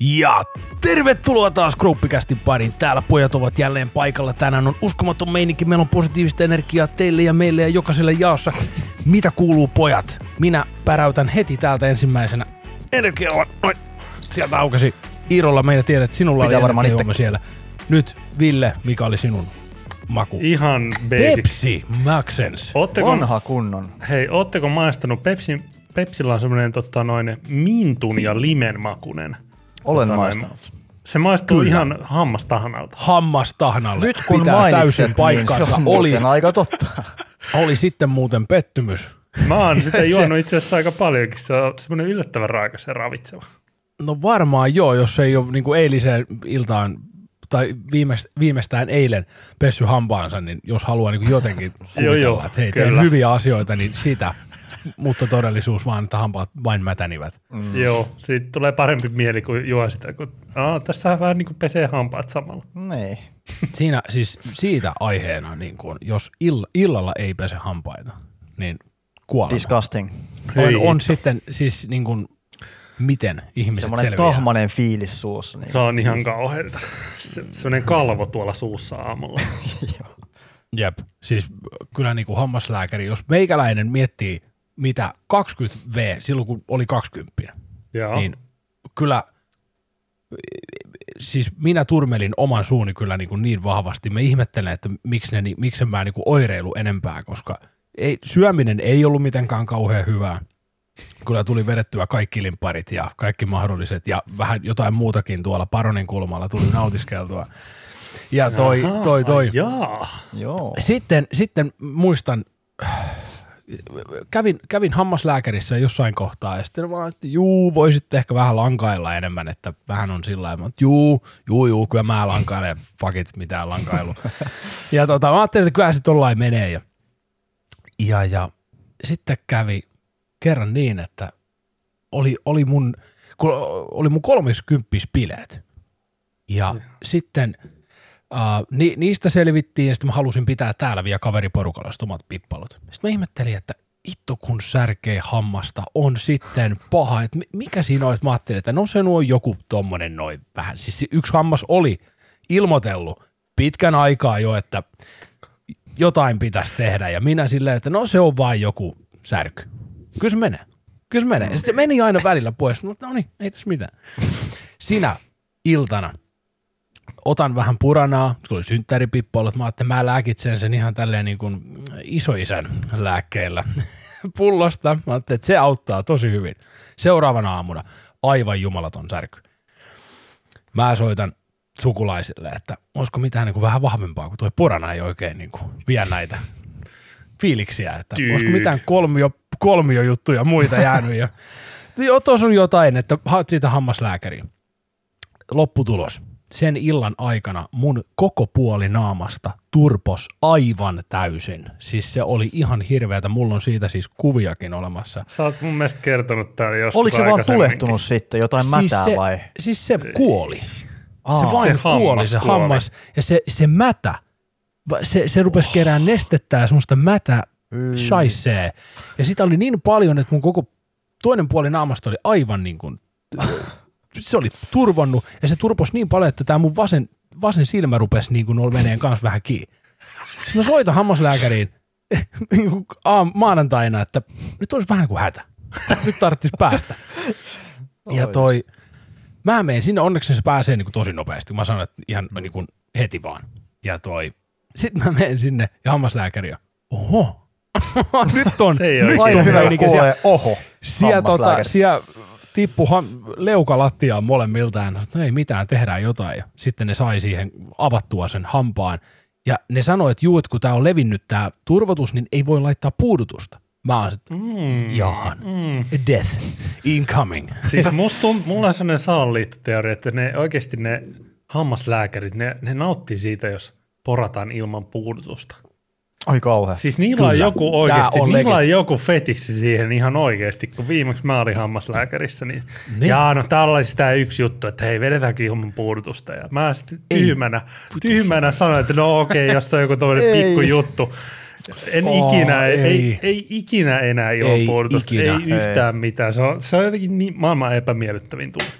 Ja tervetuloa taas Gruppikästin pariin. Täällä pojat ovat jälleen paikalla. Tänään on uskomaton meininki. Meillä on positiivista energiaa teille ja meille ja jokaiselle jaossa. Mitä kuuluu pojat? Minä päräytän heti täältä ensimmäisenä energialla. Noin. Sieltä aukasi. Iirolla meidän tiedät, että sinulla Pitää oli varmaan energiajuoma siellä. Nyt Ville, mikä oli sinun maku? Ihan basic. Pepsi Maxens. Ootteko, Vanha kunnon. hei, ootteko maistanut Pepsi, Pepsillä on semmoinen tota, noin mintun ja limen makunen. Olen Tota, maistanut. Se maistuu Kyllä. ihan hammastahnalta. Hammastahnalle. Nyt kun Pitää täysin paikkansa. niin se on oli, aika totta. oli sitten muuten pettymys. Mä oon sitä Se- juonut itse asiassa aika paljonkin. Se on semmoinen yllättävän raakas ja ravitseva. No varmaan joo, jos ei ole niin kuin eiliseen iltaan tai viimeist, viimeistään eilen pessy hampaansa, niin jos haluaa niin kuin jotenkin kuvitella, joo, että hei, kyllä. hyviä asioita, niin sitä. Mutta todellisuus vaan, että hampaat vain mätänivät. Mm. Joo, siitä tulee parempi mieli, kun juo sitä. Kun, aa, tässä vähän niin kuin pesee hampaat samalla. Niin. Siinä siis siitä aiheena, niin kuin, jos ill, illalla ei pese hampaita, niin kuolema. Disgusting. on, on sitten siis niin kuin, miten ihmiset Semmoinen selviää. tahmanen fiilis suussa. Niin. Se on ihan kauheita. Se, semmoinen kalvo tuolla suussa aamulla. Jep, siis kyllä niin kuin hammaslääkäri, jos meikäläinen miettii mitä 20V silloin kun oli 20, Joo. niin kyllä siis minä turmelin oman suuni kyllä niin, kuin niin vahvasti. Mä ihmettelen, että miksi, ne, miksi mä niin kuin oireilu enempää, koska ei, syöminen ei ollut mitenkään kauhean hyvää. Kyllä tuli vedettyä kaikki limpparit ja kaikki mahdolliset ja vähän jotain muutakin tuolla Paronin kulmalla tuli nautiskeltua. Ja toi, Ahaa, toi, toi. ai Jaa. Joo. Sitten, sitten muistan, kävin, kävin hammaslääkärissä jossain kohtaa ja sitten vaan, että juu, voisitte ehkä vähän lankailla enemmän, että vähän on sillä lailla, että juu, juu, juu, kyllä mä lankailen, fuck it, mitään lankailu. ja tota, mä ajattelin, että kyllä se tollain menee ja, ja, ja sitten kävi kerran niin, että oli, oli mun, kun oli mun kolmiskymppis bileet. Ja sitten Uh, ni, niistä selvittiin ja sitten mä halusin pitää täällä vielä kaveriporukalla omat pippalot. Sitten mä ihmettelin, että itto kun särkee hammasta on sitten paha, mi- mikä siinä on, että mä ajattelin, että no se on joku tommonen noin vähän. Siis yksi hammas oli ilmoitellut pitkän aikaa jo, että jotain pitäisi tehdä ja minä silleen, että no se on vain joku särky. Kyllä se menee. Kyllä se menee. Ja sitten se meni aina välillä pois, mutta no niin, ei tässä mitään. Sinä iltana otan vähän puranaa, tuli synttäripippoilut, mä ajattelin, mä lääkitsen sen ihan tälleen niin kuin isoisän lääkkeellä pullosta. Mä ajattelin, että se auttaa tosi hyvin. Seuraavana aamuna aivan jumalaton särky. Mä soitan sukulaisille, että olisiko mitään niin kuin vähän vahvempaa, kun toi purana ei oikein niin kuin vie näitä fiiliksiä, että Dude. olisiko mitään kolmio, kolmio juttuja muita jäänyt. Ja, tuossa on jotain, että siitä hammaslääkäriin. Lopputulos. Sen illan aikana mun koko puoli naamasta turpos aivan täysin. Siis se oli ihan hirveätä. Mulla on siitä siis kuviakin olemassa. Sä oot mun mielestä kertonut täällä joskus Oliko se vaan tulehtunut sitten, jotain mätää se, vai? Siis se kuoli. Aa, se vain se hammas kuoli, se kuoli. hammas. Ja se, se mätä, se, se rupesi kerää nestettä ja semmoista mätä Yy. shaisee. Ja sitä oli niin paljon, että mun koko toinen puoli naamasta oli aivan niin kuin, se oli turvonnut ja se turpos niin paljon, että tämä mun vasen, vasen silmä rupesi niin kuin meneen kanssa vähän kiinni. Sitten mä soitan hammaslääkäriin niin aam- maanantaina, että nyt olisi vähän kuin hätä. Nyt tarvitsisi päästä. Ja Oi. toi, mä menen sinne, onneksi se pääsee niin kuin tosi nopeasti. Mä sanon, että ihan niin kuin heti vaan. Ja toi, sitten mä menen sinne ja hammaslääkäri on, oho, nyt on, Se ei nyt on hyvä, kuulee oho. siellä, tota, siellä tippu ham, leuka lattiaan molemmiltaan. No ei mitään, tehdään jotain. Ja sitten ne sai siihen avattua sen hampaan. Ja ne sanoi, että juu, että kun tämä on levinnyt tämä turvotus, niin ei voi laittaa puudutusta. Mä oon sit, Mm. jahan, Mm. death incoming. Siis musta tunt, mulla on sellainen salaliittoteoria, että ne oikeasti ne hammaslääkärit, ne, ne nauttii siitä, jos porataan ilman puudutusta. Oi kauhea. Siis niillä on Kyllä. joku Tää oikeasti, on niillä on joku fetissi siihen ihan oikeasti, kun viimeksi mä olin hammaslääkärissä, niin, Niin. jaa, no täällä oli sitä yksi juttu, että hei, vedetäänkin ilman puudutusta. Ja mä sitten tyhmänä, tyhmänä sanoin, että no okei, okay, jos on joku tommonen Ei. pikku juttu. En Oo, ikinä, ei. ei. Ei, ei ikinä enää ilman Ei puudutusta, ikinä. ei yhtään mitään. Se on, se on jotenkin niin maailman epämiellyttävin tunne.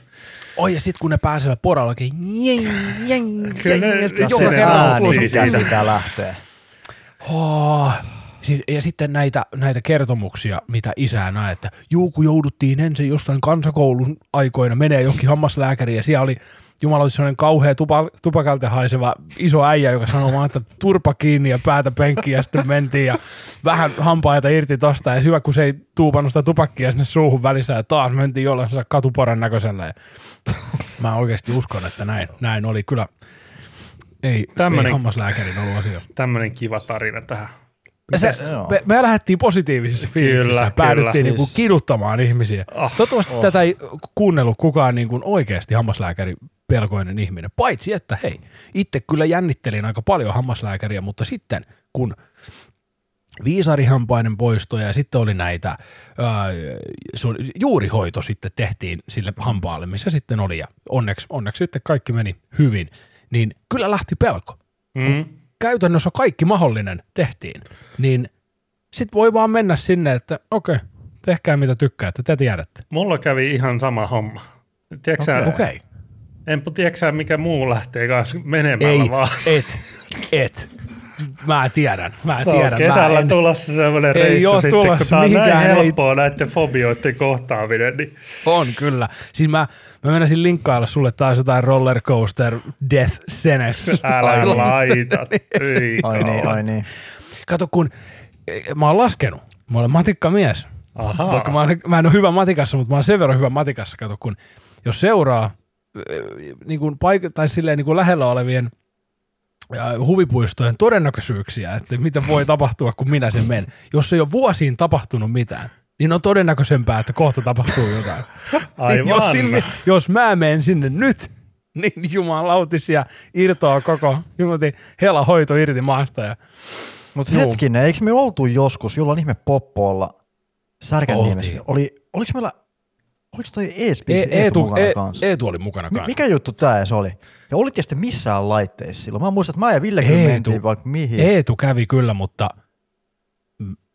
Oi, ja sitten kun ne pääsee poralla oikein, jeng, jeng, jeng, ne- ja sitten joka siitä. mikä siitä lähtee. Oh. Siis, ja sitten näitä, näitä kertomuksia, mitä isää näe, että juu, kun jouduttiin ensin jostain kansakoulun aikoina menee johonkin hammaslääkäriin ja siellä oli Jumala oli sellainen kauhea tupa, tupakalta haiseva iso äijä, joka sanoi vaan, että turpa kiinni ja päätä penkkiin ja sitten mentiin ja vähän hampaita irti tosta ja hyvä, kun se ei tuupannut sitä tupakkia sinne suuhun välissä ja taas mentiin jollain katuporan näköisellä ja mä oikeasti uskon, että näin, näin oli kyllä. Ei, Tämmönen- ei hammaslääkärin ollut asia. Tämmöinen kiva tarina tähän. Se, me, me lähdettiin positiivisissa fiiliksissä päädyttiin kyllä. niinku Siis- kiduttamaan ihmisiä. Ah, Toivottavasti oh. tätä ei kuunnellut kukaan niinku oikeasti hammaslääkäri pelkoinen ihminen. Paitsi että hei, itse kyllä jännittelin aika paljon hammaslääkäriä, mutta sitten kun viisarihampainen poisto ja sitten oli näitä, oli, juurihoito sitten tehtiin sille hampaalle, missä sitten oli ja onneksi, onneksi sitten kaikki meni hyvin, niin kyllä lähti pelko mm. käytännössä kaikki mahdollinen tehtiin, niin sit voi vaan mennä sinne, että okei, tehkää mitä tykkäätte, te tiedätte. Mulla kävi ihan sama homma. Tiedätkö Okei. Okay. en tiedätkö sä, mikä muu lähtee kanssa menemällä Ei, vaan. et, et. Mä tiedän, mä Se on tiedän. kesällä mä en, tulossa semmoinen Ei reissu sitten, kun tulossa tää on näin mihinkään, ei- helppoa näiden fobioiden kohtaaminen, niin on kyllä. Siis mä, mä menisin linkkailla sulle taas jotain rollercoaster death scene. älä laita. Ei Ai niin, ai niin. Kato kun, eh, mä oon laskenut, mä olen matikkamies. Ahaa. Vaikka mä, olen, mä en ole hyvä matikassa, mutta mä oon sen verran hyvä matikassa, kato, kun jos seuraa eh, niin kuin paik- tai silleen niin kuin lähellä olevien huvipuistojen todennäköisyyksiä, että mitä voi tapahtua, kun minä sen menen. Jos ei ole vuosiin tapahtunut mitään, niin on todennäköisempää, että kohta tapahtuu jotain. Niin jos, Aivan. sinne, jos mä menen sinne nyt, niin jumalautisia irtoaa koko hela hoito irti maasta. Ja, Mutta hetkinen, eikö me oltu joskus jollain ihme poppoolla Särkänniemessä? Oli, oliko meillä, oliko toi Ees e, Eetu, Eetu, mukana e, kanssa? Eetu oli mukana kanssa. mikä juttu tää edes oli? Ja olitte sitten missään laitteissa silloin? Mä muistan, että mä ja Ville Eetu. mentiin vaikka mihin. Eetu kävi kyllä, mutta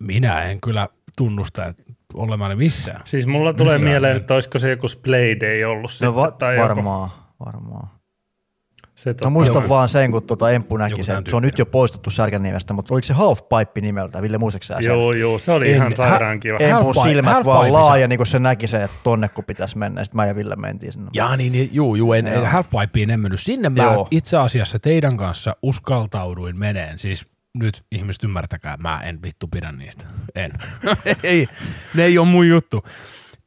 minä en kyllä tunnusta, että olemani missään. Siis mulla tulee Missään mieleen, en. että olisiko se joku Splay ollut sitten. no, va- tai joku, varmaan, se, Mä tota, muistan Joku- vaan sen, kun tota Emppu näki sen. Se on nyt jo poistettu Särkänniemestä, mutta oliko se Halfpipe nimeltä? Ville, muistatko sä sen? Joo, joo, se oli En- ihan sairaan kiva. Empun Halfpipe- silmät vaan Halfpipe- laaja, niin kun se näki sen, että tonne kun pitäisi mennä. Sitten mä ja Ville mentiin sinne. Jaa, niin, niin juu, juu, en, en Joo. Halfpipeen en mennyt. Sinne mä Joo. itse asiassa teidän kanssa uskaltauduin meneen. Siis nyt ihmiset ymmärtäkää, mä en vittu pidä niistä. En. ei, ne ei ole mun juttu.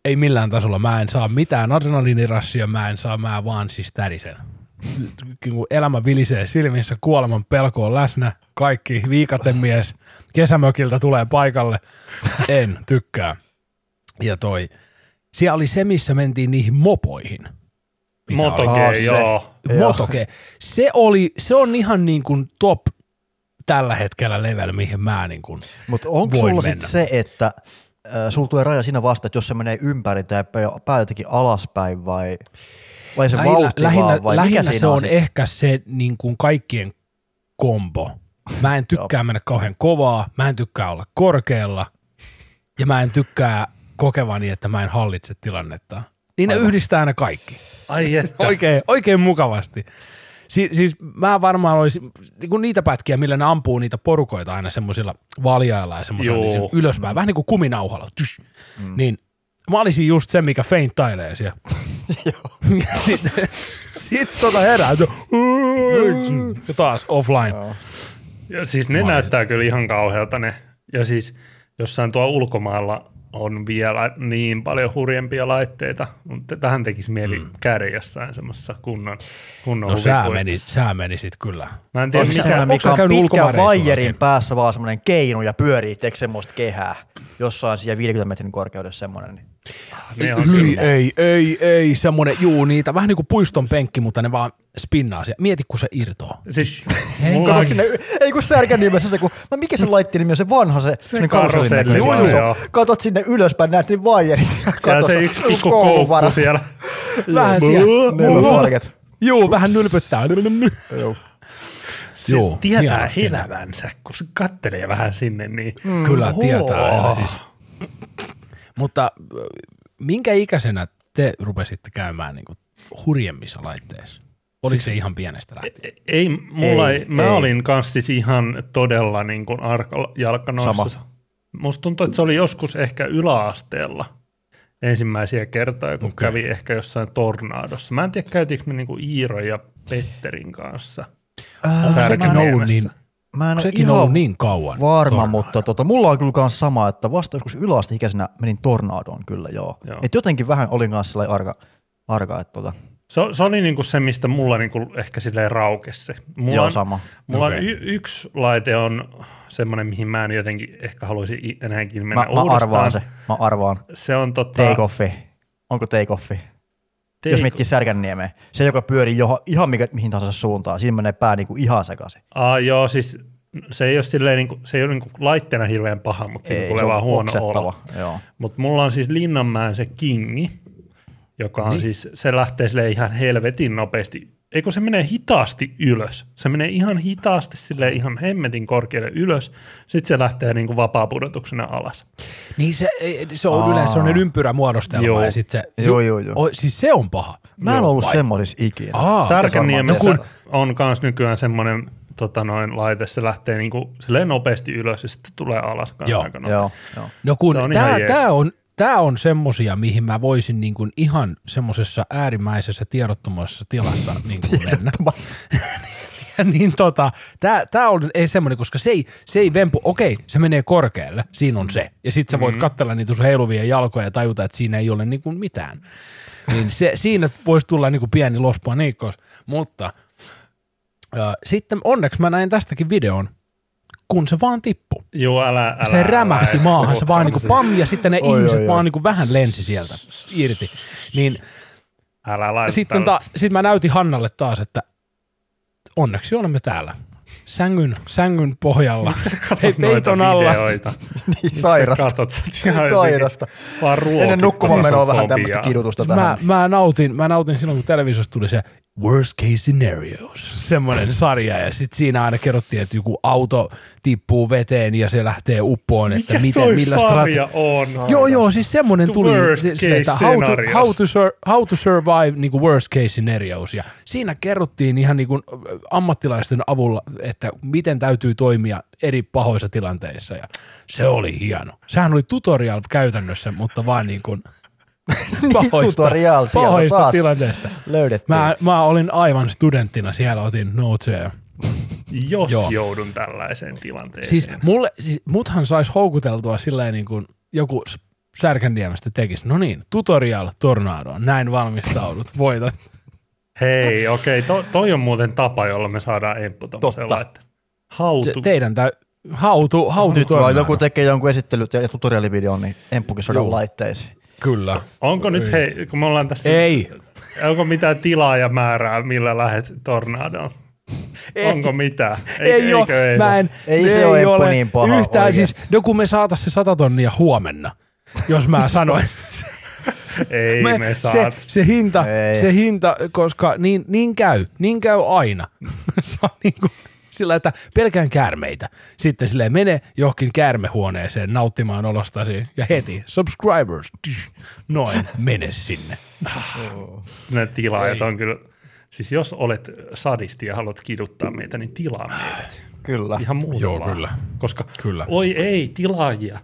Ei millään tasolla. Mä en saa mitään adrenaliinirassia, mä en saa, mä vaan siis tärisen. Elämä vilisee silmissä, kuoleman pelko on läsnä, kaikki viikatemies kesämökiltä tulee paikalle. En tykkää. Ja toi, siellä oli se, missä mentiin niihin mopoihin. Mitä oli. Motoge, se. joo. Motoke. Se, oli, se on ihan niin kuin top tällä hetkellä level, mihin mä niin kuin, Mutta onko Voin sulla sitten se, että äh, sulla tulee raja siinä vasta, että jos se menee ympäri tai pää jotenkin alaspäin vai, vai se vauhti lähinnä, vaan, vai lähinnä mikä se on on ehkä se niin kuin kaikkien kombo. Mä en tykkää mennä kauhean kovaa, mä en tykkää olla korkealla ja mä en tykkää kokevani, että mä en hallitse tilannetta. Niin ne Aivan. yhdistää ne kaikki. Ai että. Oikein, oikein mukavasti. Si- siis mä varmaan olisin, niin niitä pätkiä, millä ne ampuu niitä porukoita aina semmoisilla valjailla ja semmoisilla niin ylöspäin, vähän niin kuin kuminauhalla. Tysh. Mm. Niin mä olisin just se, mikä feinttailee siellä. Sitten sit tota herää, ja taas offline. Joo. Ja siis ne Mä olin- näyttää kyllä ihan kauhealta ne. Ja siis jossain tuo ulkomailla on vielä niin paljon hurjempia laitteita, mutta tähän tekisi mieli mm. käydä jossain semmoisessa kunnon, kunnon No sä, huvipuistossa. menit, sä menisit kyllä. Mä en tiedä mikä, mikä sä on ulkomaanreissulla vaijerin päässä vaan semmoinen keinu ja pyörii, teekö semmoista kehää jossain siellä 50 metrin korkeudessa semmoinen. Ne on Ei, ei, ei, ei, semmonen, juu niitä, vähän niin kuin puiston penkki, mutta ne vaan spinnaa siellä. Mieti, kun se irtoo. Siis, mulla on, sinne, ei kun särkän nimessä se, kun, mä mikä se laitti nimi on se vanha se, se karuselli, joo, Joo. Katot sinne ylöspäin, näet niin vaijerit. siellä se yksi pikku koukku siellä. Vähän Joo. siellä. Juu, vähän nylpyttää. Joo. Se Joo, tietää elävänsä, kun se kattelee vähän sinne, niin Kyllä tietää. Siis. Mutta äh, minkä ikäisenä te rupesitte käymään niin kuin hurjemmissa laitteissa? Oliko siis, se ihan pienestä lähtien? Ei, mulla ei, Ei, ei mä ei. olin kanssa siis ihan todella niin kuin arkajalkanoissa. Sama. Musta tuntuu, että se oli joskus ehkä yläasteella ensimmäisiä kertoja, kun okay. kävi ehkä jossain tornaadossa. Mä en tiedä, käytiinkö me niinku Iiro ja Petterin kanssa. Ää, Onko sekin Särkänniemessä. Niin, mä en onko ole sekin ihan ollut niin kauan? varma, tornado? mutta tota, mulla on kyllä kans sama, että vasta joskus yläasteikäisenä menin tornadoon kyllä joo. Joo. Et jotenkin vähän olin kanssa sellainen arka, arka että tota, Se, se oli niinku se, mistä mulla niinku ehkä silleen raukesi se. Mulla joo on, sama. Mulla Okei. on y- yksi laite on semmoinen, mihin mä en jotenkin ehkä haluaisi enääkin Mä, mennä mä uudestaan. arvaan se, mä arvaan. Se on tota, Take offi. Onko take offi? Take- Jos miettii Särkänniemeä. Se, joka pyörii johon, ihan mikä, mihin tahansa suuntaan. Siinä menee pää niinku ihan sekaisin. Aa, joo, siis se ei ole, silleen, niinku, se ei ole niinku laitteena hirveän paha, mutta siitä Ei, tulee vaan huono olo. Joo. Mutta mulla on siis Linnanmäen se Kingi, joka on Niin. siis, se lähtee ihan helvetin nopeasti. Eikö se menee hitaasti ylös? Se menee ihan hitaasti sille ihan hemmetin korkealle ylös, sitten se lähtee niinku vapaapudotuksena alas. Niin se, ei- se on Aa. yleensä sellainen ympyrämuodostelma Joo. ja sitten se, Joo, joo, joo. O, siis se on paha. Mä en Joo, ollut vai- semmoisissa ikinä. Aa, Särkänniemessä No kun- on kans nykyään semmoinen tota noin, laite, se lähtee niinku silleen nopeasti ylös ja sitten tulee alas Joo. Joo, joo. No kun Se on tää on, semmosia, mihin mä voisin niin kuin ihan semmoisessa äärimmäisessä tiedottomuudessa tilassa niin kuin mennä. niin tota, tää, tää on ei semmoinen, koska se ei, se ei vempu, okei, se menee korkealle, siinä on se. Ja sit sä voit mm-hmm. katsella niitä sun heiluvia jalkoja ja tajuta, että siinä ei ole niin kuin mitään. Niin se, siinä voisi tulla niin kuin pieni lospua niikkos. Mutta äh, sitten onneksi mä näin tästäkin videon, kun se vaan tippui. Joo, älä, älä, Se rämähti älä, maahan, älä, se vaan älä, niinku pam, ja sitten ne Oi, ihmiset oi, vaan oi. niinku vähän lensi sieltä irti. Niin Älä laita sitten ta, tällaista. sit mä näytin Hannalle taas, että onneksi olemme täällä. Sängyn, sängyn pohjalla. Noita peiton alla. videoita. niin, sairasta. Katot, Sairasta. Vaan Ennen nukkumaan menoa vähän tämmöistä kidutusta Mä, tähän. mä, nautin, mä nautin silloin, kun televisiosta tuli se Worst Case Scenarios, semmoinen sarja. Ja sitten siinä aina kerrottiin, että joku auto tippuu veteen ja se lähtee uppoon. Että Mikä miten, toi millä sarja strate- on? Joo, joo, siis semmoinen tuli, worst se- case että how to, how, to sur, how to survive niin kuin worst case scenarios. Ja siinä kerrottiin ihan niin kuin ammattilaisten avulla, että miten täytyy toimia eri pahoissa tilanteissa. Ja se oli hieno. Sehän oli tutorial käytännössä, mutta vaan niin kuin pahoista, pahoista taas. tilanteista. Löydettiin. Mä, mä olin aivan studenttina, siellä otin noteseja. Jos Joo. joudun tällaiseen tilanteeseen. Siis, mulle, siis muthan saisi houkuteltua silleen niin kuin joku s- Särkänniemestä tekisi. No niin, tutorial tornadoon, näin valmistaudut, voitat. Hei, okei, to, toi on muuten tapa, jolla me saadaan emppu tommoseen Totta. laitteen. Hautu. Se, teidän täy... Hautu, hautu Nyt vaan tornado. joku tekee jonkun esittelyt ja tutorialivideon, niin emppukin Joo. laitteisiin. Kyllä. Onko nyt, Ei. hei, kun me ollaan tässä, Ei. onko mitään tilaa ja määrää, millä lähet tornadoon? Ei. Onko mitään? Ei, ei ole, Eikö, mä en, Ei se ole Emppu niin paha Yhtään siis, no kun me saatais se sata tonnia huomenna, jos mä sanoin. Ei me, me se, saat. se, hinta, Ei. se hinta, koska niin, niin käy, niin käy aina. se on niin kuin, sillä, että pelkään käärmeitä. Sitten sille mene johonkin käärmehuoneeseen nauttimaan olostasi ja heti subscribers, noin, mene sinne. Ne tilaajat on kyllä, siis jos olet sadisti ja haluat kiduttaa meitä, niin tilaa meidät. Kyllä. Ihan muulla Joo, kyllä. Koska, Kyllä. oi ei, tilaajia.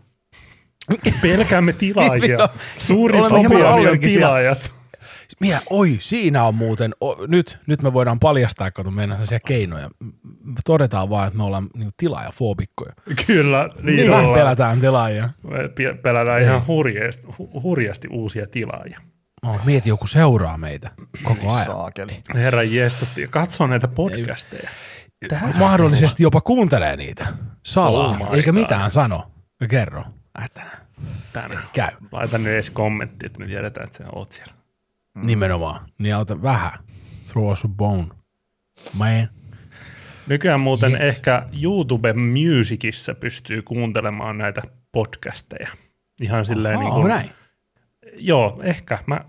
Pelkäämme tilaajia. Joo. Suuri Olemme hieman fobia on tilaajat. Mie, oi, siinä on muuten, o, nyt, nyt me voidaan paljastaa, kun meidän sellaisia keinoja. M- Todetaan vaan, että me ollaan niin tilaajafoobikkoja. Kyllä, niin, Niin ollaan. pelätään tilaajia. Me pe- pelätään ihan hurjasti, hu- hurjasti uusia tilaajia. Oh, mieti, joku seuraa meitä koko ajan. Saakeli. Herra jestasti, katsoo näitä podcasteja. Mahdollisesti jopa kuuntelee niitä salaa, Oh eikä mitään sano. Kerro. Että Tänään. käy. Laita nyt edes kommentti, että me tiedetään, että sä oot siellä. Mm. Nimenomaan. Niin auta vähän. Throw us a bone. Man. Nykyään muuten Yes. ehkä YouTube Musicissa pystyy kuuntelemaan näitä podcasteja. Ihan silleen niin Onko kuin, näin? Joo, ehkä. Mä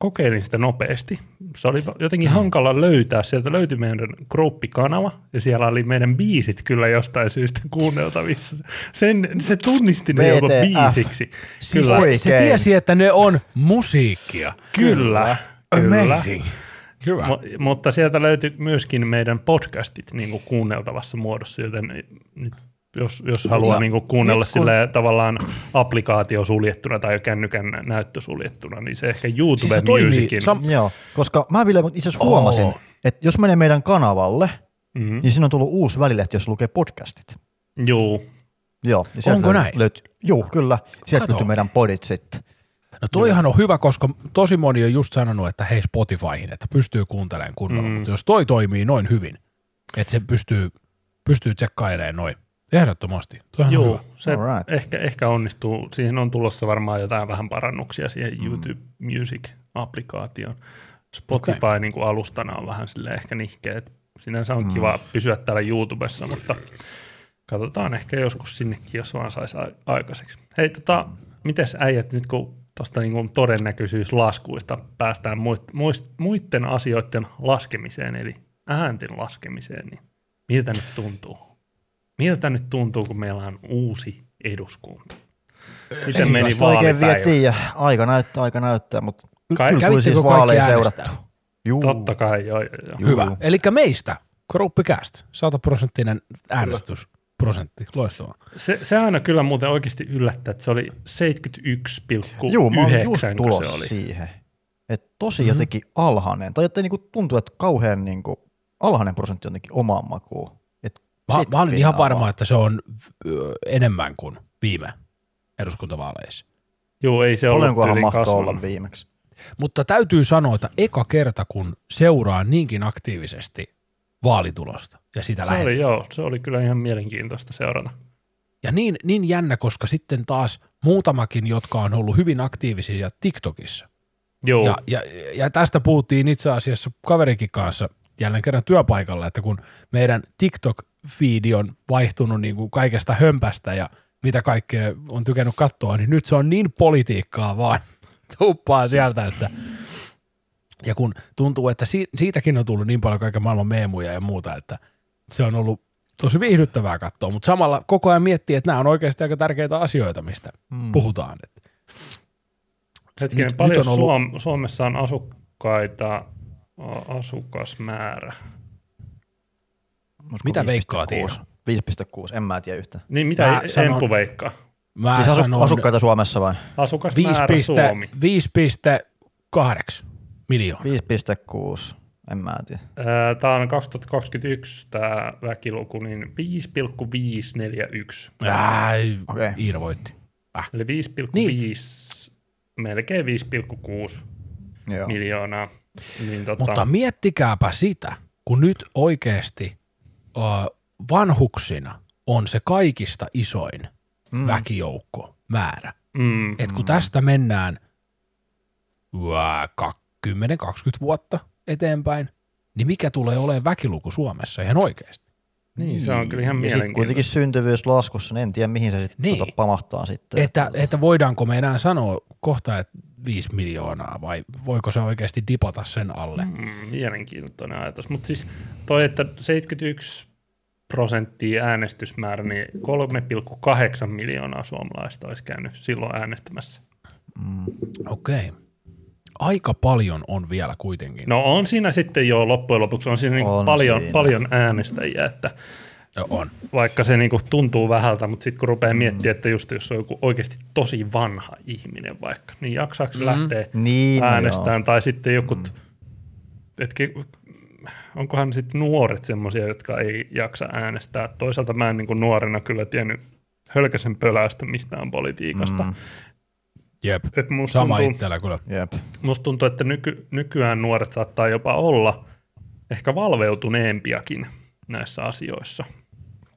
kokeilin sitä nopeasti. Se oli jotenkin hankala löytää. Sieltä löytyi meidän Group-kanava ja siellä oli meidän biisit kyllä jostain syystä kuunneltavissa. Sen, se tunnisti ne jopa biisiksi. Siis Kyllä, se, Oikein. se tiesi, että ne on musiikkia. kyllä, Kyllä. Amazing. Hyvä. Mu- mutta sieltä löytyy myöskin meidän podcastit niin kuin kuunneltavassa muodossa, joten nyt jos, jos haluaa Ja niin kuin kuunnella kun- silleen, tavallaan applikaatio suljettuna tai kännykän näyttö suljettuna, niin se ehkä YouTube Siis se toimii Musicin. sam- Joo, koska mä vielä itse asiassa huomasin, Oo. että jos menee meidän kanavalle, mm-hmm. niin siinä on tullut uusi välilehti, jossa lukee podcastit. Juu, Joo. Ja sieltä Onko näin? Löytyy, joo, kyllä. Sieltä löytyy meidän podit sitten. No toihan on hyvä, koska tosi moni on just sanonut, että hei Spotifyhin, että pystyy kuuntelemaan kunnolla, mm. mutta jos toi toimii noin hyvin, että se pystyy, pystyy tsekkailemaan noin, ehdottomasti. Toihan on Joo, hyvä. se Alright. ehkä, ehkä onnistuu. Siihen on tulossa varmaan jotain vähän parannuksia siihen Mm. YouTube Music-applikaatioon. Spotify okay. niin kuin alustana on vähän sille ehkä nihkeä. et Sinänsä on mm. kiva pysyä täällä YouTubessa, mutta katsotaan ehkä joskus sinnekin, jos vaan saisi aikaiseksi. Hei, tota, Mm. mites äijät nyt kun tuosta niin todennäköisyyslaskuista päästään muist, muist, muiden asioiden laskemiseen, eli äänten laskemiseen, niin miltä nyt tuntuu? Miltä nyt tuntuu, kun meillä on uusi eduskunta? Miten Ei meni oikein vielä tiedä. Aika näyttää, aika näyttää, mutta Kai- kyllä siis vaaleja seurattu. Juu. Totta kai, joo, joo, joo. Juu. Hyvä. Eli meistä, Koruppikäst, 100 prosenttinen äänestysprosentti. Loistavaa. Se, se aina kyllä muuten oikeasti yllättää, että se oli 71,9, Juu, mä olin just kun se oli. siihen. Et tosi Mhm. mm-hmm. jotenkin alhainen. Tai jotenkin niinku tuntuu, että kauhean niinku alhainen prosentti jotenkin omaan makuun. Mä, sit mä olin ihan varma, vaan. että se on enemmän kuin viime eduskuntavaaleissa. Joo, ei se ollut Paljonkohan yli mahtoi kasvanut. olla viimeksi? Mutta täytyy sanoa, että eka kerta, kun seuraa niinkin aktiivisesti vaalitulosta ja sitä Se oli, joo, se oli kyllä ihan mielenkiintoista seurata. Ja niin, niin jännä, koska sitten taas muutamakin, jotka on ollut hyvin aktiivisia TikTokissa. Joo, Ja, ja, ja tästä puhuttiin itse asiassa kaverikin kanssa jälleen kerran työpaikalla, että kun meidän TikTok-fiidi on vaihtunut niin kuin kaikesta hömpästä ja mitä kaikkea on tykännyt katsoa, niin nyt se on niin politiikkaa vaan tuppaa sieltä, että ja kun tuntuu, että si- siitäkin on tullut niin paljon kaiken maailman meemuja ja muuta, että se on ollut tosi viihdyttävää katsoa, mutta samalla koko ajan miettii, että nämä on oikeasti aika tärkeitä asioita, mistä Mm. puhutaan. Että hetkinen, nyt- paljon nyt on ollut- Suom- Suomessa on asukkaita, asukasmäärä. Olisiko Mitä 5,6? veikkaa, Tiina? 5,6, en mä tiedä yhtä. Niin mitä Mä sanon- Empu veikkaa? Mä Siis asu, sanon asukkaita Suomessa vai? Asukasmäärä Suomi. 5,8 miljoonaa. 5,6, en mä tiedä. Tämä on 2021 tämä väkiluku, niin 5,541. Ai, Okei. Iiro voitti. Eli 5,5, melkein 5,6 Joo. miljoonaa. Niin tota, Mutta miettikääpä sitä, kun nyt oikeasti vanhuksina on se kaikista isoin mm. väkijoukko määrä. mm, Et kun tästä mennään uää, 10-20 vuotta eteenpäin, niin mikä tulee olemaan väkiluku Suomessa ihan oikeasti? Niin, se on kyllä ihan Ja sit mielenkiintoista. kuitenkin syntyvyys laskussa, niin en tiedä mihin se sitten Niin. tota pamahtaa sitten. Että, että voidaanko me enää sanoa kohta, että 5 miljoonaa vai voiko se oikeasti dipata sen alle? Mm. Mm, mielenkiintoinen ajatus. Mutta siis toi, että 71 prosenttia äänestysmäärä, niin 3,8 miljoonaa suomalaista olisi käynyt silloin äänestämässä. Okei. Okay. Aika paljon on vielä kuitenkin. No on siinä sitten jo loppujen lopuksi on siinä niinku On paljon, siinä. paljon äänestäjiä, että Jo, on. vaikka se niinku tuntuu vähältä, mutta sitten kun rupeaa miettimään, että just jos on joku oikeasti tosi vanha ihminen vaikka, niin jaksaako se lähteä Niin, no äänestämään, tai sitten joku, mm. etki, onkohan sitten nuoret semmoisia, jotka ei jaksa äänestää. Toisaalta mä en niin kuin nuorena kyllä tiennyt hölkäsen pölästä mistään politiikasta. Mm. Jep. Et musta, Sama tuntuu, itsellä kyllä. Jep. musta tuntuu, että nyky, nykyään nuoret saattaa jopa olla ehkä valveutuneempiakin näissä asioissa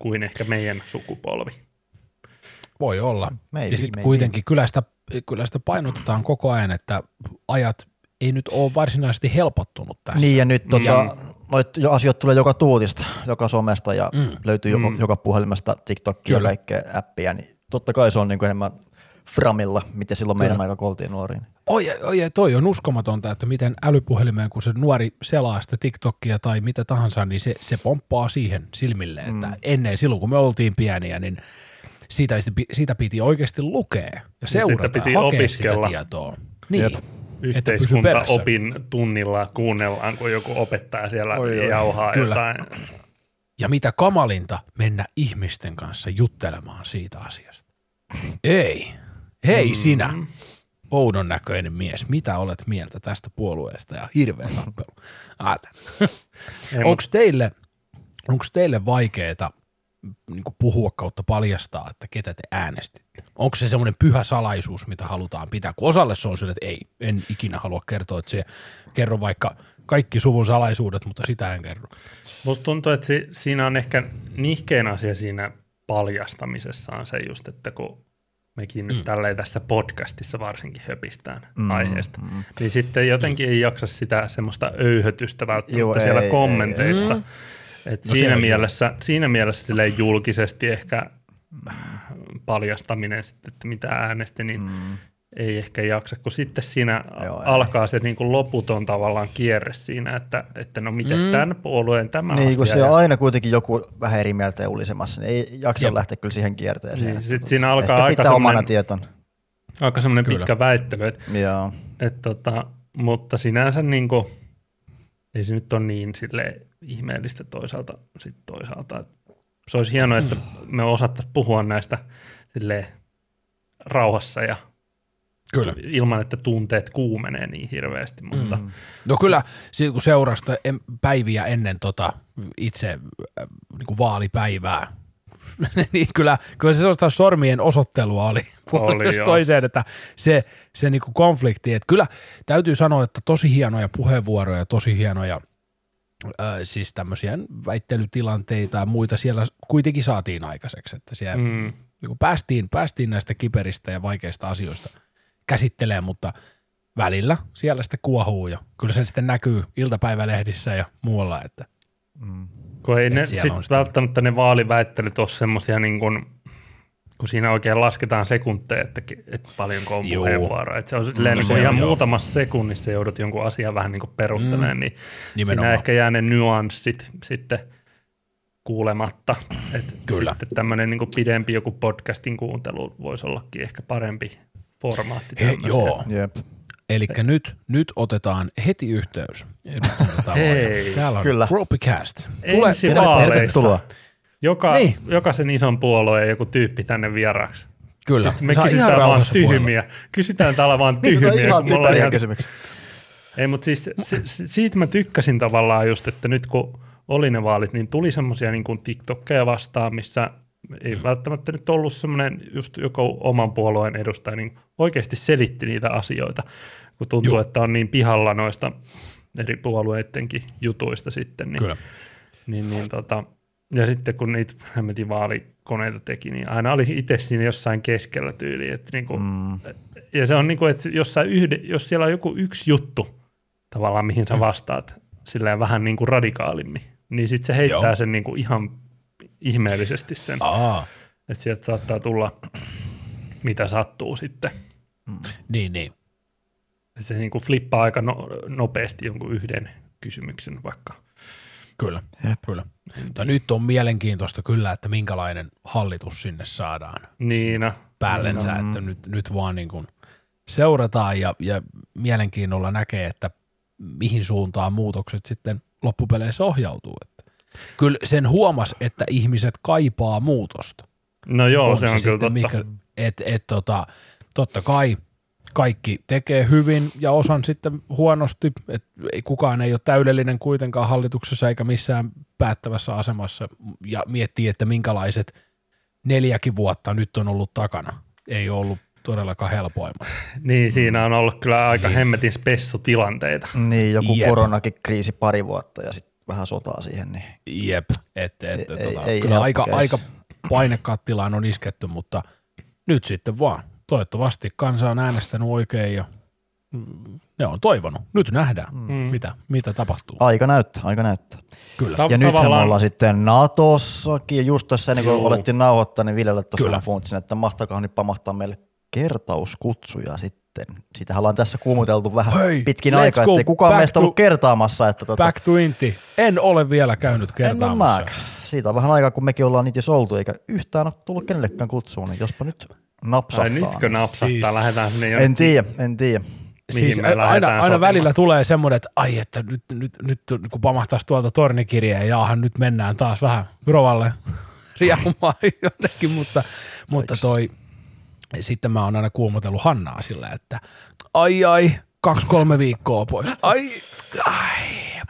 kuin ehkä meidän sukupolvi. Voi olla. Maybe, ja sitten kuitenkin kyllä sitä, kyllä sitä painotetaan koko ajan, että ajat ei nyt ole varsinaisesti helpottunut tässä. Niin ja nyt tota, noit jo asioita tulee joka tuutista, joka somesta ja Mm. löytyy mm. joka, joka puhelimesta TikTokia ja kaikkea appia, niin totta kai se on niin kuin enemmän framilla, mitä silloin meidän aika kun oltiin nuoriin. Oi, oi, toi on uskomatonta, että miten älypuhelimeen, kun se nuori selaa sitä TikTokia tai mitä tahansa, niin se, se pomppaa siihen silmille, että Mm. ennen, silloin kun me oltiin pieniä, niin siitä, siitä piti oikeasti lukea ja seurata piti ja hakea opiskella. sitä tietoa. Niin, Jep. yhteiskuntaopin tunnilla kuunnellaan, kun joku opettaja siellä Oi, oi. jauhaa Kyllä. jotain. Ja mitä kamalinta mennä ihmisten kanssa juttelemaan siitä asiasta. Ei. Hei mm. sinä, oudon näköinen mies, mitä olet mieltä tästä puolueesta ja hirveä tappelu. Onko teille, onks teille vaikeaa niin puhua kautta paljastaa, että ketä te äänestitte? Onko se semmoinen pyhä salaisuus, mitä halutaan pitää? Kun osalle se on sille, että ei, en ikinä halua kertoa, että se kerro vaikka kaikki suvun salaisuudet, mutta sitä en kerro. Musta tuntuu, että si- siinä on ehkä nihkein asia siinä paljastamisessa on se just, että kun mekin nyt tälleen tässä podcastissa varsinkin höpistään mm, aiheesta, mm. niin sitten jotenkin ei jaksa sitä semmoista öyhötystä välttämättä Joo, siellä ei, kommenteissa. Et No siinä, on mielessä, siinä mielessä silleen julkisesti ehkä paljastaminen, sitten, että mitä äänesti, niin mm. Ei ehkä jaksa, kun sitten siinä Joo, ei. alkaa se niin kuin loputon tavallaan kierre siinä, että, että no miten mm. tämän puolueen tämä Niin, kun asia. se ja- on aina kuitenkin joku vähän eri mieltä ja ulisemassa, niin ei jaksa Jep. lähteä kyllä siihen kierteeseen. Niin, sit siinä alkaa Ehkä aika semmoinen, tieton. aika semmoinen Kyllä. pitkä väittely, että, Joo. että tota, mutta sinänsä niin kuin, ei se nyt ole niin sille ihmeellistä toisaalta, sit toisaalta. Se olisi hienoa, että me osattaisiin puhua näistä sille rauhassa ja Kyllä. ilman, että tunteet kuumenee niin hirveästi, mutta mm. No kyllä, kun seurasta en- päiviä ennen tota itse äh, niin kuin vaalipäivää, niin kyllä, kyllä se sellaista sormien osoittelua oli, Oli, joo. toiseen, että se, se niin kuin konflikti, että kyllä täytyy sanoa, että tosi hienoja puheenvuoroja, tosi hienoja äh, siis tämmöisiä väittelytilanteita ja muita siellä kuitenkin saatiin aikaiseksi, että siellä mm. mm, niin kuin päästiin, päästiin näistä kiperistä ja vaikeista asioista käsittelemään, mutta välillä siellä sitten kuohuu ja kyllä se sitten näkyy iltapäivälehdissä ja muualla, että kun ei Et ne sit välttämättä ne vaaliväittelyt ole semmoisia niin kuin, kun siinä oikein lasketaan sekunteja, että, että paljonko on puheenvuoroa. Että se on silleen, No niin se ihan joo. muutamassa sekunnissa joudut jonkun asian vähän niin kuin perustelemaan, mm, niin nimenomaan. siinä ehkä jää ne nyanssit sitten kuulematta. Et Kyllä. Sitten tämmöinen niin pidempi joku podcastin kuuntelu voisi ollakin ehkä parempi formaatti. He, joo, Jep. eli nyt, nyt otetaan heti yhteys. Hei. Täällä on Kyllä. Gropicast. Ensi Terve- vaaleissa tervetuloa. joka, Niin. niin. jokaisen ison puolueen joku tyyppi tänne vieraaksi. Kyllä. Me Saa kysytään vaan tyhmiä. Kysytään täällä vaan Niin, no tyhmiä. typeriä ihan- kysymyksiä. Ei, mutta siis si, si, siitä mä tykkäsin tavallaan just, että nyt kun oli ne vaalit, niin tuli semmoisia niin kuin TikTokkeja vastaan, missä ei mm. välttämättä nyt ollut semmoinen just joku oman puolueen edustaja, niin oikeasti selitti niitä asioita, kun tuntuu, Joo. että on niin pihalla noista eri puolueidenkin jutuista sitten. Niin, Kyllä. Niin, niin tota, ja sitten kun niitä hämmetin vaalikoneita teki, niin aina oli itse siinä jossain keskellä tyyliin. Että niinku, mm. Ja se on niin kuin, että jossain yhde, jos siellä on joku yksi juttu tavallaan, mihin sä vastaat silleen vähän niin kuin radikaalimmin, niin sitten se heittää Joo. sen niin kuin ihan ihmeellisesti sen. Aa, Että sieltä saattaa tulla mitä sattuu sitten. niin, niin. Se niin kuin flippaa aika no, nopeasti jonkun yhden kysymyksen vaikka. Kyllä, kyllä. Mutta nyt on mielenkiintoista kyllä, että minkälainen hallitus sinne saadaan Niina. päällensä, että nyt, nyt vaan niin kuin seurataan ja, ja mielenkiinnolla näkee, että mihin suuntaan muutokset sitten loppupeleissä ohjautuu. Että kyllä sen huomas, että ihmiset kaipaa muutosta. No joo, se on kyllä sitten totta. Mikä, et, et, tota, totta kai kaikki tekee hyvin ja osan sitten huonosti. Et ei, kukaan ei ole täydellinen kuitenkaan hallituksessa eikä missään päättävässä asemassa ja miettii, että minkälaiset neljäkin vuotta nyt on ollut takana. Ei ollut todellakaan helpoimmat. Niin, siinä on ollut kyllä aika hemmetin spessutilanteita. Niin, joku Jep. koronakin kriisi pari vuotta ja sitten vähän sotaa siihen. Niin. Jep, että et, Ei- tota, ei kyllä helppo aika, aika painekattilaan on isketty, mutta nyt sitten vaan. Toivottavasti kansa on äänestänyt oikein ja mm, ne on toivonut. Nyt nähdään, mm. mitä, mitä tapahtuu. Aika näyttää, aika näyttää. Kyllä. Ta- Ja nyt me ollaan sitten Natossakin, ja just tässä ennen kuin olettiin nauhoittaa, niin Viljelle tuossa funtsin, että mahtakohan nyt pamahtaa meille kertauskutsuja sitten. Siitähän ollaan tässä kuumuteltu vähän Hei, pitkin aikaa, ettei kukaan back meistä to- ollut kertaamassa. Että tota, Back to Inti. En ole vielä käynyt en kertaamassa. mäkään. Siitä on vähän aikaa, kun mekin ollaan niitä oltu, eikä yhtään ole tullut kenellekään kutsuun, niin jospa nyt napsahtaa. Ai nytkö napsahtaa, Siis- lähdetään sinne jo. En tiedä, en tiedä. siis aina, aina sotimaan. välillä tulee semmoinen, että ai, että nyt, nyt, nyt kun pamahtaisi tuolta tornikirjeen, jaahan nyt mennään taas vähän Grovalle riehumaan jonnekin, mutta, mutta toi, sitten mä oon aina kuumotellut Hannaa sillä, että ai ai, kaksi-kolme viikkoa pois. Ai, ai,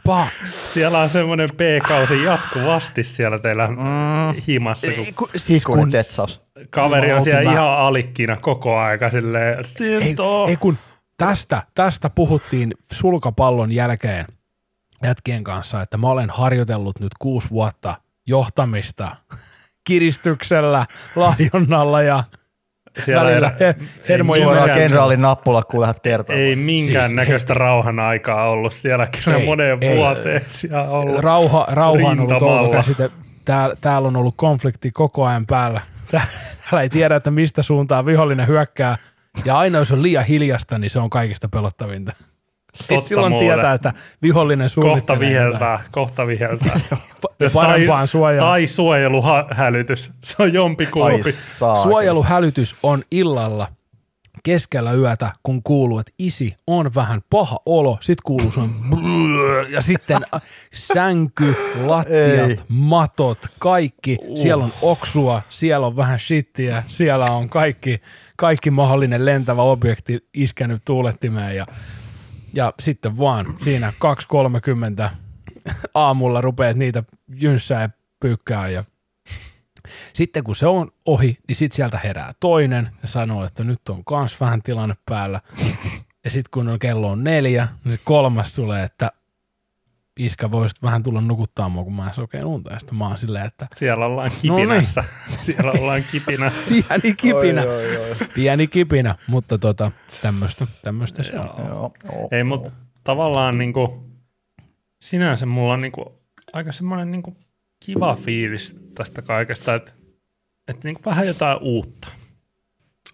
paha. Siellä on semmoinen B-kausi jatkuvasti siellä teillä mm. himassa, kun Ei, kun, siis Ikuinen kun, tetsaus. kaveri on siellä mä- ihan alikkina koko aika silleen, ei, ei kun tästä, tästä puhuttiin sulkapallon jälkeen jätkien kanssa, että mä olen harjoitellut nyt kuusi vuotta johtamista kiristyksellä, lahjonnalla ja siellä välillä ei- he- hermojen Suoraan minkään- kenraalin nappula, kun lähdet kertomaan. Ei minkään Siis- näköistä rauhan aikaa ollut siellä kyllä Ei, moneen ei. vuoteen siellä ollut. rauha, rauha on ollut touko käsite. Täällä, täällä on ollut konflikti koko ajan päällä. Täällä ei tiedä, että mistä suuntaan vihollinen hyökkää. Ja aina jos on liian hiljasta, niin se on kaikista pelottavinta. Sitten Totta silloin muuten. tietää, että vihollinen Kohta suunnittelee viheltää, kohta viheltää. parempaan suojaan. Tai suojeluhälytys. Se on jompi Ai kumpi. saakeli. Suojeluhälytys on illalla keskellä yötä, kun kuuluu, että isi on vähän paha olo, sit kuuluu sun ja sitten sänky, lattiat, Ei. matot, kaikki. Siellä on oksua, siellä on vähän shittiä, siellä on kaikki, kaikki mahdollinen lentävä objekti iskenyt tuulettimeen ja, ja sitten vaan siinä 2.30 aamulla rupeat niitä jynssää ja pyykkää ja sitten kun se on ohi, niin sitten sieltä herää toinen ja sanoo, että nyt on kans vähän tilanne päällä. Ja sitten kun on kello on neljä, niin kolmas tulee, että iskä voisit vähän tulla nukuttaa mua, kun mä en sokeen unta. Ja sitten mä oon silleen, että Siellä ollaan No niin. kipinässä. Siellä ollaan kipinässä. pieni kipinä, Oi, oi, oi. pieni kipinä, mutta tota, tämmöistä tämmöistä se on. Joo, joo. Ei, mutta tavallaan niinku, sinänsä mulla on niinku, aika semmoinen niinku, kiva fiilis tästä kaikesta, että et niinku vähän jotain uutta.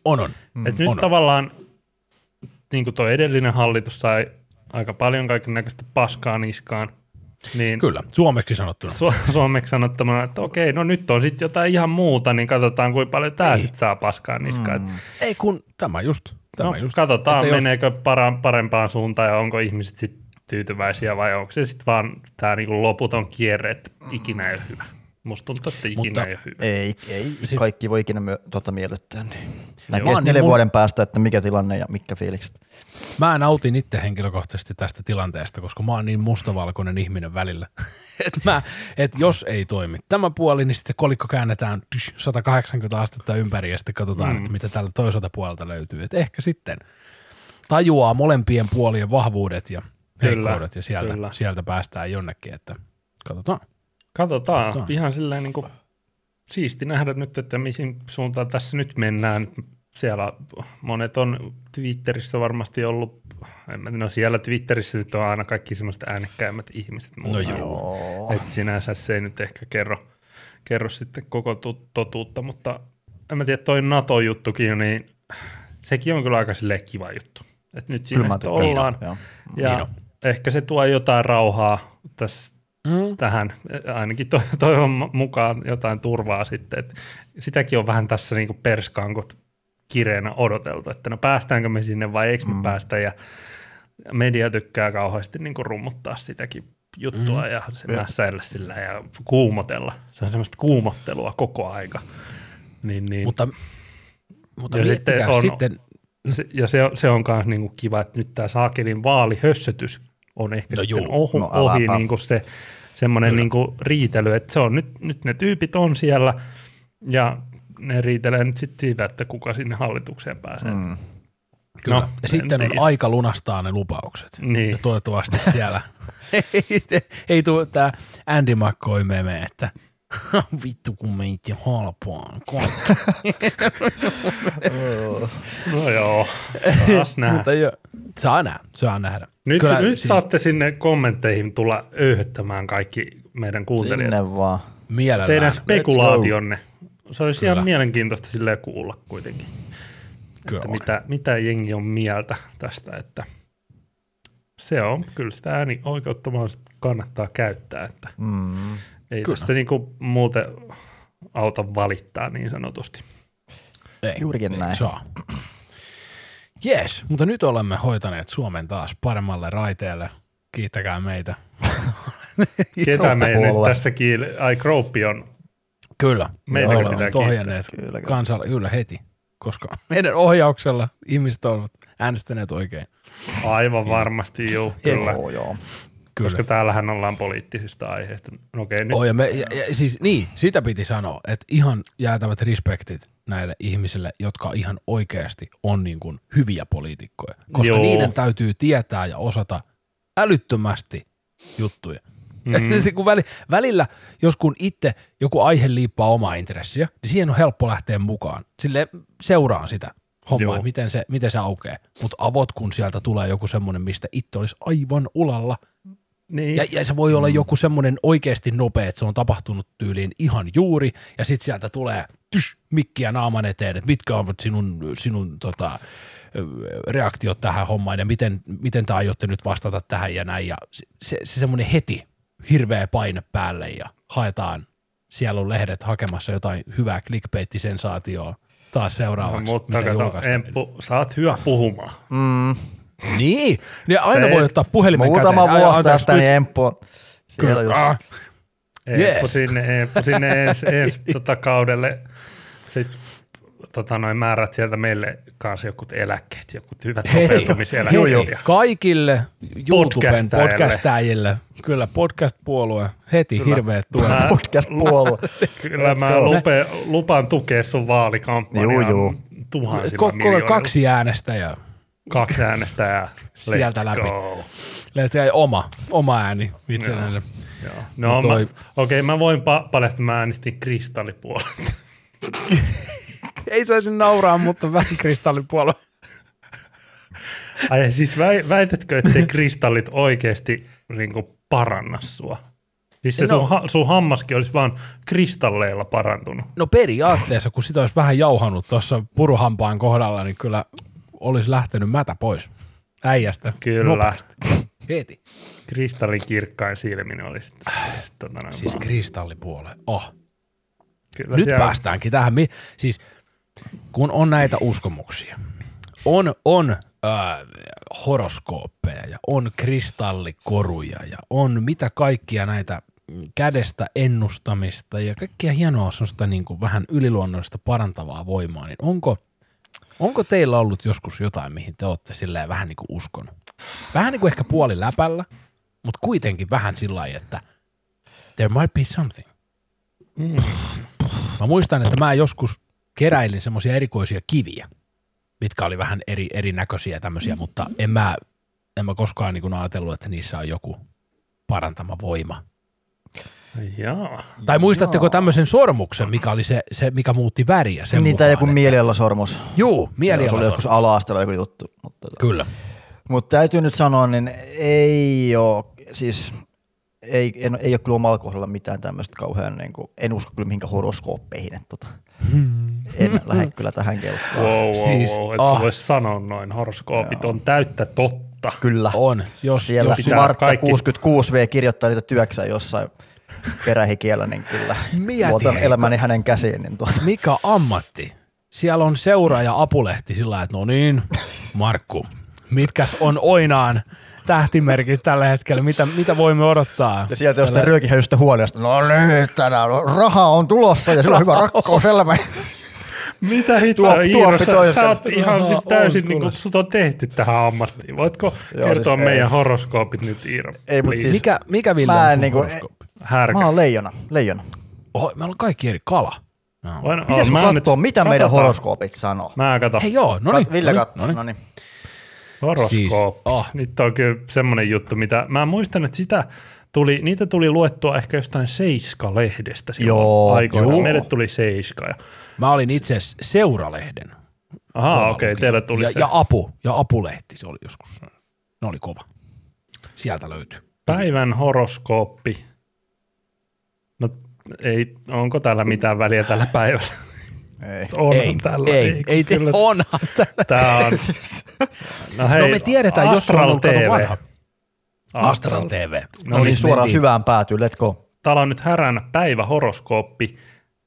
On, on. Mm, et nyt on. tavallaan niinku tuo edellinen hallitus sai aika paljon kaiken näköistä paskaa niskaan, niin Kyllä, suomeksi sanottuna. Su- suomeksi sanottuna, että okei, no nyt on sitten jotain ihan muuta, niin katsotaan kuinka paljon tämä sitten saa paskaa niskaan. Mm. Ei kun tämä just. Tämä No, just. katsotaan, Että jos- meneekö para- parempaan suuntaan ja onko ihmiset sitten tyytyväisiä vai onko se sitten vaan tämä niinku loputon kierre, että ikinä ei ole hyvä. Musta tuntuu, että ikinä Mutta- ei ole hyvä. Ei, ei Sit- kaikki voi ikinä myö, tota miellyttää. Niin. Näkee sitten neljän Niin mun- vuoden päästä, että mikä tilanne ja mitkä fiilikset. Mä nautin itse henkilökohtaisesti tästä tilanteesta, koska mä oon niin mustavalkoinen ihminen välillä. että mä, et jos ei toimi tämä puoli, niin sitten kolikko käännetään tysh, 180 astetta ympäri ja sitten katsotaan, mm. että mitä tältä toiselta puolelta löytyy. Et ehkä sitten tajuaa molempien puolien vahvuudet ja Kyllä, heikkoudet ja sieltä, kyllä. sieltä päästään jonnekin, että katsotaan. Katsotaan, Katsotaan. ihan silleen niinku siisti nähdä nyt, että mihin suuntaan tässä nyt mennään. Siellä monet on Twitterissä varmasti ollut, en mä, no siellä Twitterissä nyt on aina kaikki semmoiset äänekkäimmät ihmiset. No joo. Et sinänsä se ei nyt ehkä kerro, kerro sitten koko tu- totuutta, mutta en mä tiedä, toi NATO-juttukin, niin sekin on kyllä aika silleen kiva juttu. Et nyt siinä sitten ollaan, Joo. ja Niin ehkä se tuo jotain rauhaa tässä Mm. tähän, ainakin to, toivon mukaan jotain turvaa sitten. Et sitäkin on vähän tässä niinku perskaankot kireenä odoteltu, että no päästäänkö me sinne vai eikö me mm. päästä ja media tykkää kauheasti niinku rummuttaa sitäkin juttua mm. ja mässäillä sillä ja kuumotella. Se on semmoista kuumottelua koko aika. Niin, niin. Mutta, mutta Ja sitten on- sitten, se, ja se, on- se on myös niinku kiva, että nyt tämä saakelin vaalihössötys on ehkä No sitten juu. ohu, No ohi äläpä. niinku se semmoinen niinku riitely, että se on nyt, nyt ne tyypit on siellä ja ne riitelee nyt sitten siitä, että kuka sinne hallitukseen pääsee. Mm. Kyllä. no, ja en sitten on aika lunastaa ne lupaukset. Niin. Ja toivottavasti siellä ei, ei tule tämä Andy McCoy meme, että vittu kun meitä halpaan. No joo, taas nähdään. Mutta jo, saa nähdä, saa nähdä. Nyt, Kyllä, nyt siis saatte sinne kommentteihin tulla öyhöttämään kaikki meidän kuuntelijat. Sinne vaan. mielellään. Teidän spekulaationne. Se olisi Kyllä. ihan mielenkiintoista silleen kuulla kuitenkin. Kyllä että mitä, mitä jengi on mieltä tästä, että se on, kyllä sitä ääni oikeuttomaan kannattaa käyttää, että Mm. Ei Kyllä. tässä niinku muuten auta valittaa niin sanotusti. Ei, Juurikin ei näin. Saa. Yes, mutta nyt olemme hoitaneet Suomen taas paremmalle raiteelle. Kiittäkää meitä. Ketä me nyt tässä kiil... Ai, Krouppi on. Kyllä, me Meidän olemme pitää ohjanneet Kyllä, kyllä. kansalle, kyllä heti, koska meidän ohjauksella ihmiset ovat äänestäneet oikein. Aivan varmasti, juu, kyllä. Joo, joo. Kyllä. Koska täällähän ollaan poliittisista aiheista. No Okei, nyt Oh, ja me, ja, ja, siis niin, sitä piti sanoa, että ihan jäätävät respektit näille ihmisille, jotka ihan oikeasti on niin kuin hyviä poliitikkoja. Koska Joo. niiden täytyy tietää ja osata älyttömästi juttuja. Mm. kun väli, välillä, jos kun itse joku aihe liippaa omaa intressiä, niin siihen on helppo lähteä mukaan. Sille seuraan sitä hommaa, Joo. miten se, miten se aukeaa. Mutta avot, kun sieltä tulee joku semmoinen, mistä itse olisi aivan ulalla, niin. ja, ja se voi olla joku semmoinen oikeasti nopea, että se on tapahtunut tyyliin ihan juuri, ja sitten sieltä tulee tysh, mikkiä naaman eteen, että mitkä ovat sinun, sinun tota, reaktiot tähän hommaan, ja miten, miten te aiotte nyt vastata tähän ja näin, ja se, se, se semmoinen heti hirveä paine päälle, ja haetaan, siellä on lehdet hakemassa jotain hyvää clickbait-sensaatioa taas no, seuraavaksi. mutta mitä kato. Emppu, sä oot hyvä puhumaan. Mm, Niin, niin aina Se- voi ottaa puhelimen muutama käteen. Vuosi tästä, nyt- niin Emppu on siellä Kyllä. just. Ah, Emppu Yes. sinne, Emppu sinne ensi, ensi tota kaudelle. Sitten tota, noin määrät sieltä meille kanssa jokut eläkkeet, jokut hyvät sopeutumiseläkkeet. hei, kaikille YouTuben Podcastajille. kyllä podcast-puolue, heti Kyllä. hirveät tuet. Mä- Podcast-puolue. Kyllä Let's mä lupe, lupaan tukea sun vaalikampanjaa tuhansilla ko- miljoonilla. kaksi äänestäjää. Kaksi äänestäjää. Sieltä Let's läpi. Go. Let's go. Oma, oma ääni itsenäinen. Joo. No, Mut toi- okei, mä voin pa- paljastaa, mä äänestin kristallipuolelta. Ei saisi nauraa, mutta vähän kristallipuolue. Ai siis väi- väitätkö, ettei kristallit oikeasti niin paranna sua? Siis se No. sun, ha- sun hammaskin olisi vaan kristalleilla parantunut. No periaatteessa, kun sitä olisi vähän jauhanut tuossa puruhampaan kohdalla, niin kyllä olisi lähtenyt mätä pois äijästä. Kyllä. Nopeasti. Heti. Kristallin kirkkain silmin olisi. tota noin Siis vaan. kristallipuole. Oh. Kyllä Nyt siellä- päästäänkin tähän. Siis kun on näitä uskomuksia, on, on äh, horoskooppeja ja on kristallikoruja ja on mitä kaikkia näitä kädestä ennustamista ja kaikkia hienoa sellaista niin kuin vähän yliluonnollista parantavaa voimaa, niin onko, onko teillä ollut joskus jotain, mihin te olette silleen vähän niin kuin uskonut? Vähän niin kuin ehkä puoli läpällä, mutta kuitenkin vähän sillä että there might be something. Mä muistan, että mä joskus keräilin semmoisia erikoisia kiviä, mitkä oli vähän eri, erinäköisiä tämmöisiä, mutta en mä, en mä koskaan niin ajatellut, että niissä on joku parantama voima. Jaa. Tai muistatteko tämmöisen sormuksen, mikä oli se, se mikä muutti väriä? Sen Niin, tai joku että- mielialasormus. Juu, Joo, Se oli joskus ala-asteella joku juttu. Mutta, Kyllä. mutta täytyy nyt sanoa, niin ei ole, siis ei, en, ei ole kyllä omalla kohdalla mitään tämmöistä kauhean, niin kuin, en usko kyllä mihinkään horoskooppeihin. Että, tota, en lähde kyllä tähän kelkkaan. Wow, wow, Siis, wow. Et ah. sä vois sanoa noin. Horoskoopit on täyttä totta. Kyllä. On. Jos, Siellä jos, pitää Martta kaikki- 66V kirjoittaa niitä työksään jossain perähikielä, niin kyllä Mieti, luotan hei, elämäni hänen käsiin. Niin tuota. mikä ammatti? Siellä on seuraaja apulehti sillä että no niin, Markku, mitkäs on oinaan tähtimerkit tällä hetkellä, mitä, mitä voimme odottaa? Ja sieltä jostain Tällä- ryökihöystä huolesta, no nyt tänään raha on tulossa ja sillä on hyvä rakkauselämä. Mitä hittoa, Tuoppi- Iiro, sä, sä oot ihan siis täysin, niin kuin, sut on tehty tähän ammattiin. Voitko Joo, kertoa siis meidän ei. horoskoopit nyt, Iiro? Ei, mut please? siis- Mikä, mikä Ville Mä on niinku- horoskooppi? Härkä. Mä oon leijona, leijona. Oho, meillä on kaikki eri kala. No. Voin- Pitäisikö oh, mä katsoa, nyt- mitä meidän katsotaan. horoskoopit sanoo? Mä kato. Hei joo, no niin. Kat- Ville no katsoo, niin, no niin. Horoskooppi. Siis, ah. Nyt on kyllä semmoinen juttu, mitä mä muistan, että sitä tuli, niitä tuli luettua ehkä jostain Seiska-lehdestä silloin Joo, aikoinaan. joo. Meille tuli Seiska. Ja, Mä olin itse asiassa Seuralehden. aha, okei, lukija. teillä tuli ja, se. ja Apu, ja Apulehti se oli joskus. Ne oli kova. Sieltä löytyy. Päivän horoskooppi. No ei, onko täällä mitään väliä tällä päivällä? Ei. On ei, tällä. ei, kun ei, te, kyllä- onhan tällä. Tää on. No, hei, No me tiedetään, jos se on Astral ollut TV. vanha. Astral TV. No niin, siis suoraan mentiin- syvään päätyy, let's go. Täällä on nyt härän päivähoroskooppi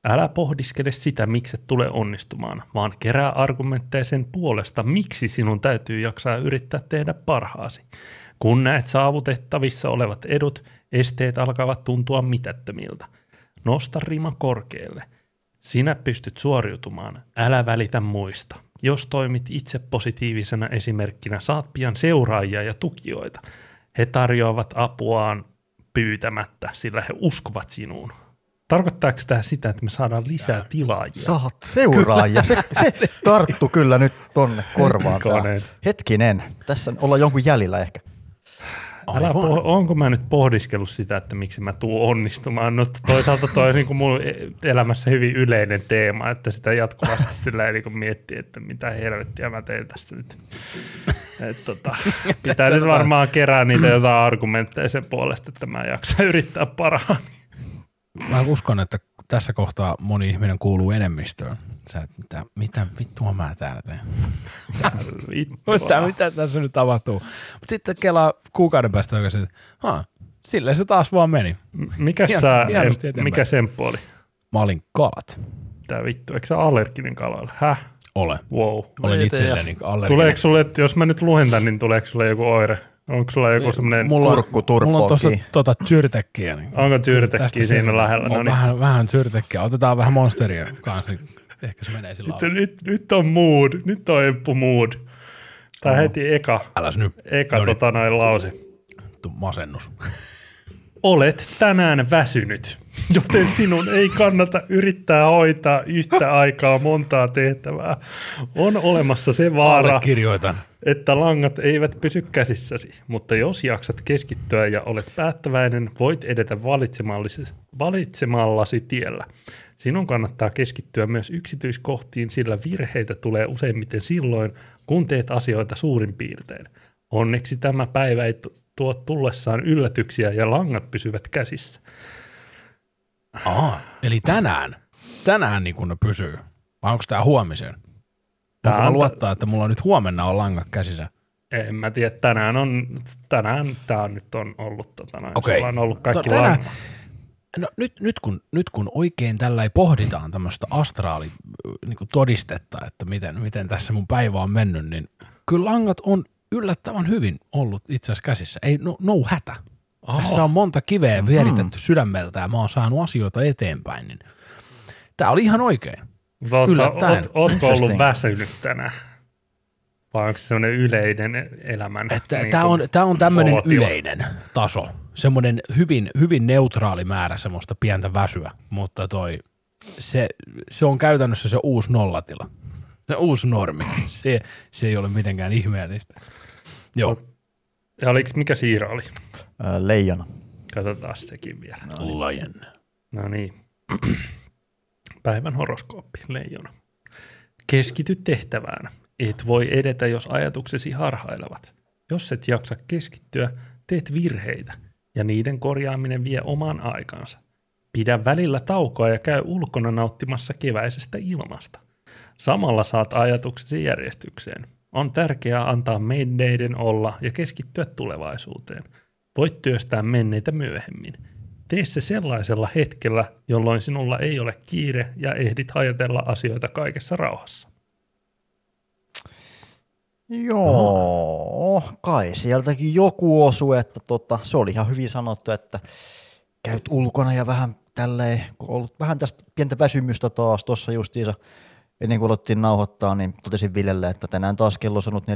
Älä pohdiskele sitä, miksi et tule onnistumaan, vaan kerää argumentteja sen puolesta, miksi sinun täytyy jaksaa yrittää tehdä parhaasi. Kun näet saavutettavissa olevat edut, esteet alkavat tuntua mitättömiltä. Nosta rima korkealle. Sinä pystyt suoriutumaan, älä välitä muista. Jos toimit itse positiivisena esimerkkinä, saat pian seuraajia ja tukijoita. He tarjoavat apuaan pyytämättä, sillä he uskovat sinuun. Tarkoittaako tämä sitä, että me saadaan lisää tilaajia? Saat seuraajia. Se, se tarttu kyllä nyt tonne korvaan. Hetkinen, tässä ollaan jonkun jäljellä ehkä. Älä po- onko mä nyt pohdiskellut sitä, että miksi mä tuun onnistumaan? No toisaalta toi on niin mun elämässä hyvin yleinen teema, että sitä jatkuvasti sillä niin miettii, että mitä helvettiä mä teen tästä nyt. Et tota, pitää nyt varmaan kerää niitä jotain argumentteja sen puolesta, että mä jaksan yrittää parhaan. Mä uskon, että tässä kohtaa moni ihminen kuuluu enemmistöön. Sä, et, mitä, mitä vittua mä täällä teen? Mitä, mitä tässä nyt tapahtuu? Mutta sitten kelaa kuukauden päästä oikeasti, että "Haa, silleen se taas vaan meni. Mikä, Hien- sä, mikä semppu oli? Mä olin kalat. Tää vittu, eikö sä allerginen kaloille? Häh? Ole. Wow. Olen itselleni allerginen. Tuleeko sulle, että jos mä nyt luen tän, niin tuleeko sulle joku oire? Onko sulla joku semmoinen, on- Kurkku turpoakin. Mulla on tuossa tota tyrtekkiä. Niin onko tyyritekkiä tästä siinä lähellä? No niin. vähän, vähän tyrtekkiä. Otetaan vähän monsteria kanssa, niin ehkä se menee sillä Nyt, nyt, nyt on mood, nyt on emppu mood. Tää heti eka, Äläs nyt. eka No niin. tota noin lause. Vittu masennus. Olet tänään väsynyt, joten sinun ei kannata yrittää hoitaa yhtä aikaa montaa tehtävää. On olemassa se vaara, Allekirjoitan. Että langat eivät pysy käsissäsi, mutta jos jaksat keskittyä ja olet päättäväinen, voit edetä valitsemallasi, tiellä. Sinun kannattaa keskittyä myös yksityiskohtiin, sillä virheitä tulee useimmiten silloin, kun teet asioita suurin piirtein. Onneksi tämä päivä ei tu- tuo tullessaan yllätyksiä ja langat pysyvät käsissä. Aa, eli tänään. Tänään niin kun ne pysyy. Vai onko tämä huomiseen? Tää Voinko mä on- luottaa, että mulla nyt huomenna on langat käsissä? En mä tiedä, tänään on, tänään tää nyt on ollut, tota, noin, sulla on ollut kaikki No no, tänään-. No nyt, nyt, kun, nyt kun oikein tällä pohditaan tämmöistä astraali niin todistetta, että miten, miten tässä mun päivä on mennyt, niin kyllä langat on yllättävän hyvin ollut itse asiassa käsissä. Ei, no, no hätä. Oho. Tässä on monta kiveä vieritetty sydämeltä ja mä oon saanut asioita eteenpäin. Niin tämä oli ihan oikein. Mutta oot, sä- Yllättäen. oot, ootko ollut väsynyt tänään? Vai onko se sellainen yleinen elämän? Että niin tämä on, tää on tämmöinen yleinen taso. Semmoinen hyvin, hyvin neutraali määrä semmoista pientä väsyä, mutta toi, se, se on käytännössä se uusi nollatila. Se uusi normi. Se, se ei ole mitenkään ihmeellistä. Joo, Ja oliko, mikä siira oli? Ää, leijona. Katsotaan sekin vielä. Lion. No niin. Päivän horoskooppi, leijona. Keskity tehtävään. Et voi edetä, jos ajatuksesi harhailevat. Jos et jaksa keskittyä, teet virheitä, ja niiden korjaaminen vie oman aikansa. Pidä välillä taukoa ja käy ulkona nauttimassa keväisestä ilmasta. Samalla saat ajatuksesi järjestykseen. On tärkeää antaa menneiden olla ja keskittyä tulevaisuuteen. Voit työstää menneitä myöhemmin. Tee se sellaisella hetkellä, jolloin sinulla ei ole kiire ja ehdit ajatella asioita kaikessa rauhassa. Joo, kai sieltäkin joku osu, että tota, se oli ihan hyvin sanottu, että käyt ulkona ja vähän tälleen, kun ollut vähän tästä pientä väsymystä taas tuossa justiinsa ennen kuin aloittiin nauhoittaa, niin totesin Villelle, että tänään taas kello on sanonut 4.55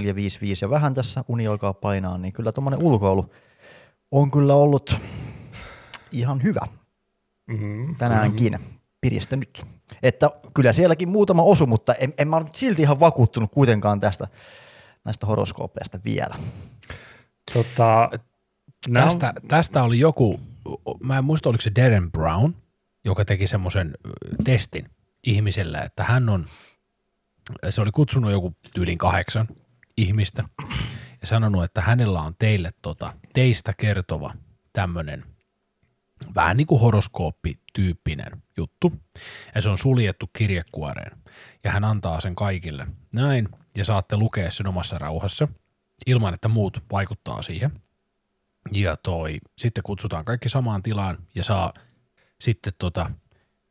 ja vähän tässä uni alkaa painaa, niin kyllä tuommoinen ulkoilu on kyllä ollut ihan hyvä Mm, tänäänkin piristänyt. Että kyllä sielläkin muutama osu, mutta en, en mä ole silti ihan vakuuttunut kuitenkaan tästä näistä horoskoopeista vielä. tota, on- Tästä, tästä oli joku, mä en muista oliko se Darren Brown, joka teki semmoisen testin ihmiselle, että hän on, se oli kutsunut joku tyylin kahdeksan ihmistä ja sanonut, että hänellä on teille tota, teistä kertova tämmöinen vähän niin kuin horoskooppityyppinen juttu. Ja se on suljettu kirjekuoreen. Ja hän antaa sen kaikille näin, ja saatte lukea sen omassa rauhassa, ilman että muut vaikuttaa siihen. Ja toi, sitten kutsutaan kaikki samaan tilaan ja saa sitten tota,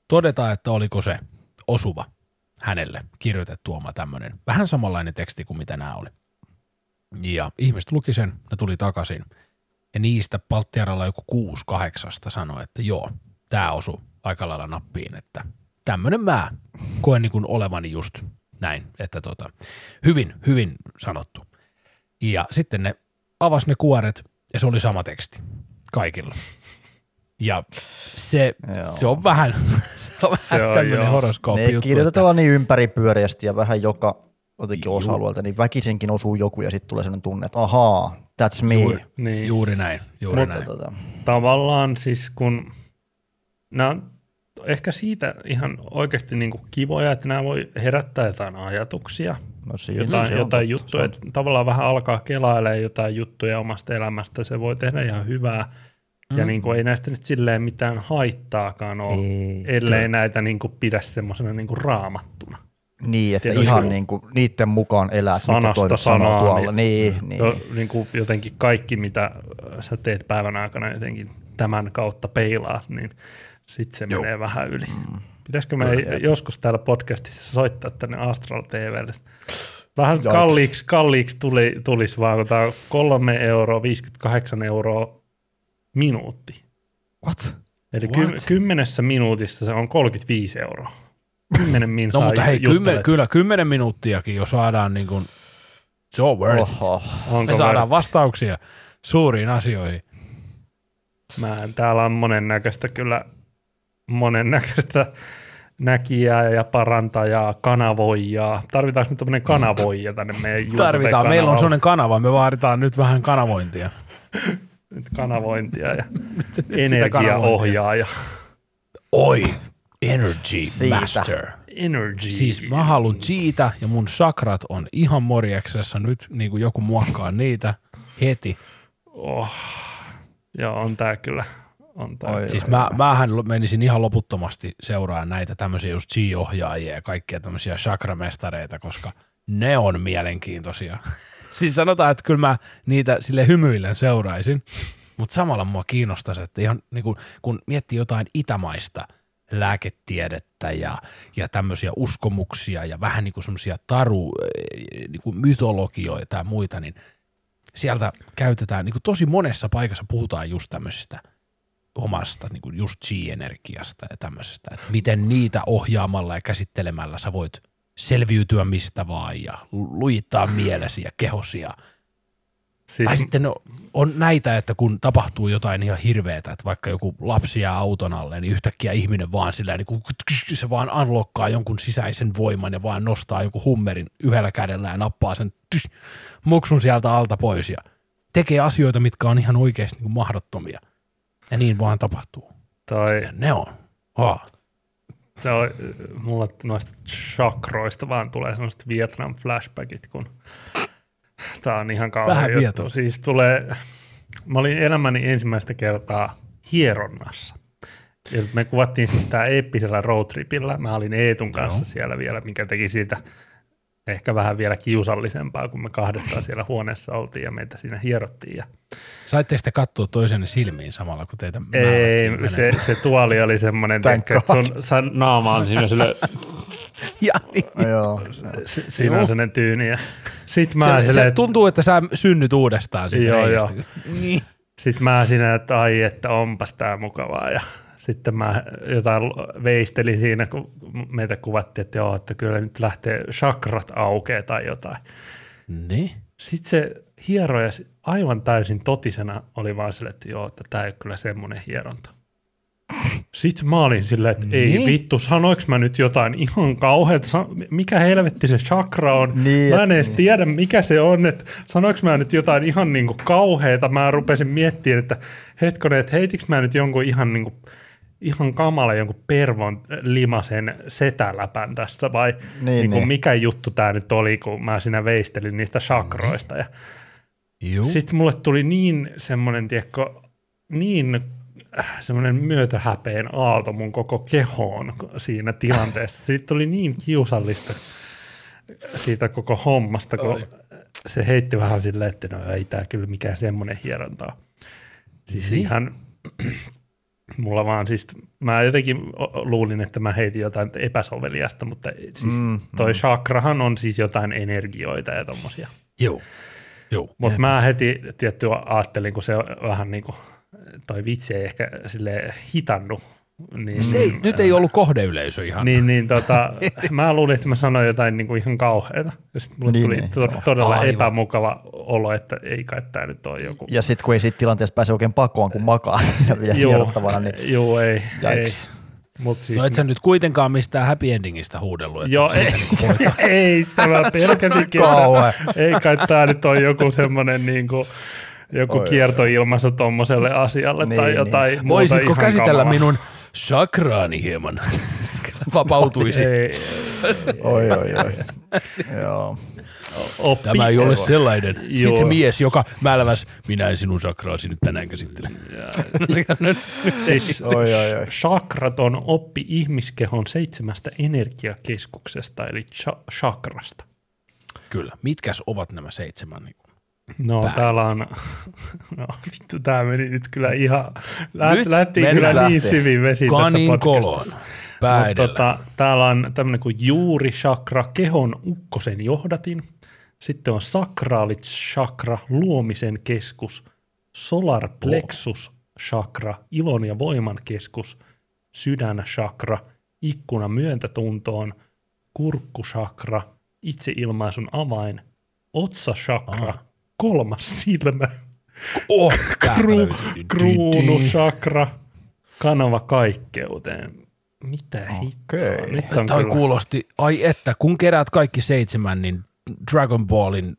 todeta, että oliko se osuva hänelle kirjoitettu oma tämmöinen vähän samanlainen teksti kuin mitä nämä oli. Ja ihmiset luki sen, ne tuli takaisin. Ja niistä Palttiaralla joku kuusi kahdeksasta sanoi, että joo, tämä osui aika lailla nappiin, että tämmöinen mä koen niin kuin olevani just näin, että tota, hyvin, hyvin sanottu. Ja sitten ne avas ne kuoret ja se oli sama teksti kaikilla. Ja se, Joo. se on vähän, se on Se vähän on tämmöinen joo. horoskooppi Ne juttu. kirjoitetaan niin ympäripyöreästi ja vähän joka jotenkin osa-alueelta, niin väkisinkin osuu joku ja sitten tulee sellainen tunne, että ahaa, that's me. Juuri, Niin. juuri näin, juuri Mutta näin. Tota, tavallaan siis kun nämä on ehkä siitä ihan oikeasti niin kivoja, että nämä voi herättää jotain ajatuksia, no siinä jotain, on jotain juttuja, se että tavallaan vähän alkaa kelailemaan jotain juttuja omasta elämästä, se voi tehdä ihan hyvää, mm. ja niin kuin ei näistä nyt silleen mitään haittaakaan ole, Ei, ellei kyllä. näitä niin kuin pidä semmoisena niin kuin raamattuna. Niin, että Tiedä, ihan niin niin kuin, niiden mukaan elää, Sanasta sanoo sanaan, tuolla. niin- Niin, niin. Jo, niin kuin jotenkin kaikki, mitä äh, sä teet päivän aikana jotenkin tämän kautta peilaat, niin sitten se Joo. menee vähän yli. Mm. Pitäisikö me Kyllä. joskus täällä podcastissa soittaa tänne Astral TVlle? Vähän Jaks. kalliiksi, kalliiksi tuli, tulisi vaan, kun tämä on 3 euroa, 58 euroa minuutti. What? Eli What? ky- kymmenessä minuutissa se on 35 euroa. Kymmenen min No mutta hei, kymmen, kyllä kymmenen minuuttiakin jo saadaan niin kuin, se on worth it. Oho. Onko Me saadaan saadaan vastauksia suuriin asioihin. Mä en, täällä on monennäköistä kyllä, monennäköistä näkijää ja parantajaa, kanavoijaa. Tarvitaanko me tämmöinen kanavoija tänne meidän Tarvitaan, meillä on sellainen kanava, me vaaditaan nyt vähän kanavointia. Nyt kanavointia ja energiaohjaaja. Oi, Energy Siitä. Master. Energy. Siis mä haluan siitä ja mun sakrat on ihan morjeksessa nyt, niin kuin joku muokkaa niitä heti. Oh. Joo, on tää kyllä. On tää. Oi. Siis mä, mähän menisin ihan loputtomasti seuraamaan näitä tämmöisiä just chi-ohjaajia ja kaikkia tämmöisiä sakramestareita, koska ne on mielenkiintoisia. siis sanotaan, että kyllä mä niitä sille hymyillen seuraisin, mutta samalla mua kiinnostaisi, että ihan niin kun, kun miettii jotain itämaista lääketiedettä ja, ja tämmöisiä uskomuksia ja vähän niin kuin semmoisia taru, niin kuin mytologioita ja muita, niin sieltä käytetään, niin kuin tosi monessa paikassa puhutaan just tämmöisistä omasta niin kuin just chi-energiasta ja tämmöisestä, että miten niitä ohjaamalla ja käsittelemällä sä voit selviytyä mistä vaan ja lujittaa mielesi ja kehosi ja siis, tai sitten on, on näitä, että kun tapahtuu jotain ihan hirveetä, että vaikka joku lapsi jää auton alle, niin yhtäkkiä ihminen vaan sillä niin kuin, se vaan unlockkaa jonkun sisäisen voiman ja vaan nostaa jonkun hummerin yhdellä kädellä ja nappaa sen tys, muksun sieltä alta pois ja tekee asioita, mitkä on ihan oikeasti niin mahdottomia. Ja niin vaan tapahtuu. Ja ne on. Oh. se on, mulla noista chakroista vaan tulee semmoiset Vietnam flashbackit, kun tää on ihan kauhean Vähän juttu. Siis tulee, mä olin elämäni ensimmäistä kertaa hieronnassa. Ja me kuvattiin siis tää eeppisellä roadtripillä. Mä olin Eetun kanssa Joo. siellä vielä, mikä teki siitä ehkä vähän vielä kiusallisempaa, kun me kahdestaan siellä huoneessa oltiin ja meitä siinä hierottiin. Ja Saitte sitten katsoa toisenne silmiin samalla, kun teitä ei, määrättiin se, se tuoli oli semmoinen, että sun, sun naama on siinä sille Ja niin. No joo. Si- siinä on sellainen tyyni. Ja sit mä, Se, silleen, se tuntuu, että sä synnyt uudestaan siitä Joo, reiästä. joo. sit mä siinä, että ai, että onpas tää mukavaa. Ja sitten mä jotain veistelin siinä, kun meitä kuvattiin, että joo, että kyllä nyt lähtee chakrat aukee tai jotain. Niin. Sitten se hieroja aivan täysin totisena oli vaan sille, että joo, että tämä ei ole kyllä semmoinen hieronta. Sitten mä olin silleen, että ei Niin. vittu, sanoinko mä nyt jotain ihan kauheata, Sa- mikä helvetti se chakra on. Niin, mä en edes niin. tiedä, mikä se on, että sanoinko mä nyt jotain ihan niinku kauheata. Mä rupesin miettimään, että hetkonen, että heitikö mä nyt jonkun ihan niinku ihan kamala jonkun pervon limasen setäläpän tässä vai niin, Niin, niin niin. mikä juttu tämä nyt oli, kun mä siinä veistelin niistä chakroista ja Juu. sitten mulle tuli niin semmoinen, tiedätkö, niin semmoinen myötöhäpeen aalto mun koko kehoon siinä tilanteessa. Siitä tuli niin kiusallista siitä koko hommasta, kun Oi. se heitti vähän silleen, että no ei tämä kyllä mikään semmoinen hieronta ole. Siis Niin. ihan, Mulla vaan siis, mä jotenkin luulin, että mä heitin jotain epäsoveliasta, mutta siis Mm, toi chakrahan on siis jotain energioita ja tommosia. Joo. Joo. Mutta mä heti tietty ajattelin, kun se on vähän niin kuin, toi vitsi ei ehkä sille hitannut. Niin, Se ei, nyt ei ollut kohdeyleisö ihan. Niin, niin tota, mä luulin, että mä sanoin jotain niin kuin ihan kauheita. Ja sitten mulle Niin, tuli niin. to- todella Aivan. epämukava olo, että ei kai tämä nyt ole joku. Ja sitten kun ei siitä tilanteesta pääse oikein pakoon, kun makaa siinä vielä hierottavana, niin Joo, ei. ei. Mut siis, No et sä nyt kuitenkaan mistään happy endingistä huudellut. että Joo, ei, ei sitä mä pelkäsinkin, ei kai tämä nyt ole joku semmoinen niin kuin, joku Oi, kiertoilmaisu tommoselle asialle Niin, tai niin. jotain muuta Voisitko ihan käsitellä kamalaa. minun sakraani hieman? Vapautuisi. Ei, Oi, oi, oi. Joo. oppi. Tämä ei ole sellainen. Sitten se Joo. mies, joka mälväs, minä en sinun sakraasi nyt tänään käsittelen. nyt, Siis Oi, oi, oi. chakrat on oppi ihmiskehon seitsemästä energiakeskuksesta, eli chakrasta. Kyllä. Mitkäs ovat nämä seitsemän? niin? No Pää. täällä on, no vittu tää meni nyt kyllä ihan, lät, Nyt lähtiin kyllä niin Lähtee. syviin vesiin Kanin tässä podcastissa. Mut tota, täällä on tämmöinen kuin juuri chakra, kehon ukkosen johdatin. Sitten on sakraalit chakra, luomisen keskus, solar plexus chakra, ilon ja voiman keskus, sydän chakra, ikkuna myöntätuntoon, kurkku chakra, itseilmaisun avain, otsa chakra, Ah. Kolmas silmä, Oh, Kru- kruunu chakra, kanava kaikkeuteen. Mitä Okei. hittoa? Nyt on Toi kyllä. kuulosti, ai että, kun keräät kaikki seitsemän, niin Dragon Ballin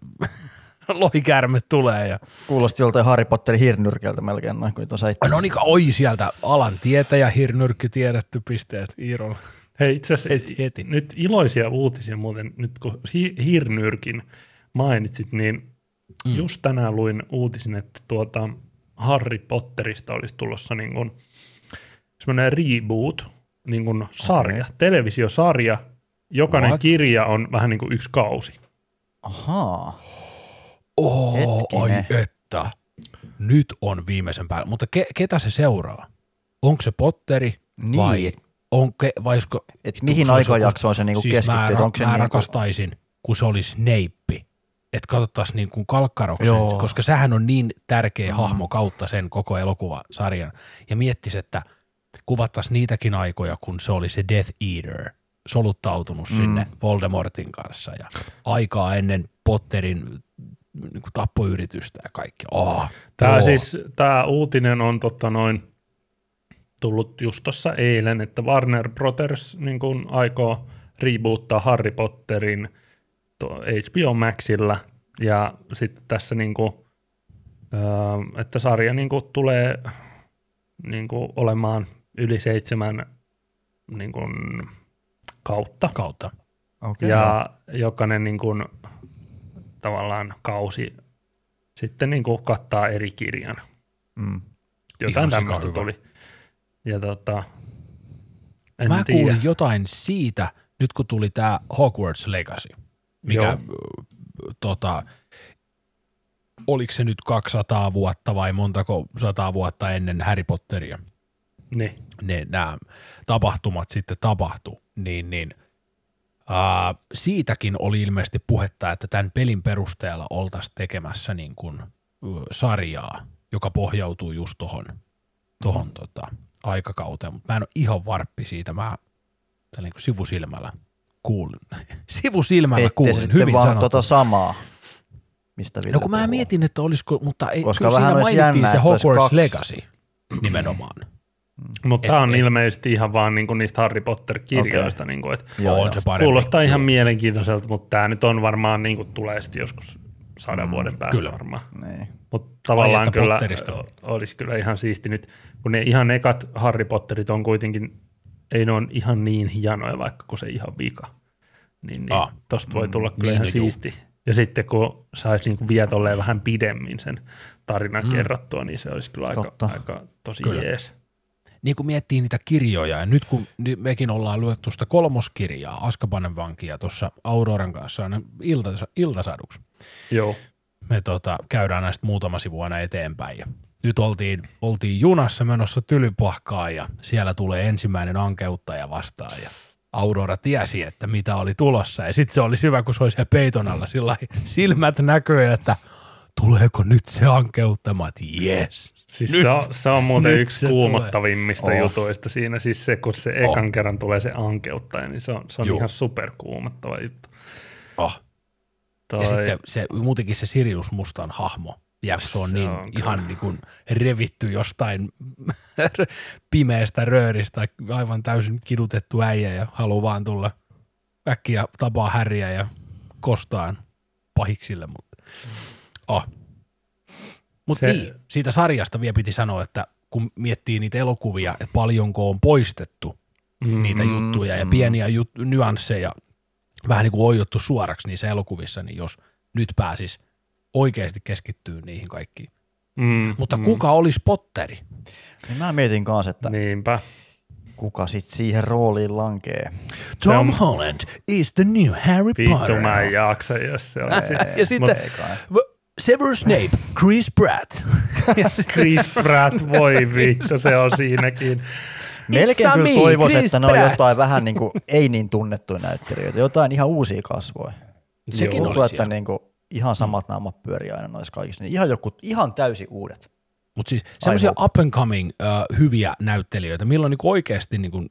lohikärme tulee. Ja... Kuulosti joltain Harry Potterin hirnyrkeltä melkein noin kuin tuossa No niin, oi sieltä alan tietäjä, hirnyrkki tiedetty pisteet Iirolla. Hei, itse asiassa Heti, heti. nyt iloisia uutisia muuten, nyt kun hi- Hirnyrkin mainitsit, niin mm. just tänään luin uutisin, että tuota Harry Potterista olisi tulossa niin kuin semmoinen reboot, niin kuin sarja, Okei. televisiosarja. Jokainen What? kirja on vähän niin kuin yksi kausi. Ahaa. Oh, ai että. Nyt on viimeisen päällä. Mutta ke, ketä se seuraa? Onko se Potteri Niin. vai, on ke, vai olisiko, Et mihin se aikajaksoon se niinku siis keskittyy? Mä, onko se mä niinku, rakastaisin, kun se olisi neippi. Että katsottaisiin niin kuin kalkkaroksen, Joo. koska sähän on niin tärkeä mm. hahmo kautta sen koko elokuvasarjan. Ja miettis, että kuvattaisiin niitäkin aikoja, kun se oli se Death Eater soluttautunut mm. sinne Voldemortin kanssa ja aikaa ennen Potterin niin kuin tappoyritystä ja kaikki. Oh, Tämä, siis, tämä uutinen on totta noin tullut just tuossa eilen, että Warner Brothers niin kuin aikoo reboottaa Harry Potterin HBO Maxilla ja sitten tässä niin kuin, öö, että sarja niin kuin tulee niin kuin olemaan yli seitsemän niin kuin, kautta kautta. okay. ja jokainen niin kuin, tavallaan kausi sitten niin kuin kattaa eri kirjan. mm. Jotain Ihan tämmöistä tuli. Ja tota, en Mä tiedä. kuulin jotain siitä, nyt kun tuli tämä Hogwarts Legacy, mikä Joo. tota, oliko se nyt 200 vuotta vai montako sataa vuotta ennen Harry Potteria Niin. ne nämä tapahtumat sitten tapahtu, niin, niin ää, siitäkin oli ilmeisesti puhetta, että tämän pelin perusteella oltaisiin tekemässä niin kuin, sarjaa, joka pohjautuu just tohon, tohon tota, aikakauteen, mutta mä en ole ihan varppi siitä, mä tällä niin kuin sivusilmällä kuulin. sivusilmällä Ette kuulin, sitten hyvin vaan sanottu. tota samaa, mistä Ville No kun mä mietin, että olisiko, mutta ei, Koska kyllä vähän siinä mainittiin jännä, se Hogwarts kaksi. Legacy nimenomaan. Mutta Et- tämä on et- ilmeisesti ihan vaan niinku niistä Harry Potter-kirjoista. Okei. Niinku, et Joo, on joo. se parempi. kuulostaa ihan mielenkiintoiselta, mutta tämä nyt on varmaan, niinku, tulee sitten joskus sadan vuoden päästä kyllä. varmaan. Niin. Mutta tavallaan kyllä Potterista. olisi kyllä ihan siisti nyt, kun ne ihan ekat Harry Potterit on kuitenkin, ei ne on ihan niin hienoja vaikka kun se ihan vika. Niin, niin Ah. tosta voi tulla kyllä Niin, ihan no juu. siisti. Ja sitten kun saisi niinku vie tolleen vähän pidemmin sen tarinan mm. kerrattua, niin se olisi kyllä aika, Totta. aika tosi Kyllä. jees. niin kun miettii niitä kirjoja, ja nyt kun mekin ollaan luettu sitä kolmoskirjaa, Askabanen vankia tuossa Auroran kanssa aina iltas, iltasaduksi, Joo. me tota, käydään näistä muutama sivu aina eteenpäin, ja nyt oltiin, oltiin junassa menossa tylypahkaan ja siellä tulee ensimmäinen ankeuttaja vastaan ja Aurora tiesi, että mitä oli tulossa ja sitten se oli hyvä, kun se oli siellä peiton alla sillä silmät näkyy, että tuleeko nyt se ankeuttama, että yes. Siis Nyt- se, on, se on muuten yksi se kuumottavimmista tulee. Oh. jutuista siinä. Siis se, kun se ekan kerran tulee se ankeuttaja, niin se on, se on ihan superkuumottava juttu. Oh. Ja sitten se, muutenkin se Sirius Mustan hahmo, ja kun se on Se niin on ihan niin kuin revitty jostain pimeästä rööristä, aivan täysin kidutettu äijä ja haluaa vaan tulla äkkiä tapaa häriä ja kostaan pahiksille, mutta oh. Mut Se- niin, siitä sarjasta vielä piti sanoa, että kun miettii niitä elokuvia, että paljonko on poistettu mm, niitä juttuja ja mm. pieniä jut- nyansseja vähän niin kuin oijottu suoraksi niissä elokuvissa, niin jos nyt pääsis oikeasti keskittyä niihin kaikkiin. mm, Mutta kuka olisi Potteri? Niin mä mietin kanssa, että Niinpä. kuka sit siihen rooliin lankee. Tom on- Holland is the new Harry Vittu Potter. mä en jaksa, jos se on ja sitten Severus Snape, Chris Pratt. Chris Pratt, voi vittu, se on siinäkin. Melkein kyllä me, toivoisin, että ne on jotain vähän niin kuin, ei niin tunnettuja näyttelijöitä, jotain ihan uusia kasvoja. Sekin Joo. Tuntuu, että niin kuin, ihan samat naamat pyörii aina noissa kaikissa. Niin ihan, joku, ihan täysin uudet. Mutta siis semmoisia up and coming uh, hyviä näyttelijöitä, millä on niinku oikeasti niinku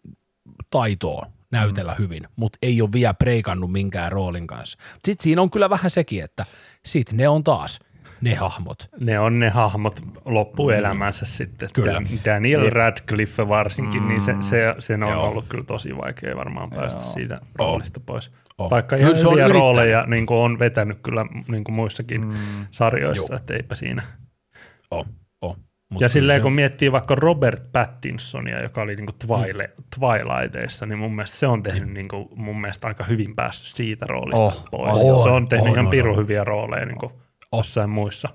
taitoa näytellä mm. hyvin, mutta ei ole vielä preikannut minkään roolin kanssa. Sitten siinä on kyllä vähän sekin, että sit ne on taas ne hahmot. Ne on ne hahmot loppuelämänsä sitten. Kyllä. Dan- Daniel Radcliffe varsinkin, niin se, se, sen on Joo. ollut kyllä tosi vaikea varmaan päästä Joo. siitä roolista pois. Oh. Vaikka Kyllä ihan se on hyviä yrittänyt. rooleja niin kuin on vetänyt kyllä niin kuin muissakin mm. sarjoissa, Joo. että eipä siinä. Oh, oh. Mut ja silleen se- kun miettii vaikka Robert Pattinsonia, joka oli niin kuin Twile, Twilighteissa, niin mun mielestä se on tehnyt niin kuin, mun mielestä aika hyvin päässyt siitä roolista Oh, pois. on, se on tehnyt on, ihan on, pirun on. hyviä rooleja niin kuin jossain muissa,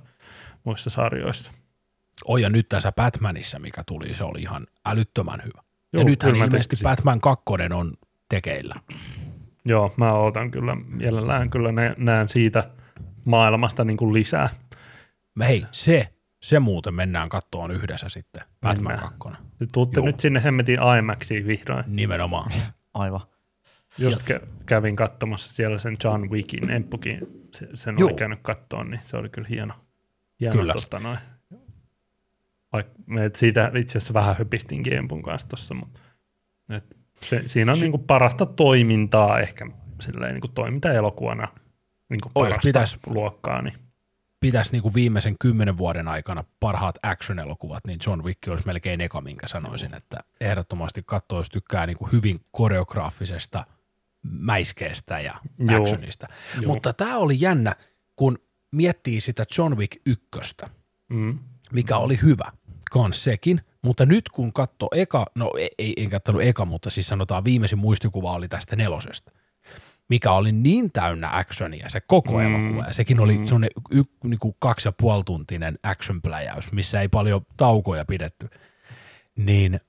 muissa sarjoissa. Oh, ja nyt tässä Batmanissa, mikä tuli, se oli ihan älyttömän hyvä. Joo, ja nythän ilmeisesti tykkäsin. Batman 2 on tekeillä. Joo, mä ootan kyllä, mielellään kyllä nä- näen siitä maailmasta niin kuin lisää. Hei, se, se muuten mennään kattoon yhdessä sitten, Batman Mennään. 2. Te tuutte Joo. nyt sinne hemmetin IMAXiin vihdoin. Nimenomaan. Aivan. Just kä- kävin katsomassa siellä sen John Wickin, Emppukin, se, sen Joo. oli käynyt kattoon, niin se oli kyllä hieno. hieno Kyllä. Tota noin. Vaikka me et siitä itse asiassa vähän höpistinkin Empun kanssa tuossa, mutta et se, siinä on Se- niinku parasta toimintaa ehkä silleen niinku toimintaelokuvana niinku Oi, parasta pitäis- luokkaa. Niin. pitäisi niin kuin viimeisen kymmenen vuoden aikana parhaat action-elokuvat, niin John Wick olisi melkein eka, minkä sanoisin, että ehdottomasti katsoa, jos tykkää niin kuin hyvin koreograafisesta mäiskeestä ja Joo. actionista. Joo. Mutta tämä oli jännä, kun miettii sitä John Wick ykköstä, Mm. mikä oli hyvä, kans sekin, mutta nyt kun katso eka, no ei, ei, en katsonut eka, mutta siis sanotaan viimeisin muistikuva oli tästä nelosesta, mikä oli niin täynnä actionia se koko Mm, mm, elokuva, ja sekin oli mm. semmoinen y, niinku kaksi ja puoli tuntinen action-pläjäys, missä ei paljon taukoja pidetty, niin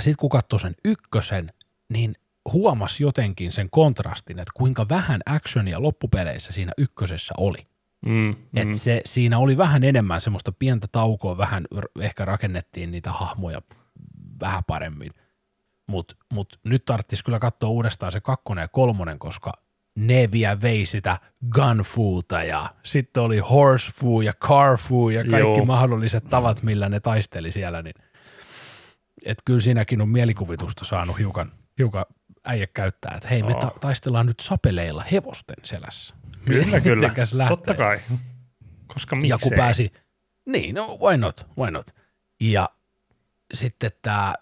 sitten kun katsoi sen ykkösen, niin huomasi jotenkin sen kontrastin, että kuinka vähän actionia loppupeleissä siinä ykkösessä oli. Mm. Mm. Et se, siinä oli vähän enemmän semmoista pientä taukoa, vähän ehkä rakennettiin niitä hahmoja vähän paremmin. Mutta mut nyt tarvitsisi kyllä katsoa uudestaan se kakkonen ja kolmonen, koska ne vielä vei sitä gunfoota ja sitten oli horsefoo ja carfoo ja kaikki Joo. Joo. mahdolliset tavat, millä ne taisteli siellä. Niin. Et kyllä siinäkin on mielikuvitusta saanut hiukan, hiukan äijä käyttää, että hei me ta- taistellaan nyt sapeleilla hevosten selässä. Kyllä, kyllä. Totta kai. Koska miksei. Ja kun pääsi, niin, no why not, why not. Ja sitten tämä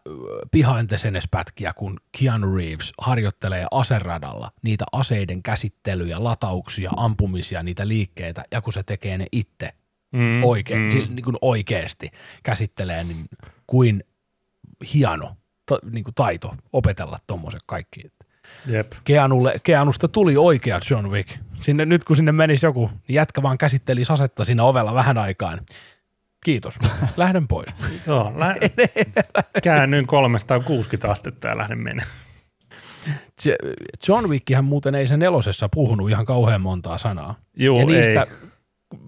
behind the scenes pätkiä, kun Keanu Reeves harjoittelee aseradalla niitä aseiden käsittelyjä, latauksia, ampumisia, niitä liikkeitä, ja kun se tekee ne itse mm, oikein, mm. mm. niin kuin oikeasti käsittelee, niin kuin hieno ta, niin kuin taito opetella tuommoiset kaikki. Jep. Keanulle, Keanusta tuli oikea John Wick. Sinne, nyt kun sinne menisi joku, niin jätkä vaan käsitteli asetta siinä ovella vähän aikaan. Kiitos, lähden pois. Joo, lä- käännyin 360 astetta ja lähden menemään. John Wickihän muuten ei sen nelosessa puhunut ihan kauhean montaa sanaa. Joo, ja niistä ei.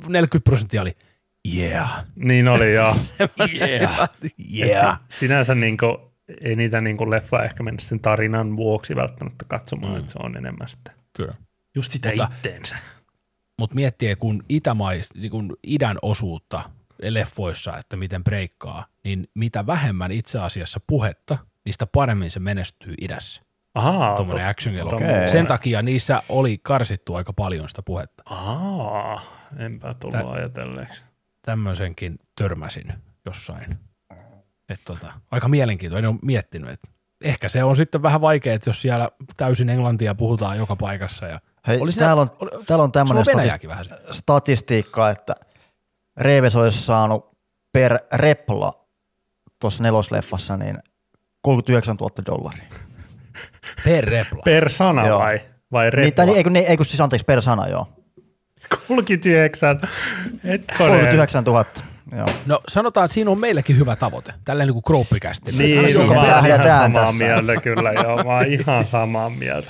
40 prosenttia oli Yeah. Niin oli joo. Yeah. yeah. Et si- sinänsä niinku, ei niitä niinku leffa ehkä mennä sen tarinan vuoksi välttämättä katsomaan, mm. että se on enemmän sitten Kyllä. just sitä Mutta- itteensä. Mutta miettii, kun, itämais, niin kun idän osuutta leffoissa, että miten breikkaa, niin mitä vähemmän itse asiassa puhetta, niistä paremmin se menestyy idässä. Ahaa. Tuommoinen to- action elokuva. Okei. Sen takia niissä oli karsittu aika paljon sitä puhetta. Ahaa, enpä tullut Tää- ajatelleeksi. Tämmöisenkin törmäsin jossain. Et tota, aika mielenkiintoinen, en ole miettinyt, että ehkä se on sitten vähän vaikea, että jos siellä täysin englantia puhutaan joka paikassa. Ja Hei, Oli täällä, on, oli- täällä on tämmöinen on stati- Venäjääkin vähän se. statistiikka, että Reeves olisi saanut per repla tuossa nelosleffassa niin 39 000 dollaria. Per repla. Per sana Joo. vai? Vai Niin, tai, repla? ei, kun, ei, kun siis anteeksi, per sana, joo. 39. Hetkonen. 39 000, joo. No sanotaan, että siinä on meillekin hyvä tavoite. Tälleen niin kuin krouppikästi. Niin, Aina mä oon ihan samaa tässä. mieltä kyllä, joo. Mä oon ihan samaa mieltä.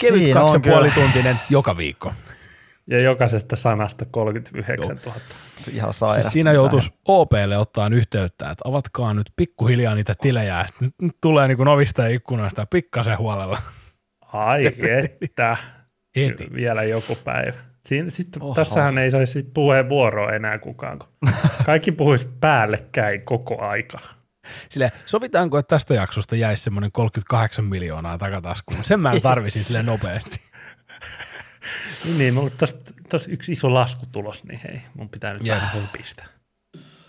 Kevyt Siinä kaksi puoli tuntinen joka viikko. Ja jokaisesta sanasta 39 000. Ihan sairasta. Siis siinä joutuisi OPlle ottaa yhteyttä, että avatkaa nyt pikkuhiljaa niitä tilejä, että nyt, nyt tulee niin kuin ovista ja ikkunasta pikkasen huolella. Ai että. Heti. Vielä joku päivä. Siin, sit, Oho. tässähän ei saisi puheenvuoroa enää kukaan, kaikki puhuisi päällekkäin koko aika. Sille, sovitaanko, että tästä jaksosta jäisi semmoinen 38 miljoonaa takataskuun? Sen mä tarvisin sille nopeasti. Niin, niin mulla tässä yksi iso lasku tulos, niin hei, mun pitää nyt Jep. vähän höpistä.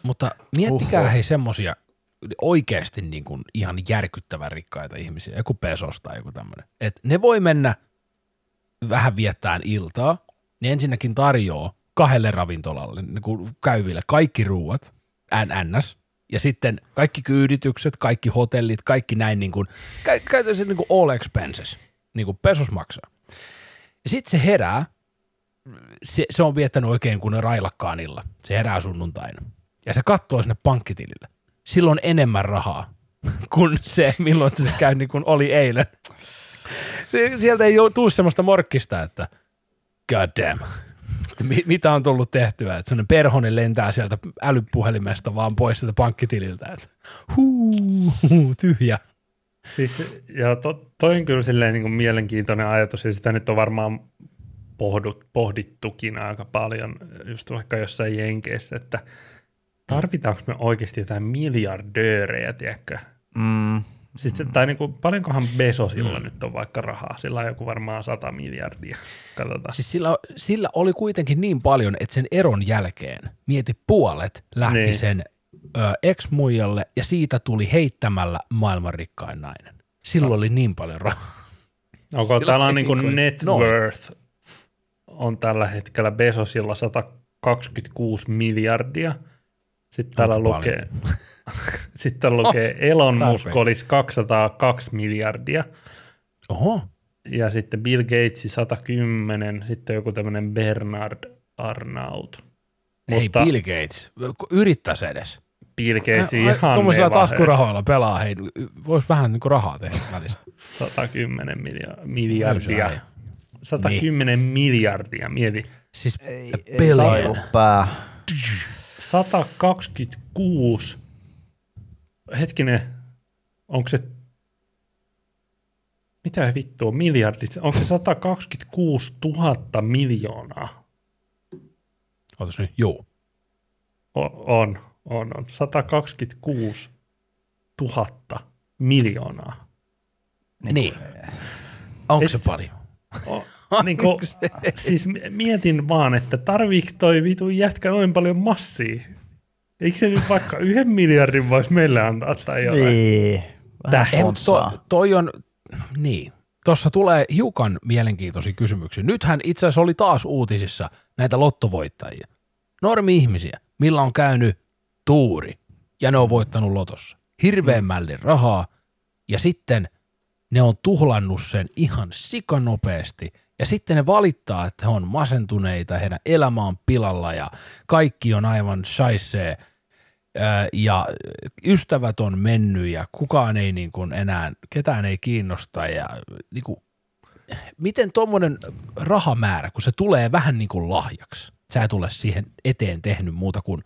Mutta miettikää Uhu. hei semmosia oikeasti niin kuin ihan järkyttävän rikkaita ihmisiä, joku Pesos tai joku tämmöinen. Että ne voi mennä vähän viettään iltaa, niin ensinnäkin tarjoaa kahdelle ravintolalle niin kuin käyville kaikki ruuat, NNS, ja sitten kaikki kyyditykset, kaikki hotellit, kaikki näin niin kuin, kä- käytännössä niin kuin all expenses, niin kuin Pesos maksaa. Ja sitten se herää, se, se on viettänyt oikein kuin railakkaanilla. Se herää sunnuntaina. Ja se katsoo sinne pankkitilille. Silloin enemmän rahaa kuin se, milloin se käy niin kuin oli eilen. Sieltä ei tule semmoista morkkista, että god damn, että mi- mitä on tullut tehtyä. Että sellainen perhonen lentää sieltä älypuhelimesta vaan pois sieltä pankkitililtä. Että huu, huu, tyhjä. Siis, ja to, toi on kyllä silleen niin kuin mielenkiintoinen ajatus, ja sitä nyt on varmaan pohdut, pohdittukin aika paljon, just vaikka jossain Jenkeissä, että tarvitaanko me oikeasti jotain miljardöörejä, tiedätkö? Mm, Siis, se- tai niin kuin, paljonkohan Bezosilla mm. nyt on vaikka rahaa? Sillä on joku varmaan 100 miljardia. Katsotaan. Siis sillä, sillä oli kuitenkin niin paljon, että sen eron jälkeen, mieti puolet, lähti Niin. sen ö, ex-muijalle ja siitä tuli heittämällä maailman rikkain nainen. Silloin oli niin paljon rahaa. Onko sillä täällä on on niin kuin net noin. worth on tällä hetkellä Bezosilla 126 miljardia. Sitten täällä Aika lukee, sitten lukee Elon Musk olisi 202 miljardia. Oho, Ja sitten Bill Gates 110, sitten joku tämmöinen Bernard Arnault. hei Mutta Bill Gates, yrittäisi edes. Bill Gates Ai- ihan Tuommoisilla taskurahoilla pelaa, hei, voisi vähän niin kuin rahaa tehdä välissä. 110 milja- miljardia. Löysä äijä. 110 miljardia, mieti. Siis ei, ei billion. sailu pää. 126, hetkinen, onko se, mitä vittua, miljardit, onko se 126 000 miljoonaa? Ootas nyt, juu. O- on, on, on. 126 000 miljoonaa. Niin. Onko Et se se- paljon? O, niin kuin, siis mietin vaan, että tarviiko toi vitu jätkä noin paljon massia? Eikö se nyt vaikka yhden miljardin voisi meille antaa tai jotain? Niin. Vähän Ei, to, toi on, niin. Tuossa tulee hiukan mielenkiintoisia kysymyksiä. Nythän itse asiassa oli taas uutisissa näitä lottovoittajia. Normi-ihmisiä, millä on käynyt tuuri ja ne on voittanut lotossa. Hirveän mällin rahaa ja sitten ne on tuhlannut sen ihan sikanopeasti ja sitten ne valittaa, että he on masentuneita, heidän elämä on pilalla ja kaikki on aivan shaisee ja ystävät on mennyt ja kukaan ei niin kuin enää, ketään ei kiinnosta ja niin kuin, miten tuommoinen rahamäärä, kun se tulee vähän niin kuin lahjaksi, sä et ole siihen eteen tehnyt muuta kuin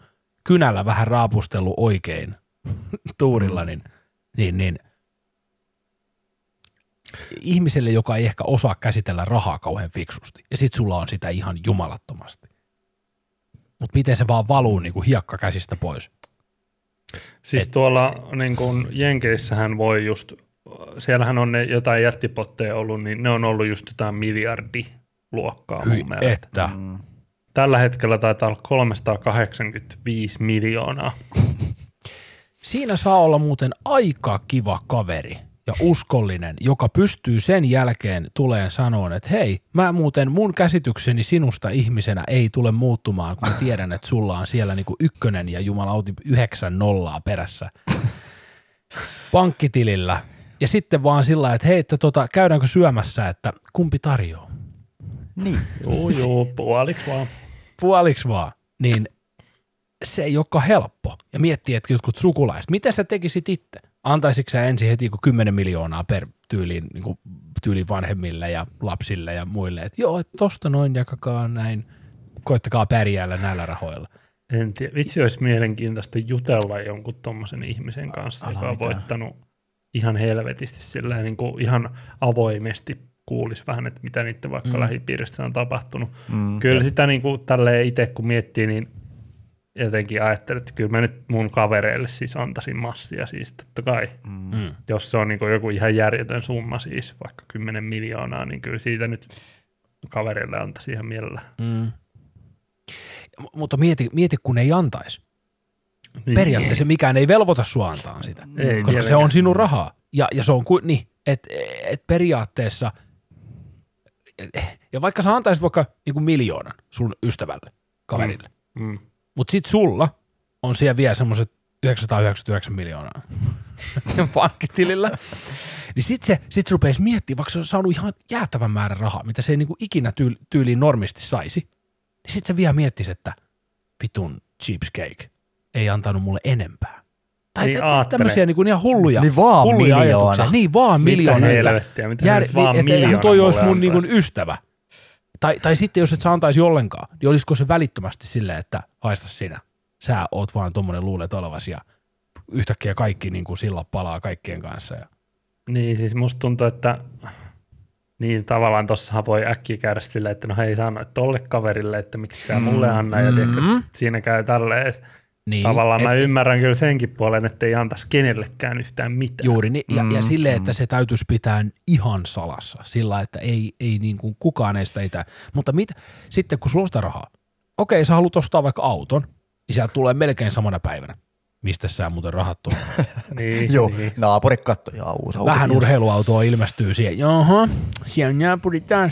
kynällä vähän raapustellut oikein tuurilla, niin, niin, niin ihmiselle, joka ei ehkä osaa käsitellä rahaa kauhean fiksusti, ja sit sulla on sitä ihan jumalattomasti. Mutta miten se vaan valuu niin kuin hiekka käsistä pois? Siis Et, tuolla niin kuin Jenkeissähän voi just, siellähän on ne jotain jättipotteja ollut, niin ne on ollut just jotain miljardiluokkaa mun Hyi, mielestä. että Mm. Tällä hetkellä taitaa olla 385 miljoonaa. Siinä saa olla muuten aika kiva kaveri ja uskollinen, joka pystyy sen jälkeen tuleen sanoon, että hei, mä muuten mun käsitykseni sinusta ihmisenä ei tule muuttumaan, kun mä tiedän, että sulla on siellä niinku ykkönen ja jumalauti yhdeksän nollaa perässä pankkitilillä. Ja sitten vaan sillä että hei, että tota, käydäänkö syömässä, että kumpi tarjoaa? Niin. Joo, joo, puoliksi vaan. puoliksi vaan, niin se ei olekaan helppo. Ja miettii, että jotkut sukulaiset, mitä sä tekisit itse? Antaisitko sä ensin heti kun 10 miljoonaa per tyyliin, niin kuin, tyyliin vanhemmille ja lapsille ja muille, että joo, että tosta noin jakakaa näin, koittakaa pärjäällä näillä rahoilla. En tiedä. Vitsi olisi mielenkiintoista jutella jonkun tommosen ihmisen kanssa, Ala joka on voittanut ihan helvetisti sillä niin kuin ihan avoimesti kuulisi vähän, että mitä niiden vaikka Mm. mm. lähipiirissä on tapahtunut. Mm. Kyllä sitä niin kuin tälleen itse kun miettii, niin jotenkin ajattelin, että kyllä mä nyt mun kavereille siis antaisin massia siis totta kai. Mm. Mm. Jos se on niin joku ihan järjetön summa siis, vaikka 10 miljoonaa, niin kyllä siitä nyt kaverille antaisi ihan mielellä. Mm. M- Mutta mieti, mieti, kun ei antaisi. Niin. Periaatteessa mikään ei velvoita sua antaa sitä. Ei koska se on sinun rahaa. Ja, ja se on kuin, niin, että et periaatteessa, ja vaikka sä antaisit vaikka niin kuin miljoonan sun ystävälle, kaverille, mm. Mm. Mutta sit sulla on siellä vielä semmoiset 999 miljoonaa pankkitilillä, niin sit se, sit se rupeisi miettimään, vaikka se on saanut ihan jäätävän määrän rahaa, mitä se ei niinku ikinä tyyli, tyyliin normisti saisi, niin sit se vielä miettisi, että vitun cheapskate ei antanut mulle enempää. Tai Niin niin aattele. tämmöisiä niinku ihan hulluja, Niin vaan hulluja miljoona. ajatuksia. Niin vaan Mitä miljoona. että- helvettiä, mitä Jär, vaan niin, että eihän miljoona toi olisi mun niin kuin ystävä. Tai, tai sitten jos et sä antaisi ollenkaan, niin olisiko se välittömästi silleen, että haista sinä. Sä oot vaan tommonen luulet olevas ja yhtäkkiä kaikki niin kuin sillä palaa kaikkien kanssa. Ja, Niin, siis musta tuntuu, että niin tavallaan tossahan voi äkkiä käydä silleen, että no hei sano, että tolle kaverille, että miksi sä mulle anna, ja tiedätkö, Mm. siinä käy tälleen, että niin, tavallaan mä et- ymmärrän kyllä senkin puolen, että ei antaisi kenellekään yhtään mitään. Juuri, niin, ja, ja Mm, silleen, mm. että se täytyisi pitää ihan salassa, sillä että ei, ei niin kuin kukaan ei sitä itä. Mutta mit, sitten kun sulla on sitä rahaa, okei sä haluat ostaa vaikka auton, niin sieltä tulee melkein samana päivänä. Mistä sä muuten rahat tuo? Niin, Joo, niin. naapuri katsoi, jaa uusi auto. Vähän urheiluautoa ilmestyy siihen. Jaha, siellä on naapuri taas.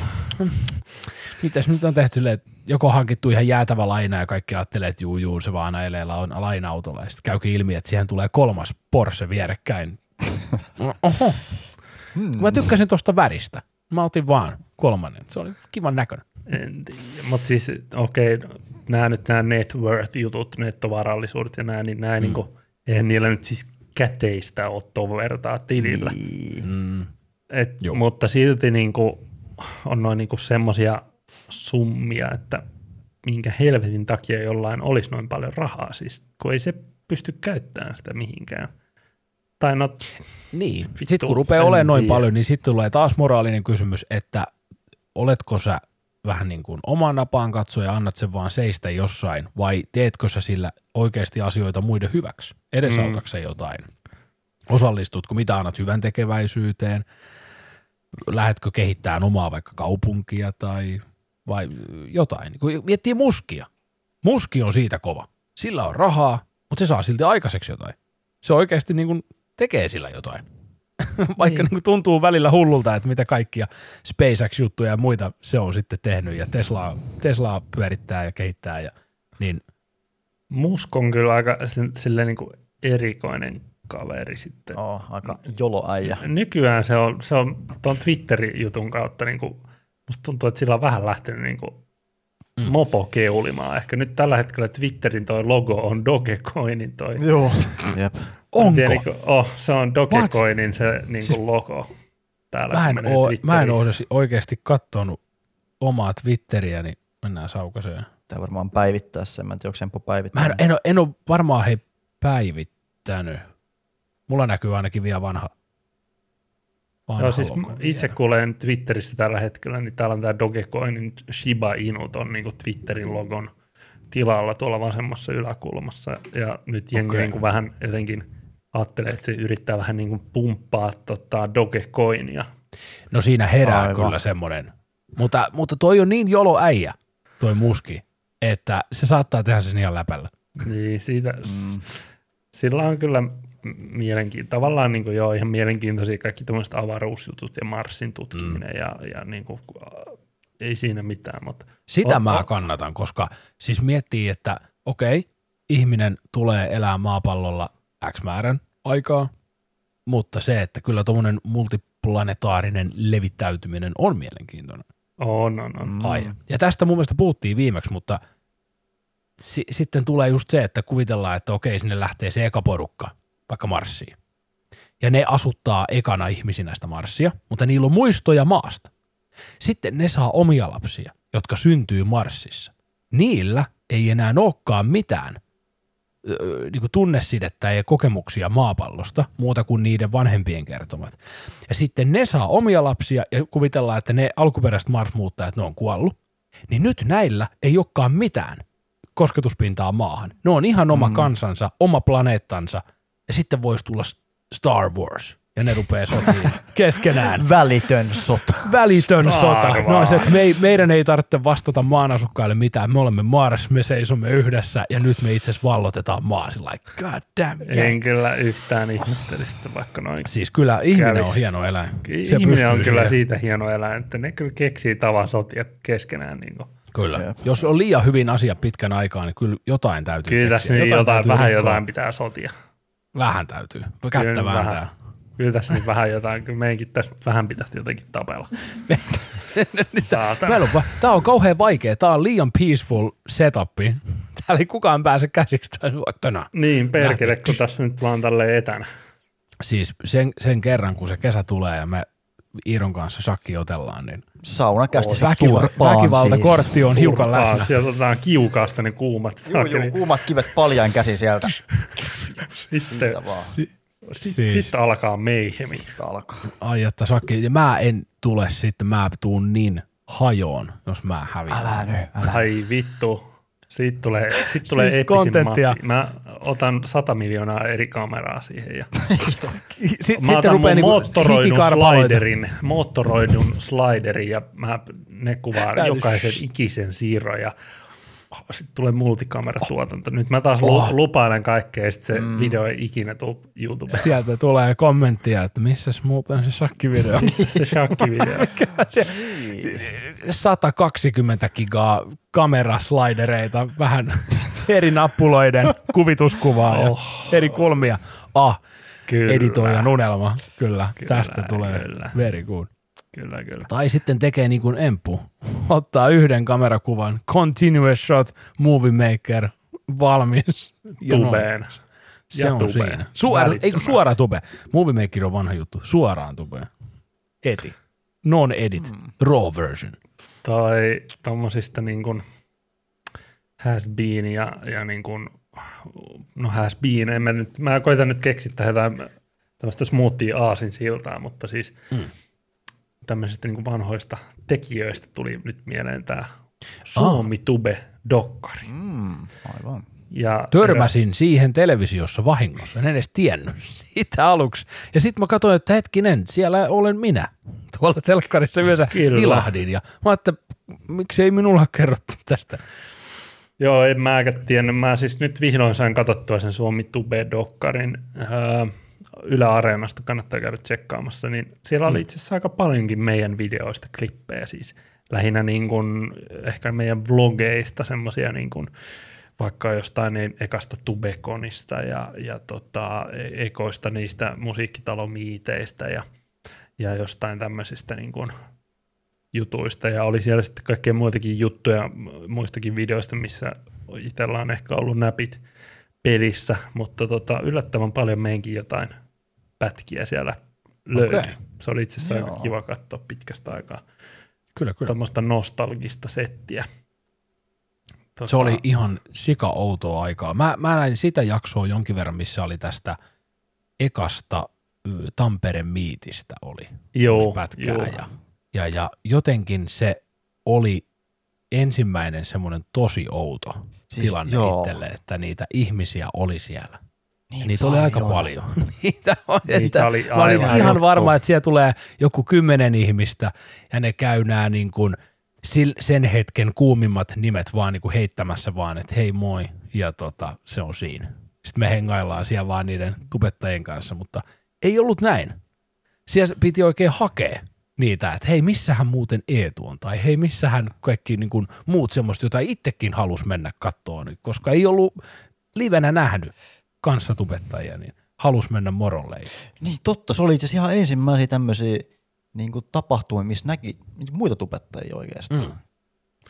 Mitäs nyt on tehty silleen, että joko hankittu ihan jäätävä laina ja kaikki ajattelee, että juu, juu, se vaan ajelee la- laina-autolla. Ja sitten käykin ilmi, että siihen tulee kolmas Porsche vierekkäin. Oho. Hmm. Mä tykkäsin tuosta väristä. Mä otin vaan kolmannen. Se oli kivan näköinen. Mutta siis okei, okay, nämä nyt nämä net worth-jutut, nettovarallisuudet ja nämä, niin nämä mm. niinku, eihän niillä nyt siis käteistä ole tuon vertaa tilillä. Niin. Mm. Et, Joo. mutta silti niinku, on noin niinku semmoisia summia, että minkä helvetin takia jollain olisi noin paljon rahaa, siis kun ei se pysty käyttämään sitä mihinkään. Tai no, Niin. Sitten kun rupeaa olemaan noin paljon, niin sitten tulee taas moraalinen kysymys, että oletko sä vähän niin kuin oman napaan katsoa ja annat sen vaan seistä jossain, vai teetkö sä sillä oikeasti asioita muiden hyväksi? Edesautatko sä jotain? Osallistutko, mitä annat hyvän tekeväisyyteen? Lähetkö kehittämään omaa vaikka kaupunkia tai vai jotain? Kun miettii muskia. Muski on siitä kova. Sillä on rahaa, mutta se saa silti aikaiseksi jotain. Se oikeasti niin kuin tekee sillä jotain. Vaikka niin. Niin. Niin tuntuu välillä hullulta, että mitä kaikkia SpaceX-juttuja ja muita se on sitten tehnyt ja Teslaa, Teslaa pyörittää ja kehittää. Ja, niin Musk on kyllä aika si- silleen niinku erikoinen kaveri sitten. Oh, aika joloäijä. Nykyään se on, se on tuon Twitterin jutun kautta, niin kuin, musta tuntuu, että sillä on vähän lähtenyt niin kuin Mm. mopo keulimaan. Ehkä nyt tällä hetkellä Twitterin toi logo on Dogecoinin toi. Joo. Jep. onko? Tiedä, niin kuin, oh, se on Dogecoinin se niin kuin Siis- logo. täällä. Mä kun en, oo, mä en oo siis oikeasti kattonut omaa Twitteriä, niin mennään saukaseen. Tää varmaan päivittää sen. Mä en tiedä, onko Sempo Mä en, en, oo, en oo varmaan he päivittänyt. Mulla näkyy ainakin vielä vanha. Vanha Joo, siis itse kuulen Twitterissä tällä hetkellä, niin täällä on tämä Dogecoinin Shiba Inu on niin Twitterin logon tilalla tuolla vasemmassa yläkulmassa. Ja nyt jengi Okei. niin kuin vähän jotenkin ajattelee, että se yrittää vähän niin kuin pumppaa tota Dogecoinia. No siinä herää Aivan. kyllä semmoinen. Mutta, mutta toi on niin jolo äijä, toi muski, että se saattaa tehdä sen ihan läpällä. Niin siitä, mm. sillä on kyllä mielenkiintoista. Tavallaan niin kuin, joo, ihan mielenkiintoisia kaikki tämmöiset avaruusjutut ja Marsin tutkiminen mm. ja, ja niin kuin, ei siinä mitään, mutta Sitä On- mä kannatan, koska siis miettii, että okei, ihminen tulee elää maapallolla X määrän aikaa, mutta se, että kyllä tuommoinen multiplanetaarinen levittäytyminen on mielenkiintoinen on, on, on. Mm. aihe. Ja tästä mun mielestä puhuttiin viimeksi, mutta si- sitten tulee just se, että kuvitellaan, että okei, sinne lähtee se eka porukka, vaikka Marsiin. Ja ne asuttaa ekana ihmisinä sitä Marssia, mutta niillä on muistoja maasta. Sitten ne saa omia lapsia, jotka syntyy Marsissa. Niillä ei enää olekaan mitään öö, niin tunnesidettä ja kokemuksia maapallosta, muuta kuin niiden vanhempien kertomat. Ja sitten ne saa omia lapsia ja kuvitellaan, että ne alkuperäiset Mars-muuttajat, ne on kuollut. Niin nyt näillä ei olekaan mitään kosketuspintaa maahan. Ne on ihan oma mm. kansansa, oma planeettansa ja sitten voisi tulla Star Wars ja ne rupeaa sotiin keskenään. Välitön sota. Välitön Star sota. No se, että me ei, Wars. meidän ei tarvitse vastata maan asukkaille mitään. Me olemme Mars, me seisomme yhdessä ja nyt me itse asiassa vallotetaan maa. Sillä like, god damn. En Yeah. kyllä yhtään ihmettelisi, että vaikka noin. Siis kyllä ihminen Kävis. on hieno eläin. Se Ihminen on kyllä siihen. siitä hieno eläin, että ne kyllä keksii tavan sotia keskenään. Niin kuin. Kyllä. Jep. Jos on liian hyvin asia pitkän aikaa, niin kyllä jotain täytyy Kyllä tässä niin jotain, täytyy vähän rikkoa. jotain pitää sotia. Vähän täytyy. Kyllä Kättä nyt vääntää. vähän. Kyllä tässä nyt vähän jotain, kyllä meidänkin tässä vähän pitäisi jotenkin tapella. Meillä on, va- tää on kauhean vaikea. Tää on liian peaceful setupi. Täällä ei kukaan pääse käsiksi tänään. Niin, perkele, kun tässä nyt vaan tälleen etänä. Siis sen, sen kerran, kun se kesä tulee ja me Iiron kanssa shakki otellaan, niin Sauna kästi se turpaan väkivaltakortti on hiukan Turpaa, läsnä. Sieltä otetaan kiukaasta ne kuumat Siis. Juu, juu, kuumat kivet paljain käsi sieltä. Sitten. Si- sit, siis. sitten alkaa meihemi. Alkaa. ai että shakki. Ja mä en tule sitten, mä tuun niin hajoon, jos mä häviän. Älä nyt. Älä. Ai vittu. Siitä tulee, siitä tulee Siis episin contenttia. matsi. Mä otan 100 miljoonaa eri kameraa siihen. Ja Sitten, mä otan mun niinku moottoroidun sliderin, moottoroidun sliderin ja mä ne kuvaan Täytyy- jokaisen ikisen siirron ja sitten tulee multikameratuotanto. Nyt mä taas Oh. lupailen kaikkea ja sitten se mm. video ei ikinä tule YouTubeen. Sieltä tulee kommenttia, että missäs muuten se shakkivideo. Missä se shakkivideo? se, 120 gigaa kameraslidereita, vähän eri nappuloiden kuvituskuvaa ja Oh. eri kulmia. Ah, Kyllä. editoijan unelma. Kyllä, Kyllä, tästä tulee kyllä. very good. Kyllä, kyllä. Tai sitten tekee niin kuin Empu. Ottaa yhden kamerakuvan, continuous shot, movie maker, valmis. Ja noin. Tubeen. Se Ja on tubeen. siinä. Suora, ei kun suora tube. Movie maker on vanha juttu. Suoraan tubeen. Heti. Non-edit. Mm. Raw version. Tai tommosista niin kuin has been ja, ja niin kuin, no has been, en mä, nyt, mä koitan nyt keksiä tähän jotain tämmöistä smoothie aasin siltaa, mutta siis Mm. mm. tämmöisistä niin kuin vanhoista tekijöistä tuli nyt mieleen tämä Suomi Tube dokkari. Mm, aivan. Ja Törmäsin siihen televisiossa vahingossa. En edes tiennyt siitä aluksi. Ja sitten mä katsoin, että hetkinen, siellä olen minä. Tuolla telkkarissa Kyllä. ilahdin. Ja mä ajattelin, että miksei minulla kerrottu tästä. Joo, en mäkään tiennyt. Mä siis nyt vihdoin sain katsottua sen Suomi Tube-dokkarin öö, Yle Areenasta, kannattaa käydä tsekkaamassa, niin siellä oli itse asiassa aika paljonkin meidän videoista klippejä siis. Lähinnä niin kuin, ehkä meidän vlogeista semmoisia niin kuin, vaikka jostain niin ekasta Tubekonista ja, ja tota, e- ekoista niistä musiikkitalomiiteistä ja, ja jostain tämmöisistä niin kuin jutuista ja oli siellä sitten kaikkea muitakin juttuja muistakin videoista, missä itsellä on ehkä ollut näpit pelissä, mutta tota, yllättävän paljon meinkin jotain pätkiä siellä löytyi. Okei. Se oli itse asiassa aika kiva katsoa pitkästä aikaa. Kyllä, kyllä. Tuommoista nostalgista settiä. Tota, Se oli ihan sika outoa aikaa. Mä, mä näin sitä jaksoa jonkin verran, missä oli tästä ekasta Tampereen miitistä oli, joo, oli pätkää. joo. Ja, ja, ja jotenkin se oli ensimmäinen semmoinen tosi outo siis, tilanne joo. itselle, että niitä ihmisiä oli siellä. Niin Ja niitä oli aika paljon. paljon. niitä oli, Niitä että oli mä olin ihan juttu. varma, että siellä tulee joku kymmenen ihmistä ja ne käy nämä niin kuin sen hetken kuumimmat nimet vaan niin kuin heittämässä vaan, että hei moi ja tota, se on siinä. Sitten me hengaillaan siellä vaan niiden tubettajien kanssa, mutta ei ollut näin. Siellä piti oikein hakea niitä, että hei, missähän muuten Eetu on, tai hei, missähän kaikki niin muut semmoista, jota itsekin halusi mennä kattoon, koska ei ollut livenä nähnyt kanssatubettajia, niin halus mennä morolle. Niin totta, se oli itse asiassa ihan ensimmäisiä tämmöisiä niin kuin tapahtumia, missä näki niin muita tubettajia oikeastaan. Mm.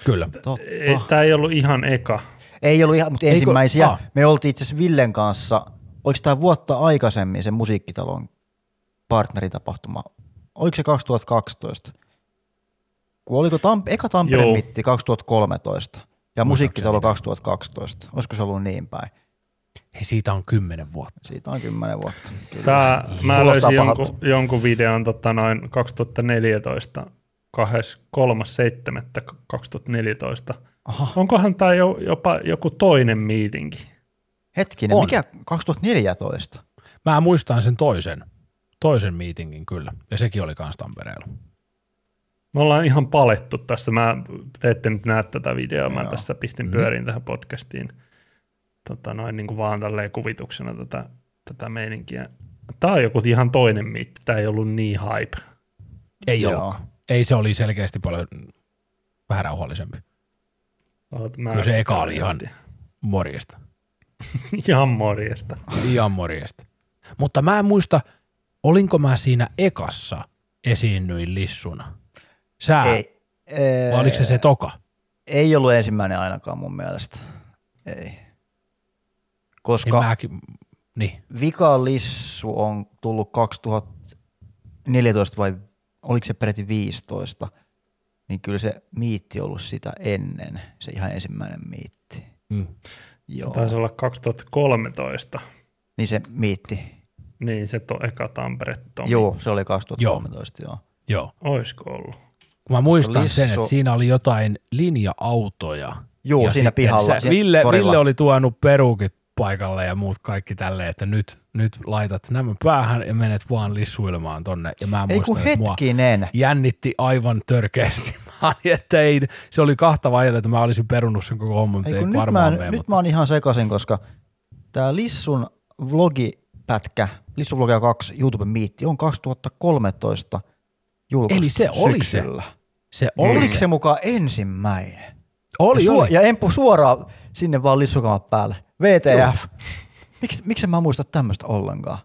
Kyllä. Totta. Tämä ei ollut ihan eka. Ei ollut ihan, mutta Eikö- ensimmäisiä. ah. Me oltiin itse asiassa Villen kanssa, oliko tämä vuotta aikaisemmin se musiikkitalon partneritapahtuma? Oliko se 2012? Kun oliko Tamp- eka Tampereen Joo. mitti 2013 ja musiikkitalo 2012? Olisiko se ollut niin päin? Hei, siitä on kymmenen vuotta. Siitä on kymmenen vuotta. Kyllä. Tää, mä löysin pahalta. jonkun, jonkun videon tota, noin 2014, 23.7.2014. Aha, Onkohan tämä jo, jopa joku toinen miitinki? hetkinen, On. mikä 2014? Mä muistan sen toisen, toisen meetingin kyllä, ja sekin oli kans Tampereella. Me ollaan ihan palettu tässä. Mä, te ette nyt näe tätä videoa, mä Joo. tässä pistin Mhm. pyöriin tähän podcastiin tota, noin niin kuin vaan tälleen kuvituksena tätä, tätä meininkiä. Tämä on joku ihan toinen miitti, tämä ei ollut niin hype. Ei Joo. ollut. Ei se oli selkeästi paljon vähän rauhallisempi. Oot, mä Kyllä se eka oli ihan-. Morjesta. ihan morjesta. Ihan morjesta. Mutta mä en muista, olinko mä siinä ekassa esiinnyin lissuna. Sä, Ei. vai oliko se se toka? Ei ollut ensimmäinen ainakaan mun mielestä. Ei. Niin Koska mäkin, niin. Vika Lissu on tullut 2014 vai oliko se peräti 15, niin kyllä se miitti on ollut sitä ennen, se ihan ensimmäinen miitti. Mm. Joo. Se taisi olla 2013. Niin se miitti. Niin, se to, eka Tampere Tomi. Joo, se oli 2013, joo. Joo. Oisko ollut? Kun mä muistan Lissu- sen, että siinä oli jotain linja-autoja. Joo, ja siinä sitten pihalla, Se, Ville, torilla. Ville oli tuonut perukit paikalle ja muut kaikki tälleen, että nyt, nyt laitat nämä päähän ja menet vaan lissuilemaan tonne. Ja mä muistan, että mua jännitti aivan törkeästi. Mä olin, että ei, se oli kahta vaille, että mä olisin perunut sen koko homman, mutta Ei, ei, kun nyt, varmaan mä, mene. nyt mutta... mä oon ihan sekaisin, koska tämä Lissun vlogipätkä, Lissun Vlogia 2 YouTube-miitti on 2013 julkaistu Eli se oli se. syksyllä. Se oli Oliko se. se mukaan ensimmäinen? Oli, ja, oli. ja empu suoraan sinne vaan lissukamat päälle. VTF. Miksi, miksi mä muista tämmöistä ollenkaan?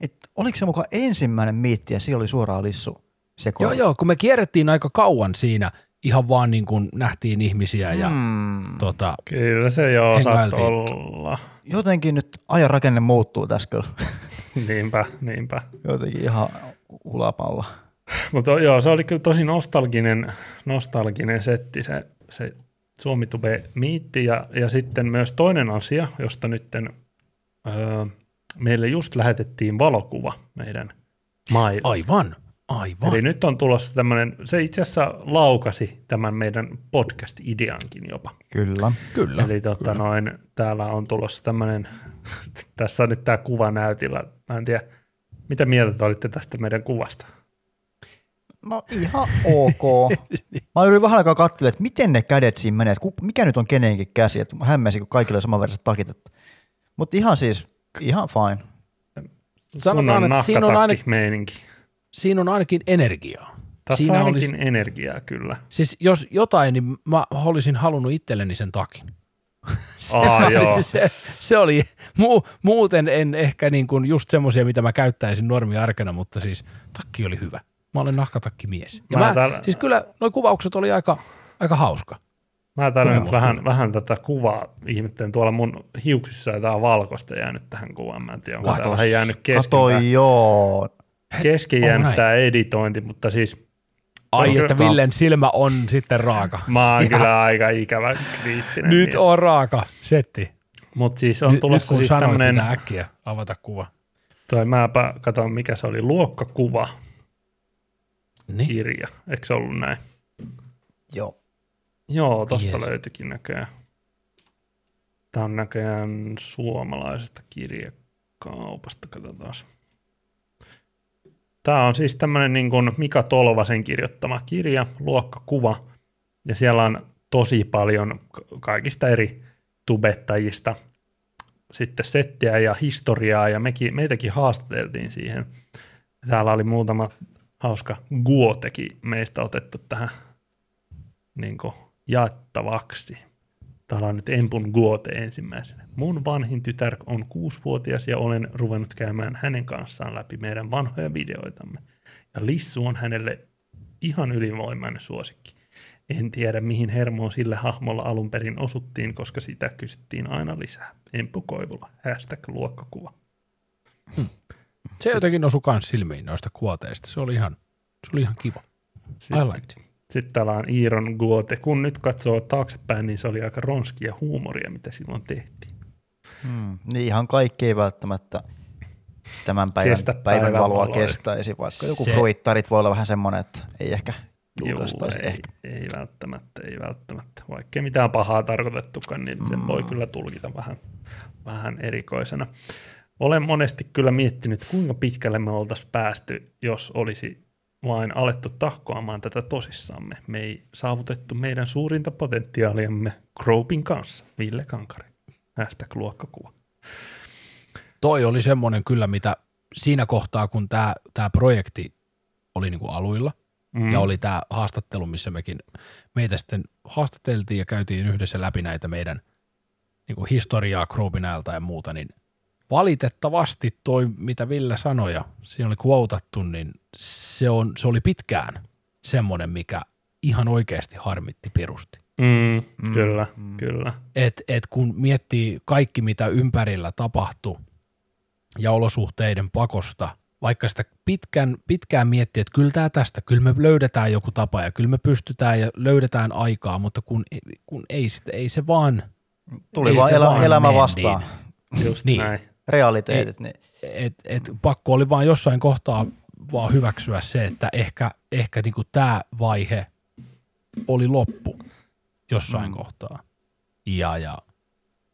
Et oliko se mukaan ensimmäinen miitti ja siellä oli suoraan lissu sekoilu? Joo, joo, kun me kierrettiin aika kauan siinä, ihan vaan niin kuin nähtiin ihmisiä ja Hmm. tota, Kyllä se joo saattoi olla. Jotenkin nyt ajan rakenne muuttuu tässä kyllä. Niinpä, niinpä. Jotenkin ihan ulapalla. Mutta joo, se oli kyllä tosi nostalginen, nostalginen setti se, se Suomi Tube miitti ja, ja sitten myös toinen asia, josta nytten öö, meille just lähetettiin valokuva meidän maille. aivan, aivan. Eli nyt on tulossa tämmöinen, se itse asiassa laukasi tämän meidän podcast-ideankin jopa. Kyllä. Kyllä. Eli tota noin, täällä on tulossa tämmöinen, tässä on nyt tämä kuva näytillä. Mä en tiedä, mitä mieltä te olitte tästä meidän kuvasta? No ihan ok. Mä olin vähän aikaa katsella, että miten ne kädet siinä menee, että ku- mikä nyt on kenenkin käsi, että hämmensin, kun kaikilla on samanveraiset takit. Mutta ihan siis, ihan fine. Sanotaan, että siinä on, aina, meininki. siinä on ainakin energiaa. Tässä siinä on ainakin olisi, energiaa kyllä. siis jos jotain, niin mä olisin halunnut itselleni sen takin. se, Aa, se, se oli, muu, muuten en ehkä niin kuin just semmoisia, mitä mä käyttäisin normiarkena, mutta siis takki oli hyvä. Mä olen nahkatakkimies. Ja Mä mä, täällä- siis kyllä nuo kuvaukset oli aika, aika hauska. Mä nyt Kokemus vähän, vähän tätä kuvaa ihmettelen. Tuolla mun hiuksissa jotain valkoista jäänyt tähän kuvaan. Mä en tiedä, onko vähän jäänyt kesken. Joo. kesken jäänyt tämä editointi, mutta siis Ai, että Villen silmä on sitten raaka. mä oon Ja kyllä aika ikävä kriittinen Nyt mies. on raaka, setti. Mutta siis on Nyt, nyt tulossa kun siis sanoit, tämmönen, äkkiä avata kuva. toi mäpä katon mikä se oli, luokkakuva Niin. kirja, eikö se ollut näin? Joo. Joo, tosta Jees. löytyikin näköjään. Tämä on näköjään suomalaisesta kirjakaupasta, katsotaan. Tämä on siis tämmöinen niin kuin Mika Tolvasen kirjoittama kirja, luokkakuva, ja siellä on tosi paljon ka- kaikista eri tubettajista sitten settiä ja historiaa, ja mekin, meitäkin haastateltiin siihen. Täällä oli muutama hauska guotekin meistä otettu tähän niin jaettavaksi. Täällä on nyt Empun Guote ensimmäisenä. Mun vanhin tytär on kuusivuotias ja olen ruvennut käymään hänen kanssaan läpi meidän vanhoja videoitamme. Ja Lissu on hänelle ihan ylivoimainen suosikki. En tiedä, mihin hermoon sillä hahmolla alun perin osuttiin, koska sitä kysyttiin aina lisää. Empu Koivula, hashtag luokkakuva. Se jotenkin osui kans silmiin noista kuoteista. Se oli ihan, se oli ihan kiva. I Sitten, liked it. sitten täällä on Iiron Guote. Kun nyt katsoo taaksepäin, niin se oli aika ronskia huumoria, mitä silloin tehtiin. Hmm. Niin ihan kaikki ei välttämättä tämän päivän, Kestä päivän päivän valoa valoa. kestäisi, vaikka joku Se- fruittarit voi olla vähän semmoinen, että ei ehkä julkaistaisi Juu, ei, ehkä. ei välttämättä, ei välttämättä. Vaikka mitään pahaa tarkoitettukaan, niin sen voi kyllä tulkita vähän, vähän erikoisena. Olen monesti kyllä miettinyt, kuinka pitkälle me oltaisiin päästy, jos olisi vain alettu tahkoamaan tätä tosissamme. Me ei saavutettu meidän suurinta potentiaaliamme Gropin kanssa. Ville Kankari. Hashtag luokkakuva. Toi oli semmoinen kyllä, mitä siinä kohtaa, kun tämä tää projekti oli niinku aluilla, Mm. ja oli tämä haastattelu, missä mekin meitä sitten haastateltiin ja käytiin yhdessä läpi näitä meidän niinku historiaa Krobinailta ja muuta, niin valitettavasti toi, mitä Ville sanoi ja siinä oli quotattu, niin se, on, se oli pitkään semmoinen, mikä ihan oikeasti harmitti pirusti. Mm, Mm, kyllä, mm. kyllä. Et, et kun miettii kaikki, mitä ympärillä tapahtui ja olosuhteiden pakosta, vaikka sitä pitkään, pitkään miettii, että kyllä tämä tästä, kyllä me löydetään joku tapa ja kyllä me pystytään ja löydetään aikaa, mutta kun, kun ei, sitä, ei se vaan, Tuli Ei vaan se elä, vaan elämä mene vastaan, Just Niin. näin. Realiteetit. Niin. et, et pakko oli vaan jossain kohtaa vaan hyväksyä se, että ehkä, ehkä niinku tämä vaihe oli loppu jossain mm. kohtaa. Ja, ja,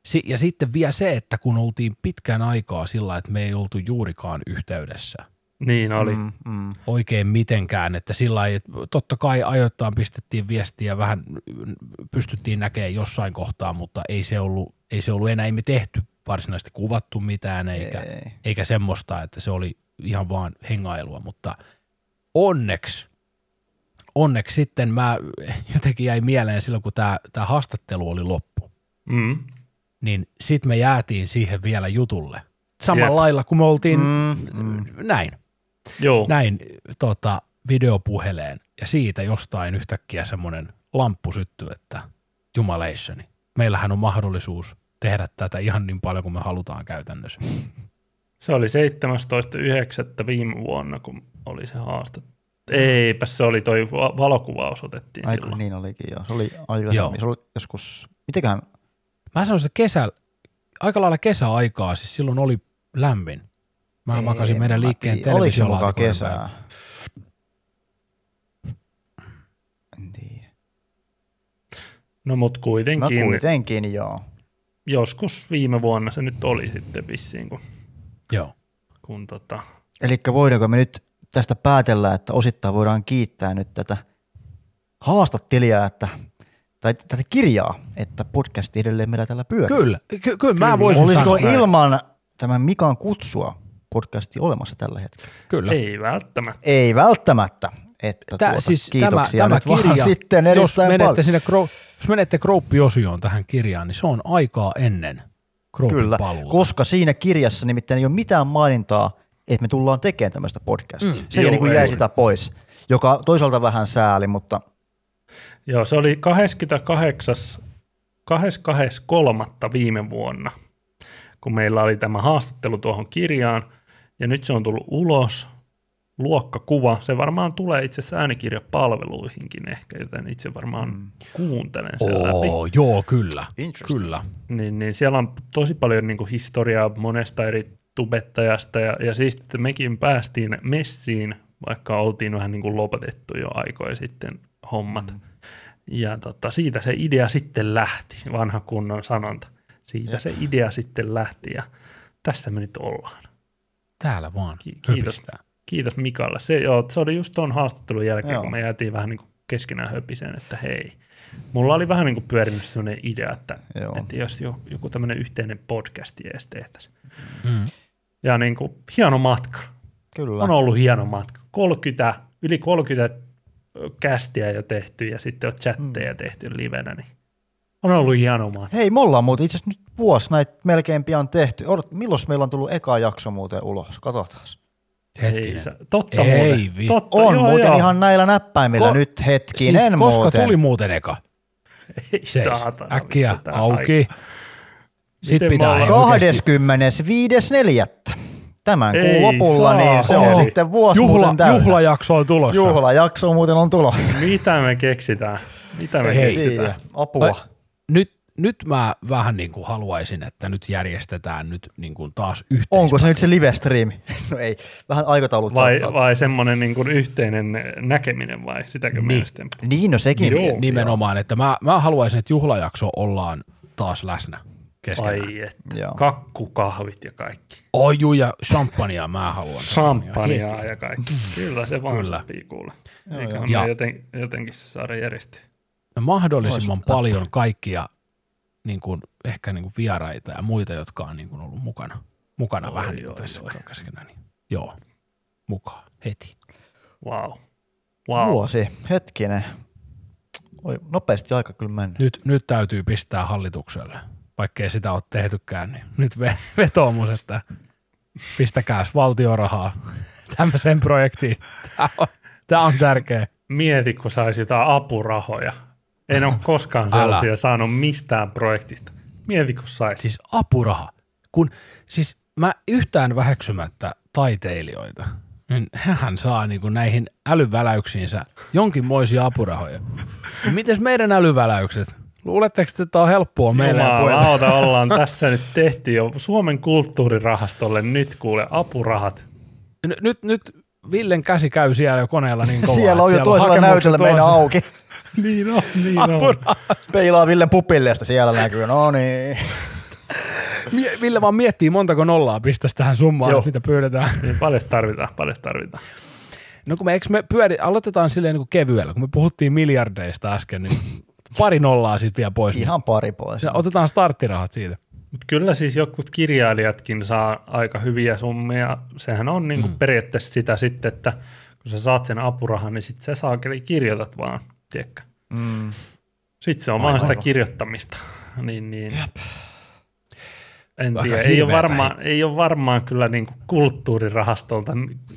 si, ja sitten vielä se, että kun oltiin pitkän aikaa sillä, että me ei oltu juurikaan yhteydessä Niin oli. Mm, mm. oikein mitenkään, että sillä lailla, että totta kai ajoittain pistettiin viestiä, vähän pystyttiin näkemään jossain kohtaa, mutta ei se ollut, ei se ollut enää, ei me tehty varsinaisesti kuvattu mitään, eikä, Ei. eikä semmoista, että se oli ihan vaan hengailua, mutta onneksi, onneksi sitten mä jotenkin jäi mieleen silloin, kun tämä, tämä haastattelu oli loppu, Mm. niin sitten me jäätiin siihen vielä jutulle. Samalla Jep. lailla, kun me oltiin Mm, mm. näin, Joo. näin tota, videopuheleen ja siitä jostain yhtäkkiä semmoinen lamppu syttyy, että jumaleissani, meillähän on mahdollisuus tehdä tätä ihan niin paljon kuin me halutaan käytännössä. Se oli 17.9. viime vuonna, kun oli se haaste. Eipä se oli toi va- valokuvaus otettiin Aika silloin. niin olikin joo. Se oli aikaisemmin. Se oli joskus, mitenköhän, Mä sanoisin, että kesä, aika lailla kesäaikaa, siis silloin oli lämmin. Mä Ei, makasin meidän liikkeen televisiolaatikoiden kesää? En tiedä. No mut No kuitenkin, kuitenkin joo. Joskus viime vuonna se nyt oli sitten vissiin, kun, Joo. kun tota, Eli voidaanko me nyt tästä päätellä, että osittain voidaan kiittää nyt tätä haastattelijaa, että, tai tätä kirjaa, että podcast edelleen meillä täällä pyörii. Kyllä, ky- kyllä mä Kyllä. voisin Olisiko sanoa. näin. ilman tämän Mikan kutsua podcasti olemassa tällä hetkellä? Kyllä. ei välttämättä. Ei välttämättä. Että tuota, siis tämä, kiitoksia tämä nyt vaan kirja, sitten jos menette, paljon. sinne, jos menette Grouppi-osioon tähän kirjaan, niin se on aikaa ennen Groupin Kyllä, paluuta. koska siinä kirjassa nimittäin ei ole mitään mainintaa, että me tullaan tekemään tämmöistä podcastia. Mm. Mm, se Joo, niin kuin jäi ei. sitä pois, joka toisaalta vähän sääli, mutta Joo, se oli 28. 23. viime vuonna, kun meillä oli tämä haastattelu tuohon kirjaan, ja nyt se on tullut ulos, luokkakuva. Se varmaan tulee itse asiassa äänikirjapalveluihinkin ehkä, joten itse varmaan mm. kuuntelen sen läpi. Oo, joo, kyllä. Kyllä. Niin, niin siellä on tosi paljon niin kuin historiaa monesta eri tubettajasta ja, ja siis että mekin päästiin messiin, vaikka oltiin vähän niin kuin lopetettu jo aikoja sitten hommat. Mm. Ja tota, siitä se idea sitten lähti, vanha kunnon sanonta. Siitä Jep. se idea sitten lähti ja tässä me nyt ollaan. Täällä vaan. Ki- kiitos. höpistää. Kiitos Mikalle. Se, joo, se oli just tuon haastattelun jälkeen, Joo. kun me jäätiin vähän niin kuin keskenään höpiseen, että hei. Mulla oli vähän niin kuin pyörinyt sellainen idea, että, Joo. että jos jo, joku tämmöinen yhteinen podcast edes tehtäisiin. Mm. Ja niin kuin, hieno matka. Kyllä. On ollut hieno matka. 30, yli 30 kästiä jo tehty ja sitten on chatteja mm. tehty livenä, niin on ollut hieno matka. Hei, me ollaan muuten itse asiassa nyt vuosi näitä melkein pian tehty. Milloin meillä on tullut eka jakso muuten ulos? Katsotaan. Hetkinen. Ei, sä- totta Ei muuten. vi- Totta, On joo, muuten joo. ihan näillä näppäimillä Ko- nyt hetkinen siis koska muuten. tuli muuten eka? Ei Seis. saatana. Äkkiä auki. aika. Sitten Miten pitää me hei, ollaan- oikeasti 25.4. Tämän Ei kuun lopulla, niin se on Oho. sitten vuosi Juhla, muuten juhlajakso on tulossa. Juhlajakso muuten on tulossa. Mitä me keksitään? Mitä me Hei. keksitään? Apua. Nyt, nyt mä vähän niin kuin haluaisin, että nyt järjestetään nyt niin kuin taas yhteis. Onko se nyt se live-striimi? No ei, vähän aikataulut Vai, saattaa- vai semmoinen niin kuin yhteinen näkeminen vai sitäkö Niin. mielestäni? Niin, no sekin. Joo. mietti, Nimenomaan, että mä, mä haluaisin, että juhlajakso ollaan taas läsnä keskenään. Ai että, Joo. kakkukahvit ja kaikki. Oi juu, ja champagnea mä haluan. Champagnea ja kaikki. Kyllä se vaan Kyllä. sopii kuule. Joo, Eiköhän joo. me joten, jotenkin saada järjestyä. Ja mahdollisimman Ois paljon kaikkia niin kuin, ehkä niin kuin vieraita ja muita, jotka on niin kuin ollut mukana, mukana Oi, vähän niin oi, tässä oi. keskenään. Niin, joo, mukaan heti. Wow. wow. Vuosi, hetkinen. Oi, nopeasti aika kyllä mennyt. Nyt, nyt täytyy pistää hallitukselle, vaikkei sitä ole tehtykään, niin nyt ve- vetoomus, että pistäkääs valtiorahaa tämmöiseen projektiin. Tämä on, tämä on tärkeä. Mieti, kun saisi jotain apurahoja. En ole koskaan Älä. sellaisia saanut mistään projektista. Mieti, kun saisi. Siis apuraha. Kun, siis mä yhtään väheksymättä taiteilijoita, niin hän saa niin kuin näihin älyväläyksiinsä jonkinmoisia apurahoja. Ja mites meidän älyväläykset? Luuletteko, että tämä on helppoa meille? Jumalauta, ollaan tässä nyt tehty jo Suomen kulttuurirahastolle nyt kuule apurahat. N- nyt, nyt Villen käsi käy siellä jo koneella niin kovaa. Siellä on jo toisella näytöllä meidän auki. Niin on, niin on. Apuraha. Peilaa Villen pupilleesta, siellä näkyy. No niin. Ville vaan miettii montako nollaa pistäisi tähän summaan, Joo. mitä pyydetään. Niin paljon tarvitaan, paljon tarvitaan. No kun me, eikö me pyöri, aloitetaan silleen niin kuin kevyellä, kun me puhuttiin miljardeista äsken, niin pari nollaa sitten vielä pois. Ihan pari pois. se, otetaan starttirahat siitä. Mut kyllä siis jotkut kirjailijatkin saa aika hyviä summia. Sehän on niinku mm. periaatteessa sitä sitten, että kun sä saat sen apurahan, niin sitten sä saakeli kirjoitat vaan, tiedätkö? Mm. Sitten se on vaan sitä kirjoittamista. Niin, niin. En Aika tiedä, ei ole, varmaan, ei ole varmaan kyllä niinku kulttuurirahastolta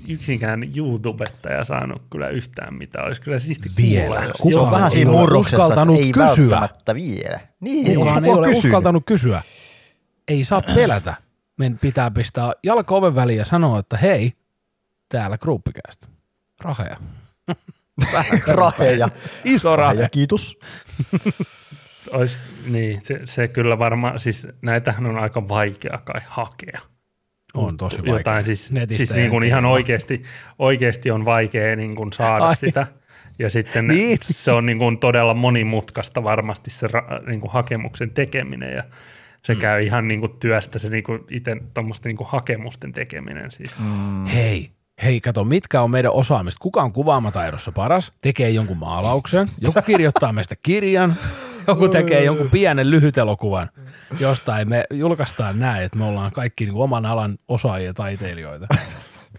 yksikään YouTubettaja saanut kyllä yhtään mitään. Olisi kyllä siisti Vielä. kuulla, Kukaan vähän ei siinä ole uskaltanut ei kysyä. välttämättä vielä. Niin, Kukaan ei ole kysynyt. uskaltanut kysyä. Ei saa pelätä. Meidän pitää pistää jalka oven väliin ja sanoa, että hei, täällä gruppikästä. Raheja. Raheja. Iso rahe. Raheja, kiitos. Ois, niin, se, se kyllä varmaan, siis näitähän on aika vaikea kai hakea. On tosi vaikea. Jotain siis, Netistä siis niin kuin ihan oikeasti, oikeasti on vaikea niin kuin saada Ai. Sitä. Ja sitten Niin. niin. se on niin kuin todella monimutkaista varmasti se ra, niin kuin hakemuksen tekeminen ja se mm. käy ihan niin kuin työstä se niin kuin itse tuommoisten niin kuin hakemusten tekeminen siis. Mm. Hei, hei, kato, mitkä on meidän osaamista? Kuka on kuvaamataidossa paras? Tekee jonkun maalauksen, joku kirjoittaa meistä kirjan, joku tekee jonkun pienen lyhytelokuvan, jostain me julkaistaan näin, että me ollaan kaikki niin oman alan osaajia ja taiteilijoita.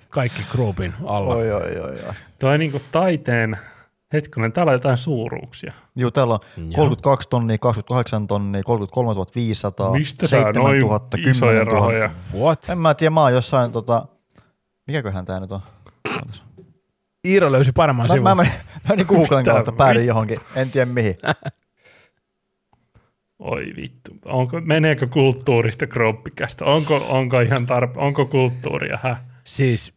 Kaikki groupin alla. Oi, oi, oi, oi. Toi niin kuin taiteen, hetkinen, täällä on jotain suuruuksia. Joo, täällä on Joo. 32 tonnia, 28 tonnia, 33 500, Mistä sä 7 noin 000, isoja 10 000. rahoja? What? En mä tiedä, mä oon jossain, tota, mikäköhän tää nyt on? Ootas. Iiro löysi paremman Mä, sivun. mä, menin, mä menin Googlen kautta, päädyin johonkin, en tiedä mihin. Oi vittu. Onko, meneekö kulttuurista kroppikästä? Onko, onko ihan tarpe, onko kulttuuria? Häh? Siis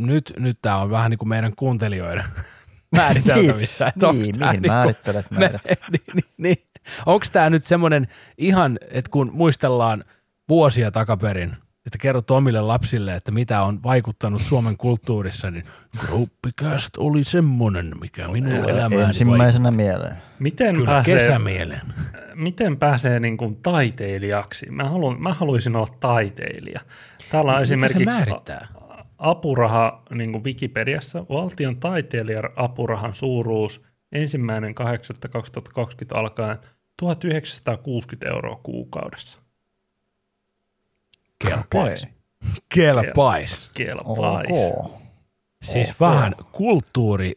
nyt, nyt tämä on vähän niin kuin meidän kuuntelijoiden määriteltävissä. niin, tää mihin niinku- määrittelet meidät? niin, niin, niin. Onko tämä nyt semmoinen ihan, että kun muistellaan vuosia takaperin, että kerrot omille lapsille, että mitä on vaikuttanut Suomen kulttuurissa, niin Grouppikäst oli semmoinen, mikä minun elämääni Ensimmäisenä mieleen. Miten Kyllä, pääsee, kesämielen. miten pääsee niin kuin taiteilijaksi? Mä, haluan, mä haluaisin olla taiteilija. Täällä on esimerkiksi apuraha niin kuin Wikipediassa. Valtion taiteilijan apurahan suuruus ensimmäinen 8.2020 alkaen 1960 euroa kuukaudessa. Kelpais. Kelpais. Kelpais. Siis Ok. vähän kulttuuri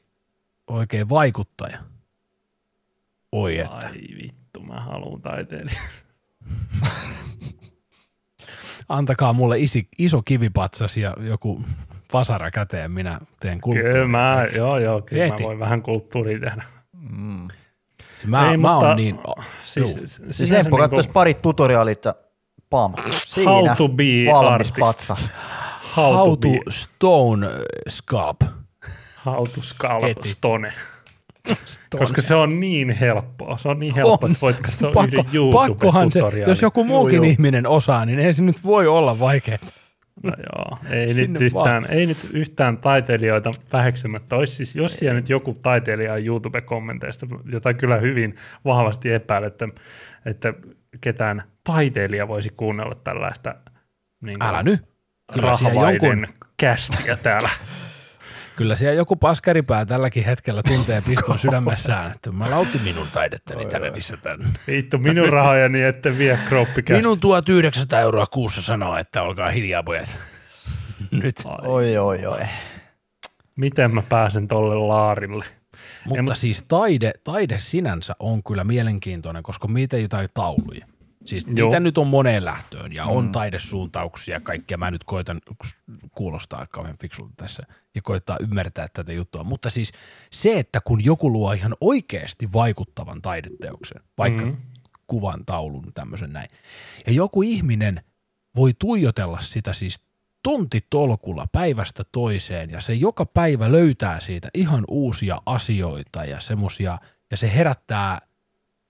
oikein vaikuttaja. Oi että. Ai vittu, mä haluan taiteilija. Antakaa mulle isi, iso kivipatsas ja joku vasara käteen, minä teen kulttuuria. Kyllä mä, joo joo, kyllä mä voin vähän kulttuuria tehdä. Mm. Mä, Ei, mä mutta- oon niin, Siis, Juu. Siis sinänsä Emppo katsoisi niinku- pari tutoriaalit pam, siinä How to be valmis artist. patsas. how, how to, to be, stone sculpt. how to scalp Heti. stone. Stone. Koska se on niin helppoa. Se on niin helppo, On. että voit katsoa Pakko, yhden pakkohan se, jos joku muukin Juu, juu. ihminen osaa, niin ei se nyt voi olla vaikeaa. No joo, ei nyt, yhtään, ei nyt yhtään taiteilijoita väheksymättä. Olisi siis, jos siellä nyt joku taiteilija on YouTube-kommenteista, jota kyllä hyvin vahvasti epäilen, että, että ketään taiteilija voisi kuunnella tällaista niin Älä nyt. Kyllä siellä, rahvaiden jonkun, kästiä täällä. kyllä siellä joku paskaripää tälläkin hetkellä tuntee piston sydämessään, että mä lautin minun taidettani tänne lisätän. Vittu, minun rahojani ette vie kroppikästi. Minun 1900 euroa kuussa sanoo, että olkaa hiljaa pojat. Nyt. Oi, oi, oi. Miten mä pääsen tolle laarille? Mutta mut- siis taide, taide sinänsä on kyllä mielenkiintoinen, koska miten jotain tauluja. Siis Joo. niitä nyt on moneen lähtöön ja on taidesuuntauksia ja kaikkea. Mä nyt koitan kuulostaa kauhean fiksulta tässä ja koittaa ymmärtää tätä juttua. Mutta siis se, että kun joku luo ihan oikeasti vaikuttavan taideteoksen, vaikka mm-hmm. kuvan, taulun, tämmöisen näin, ja joku ihminen voi tuijotella sitä siis tuntitolkulla päivästä toiseen ja se joka päivä löytää siitä ihan uusia asioita ja semmosia, ja se herättää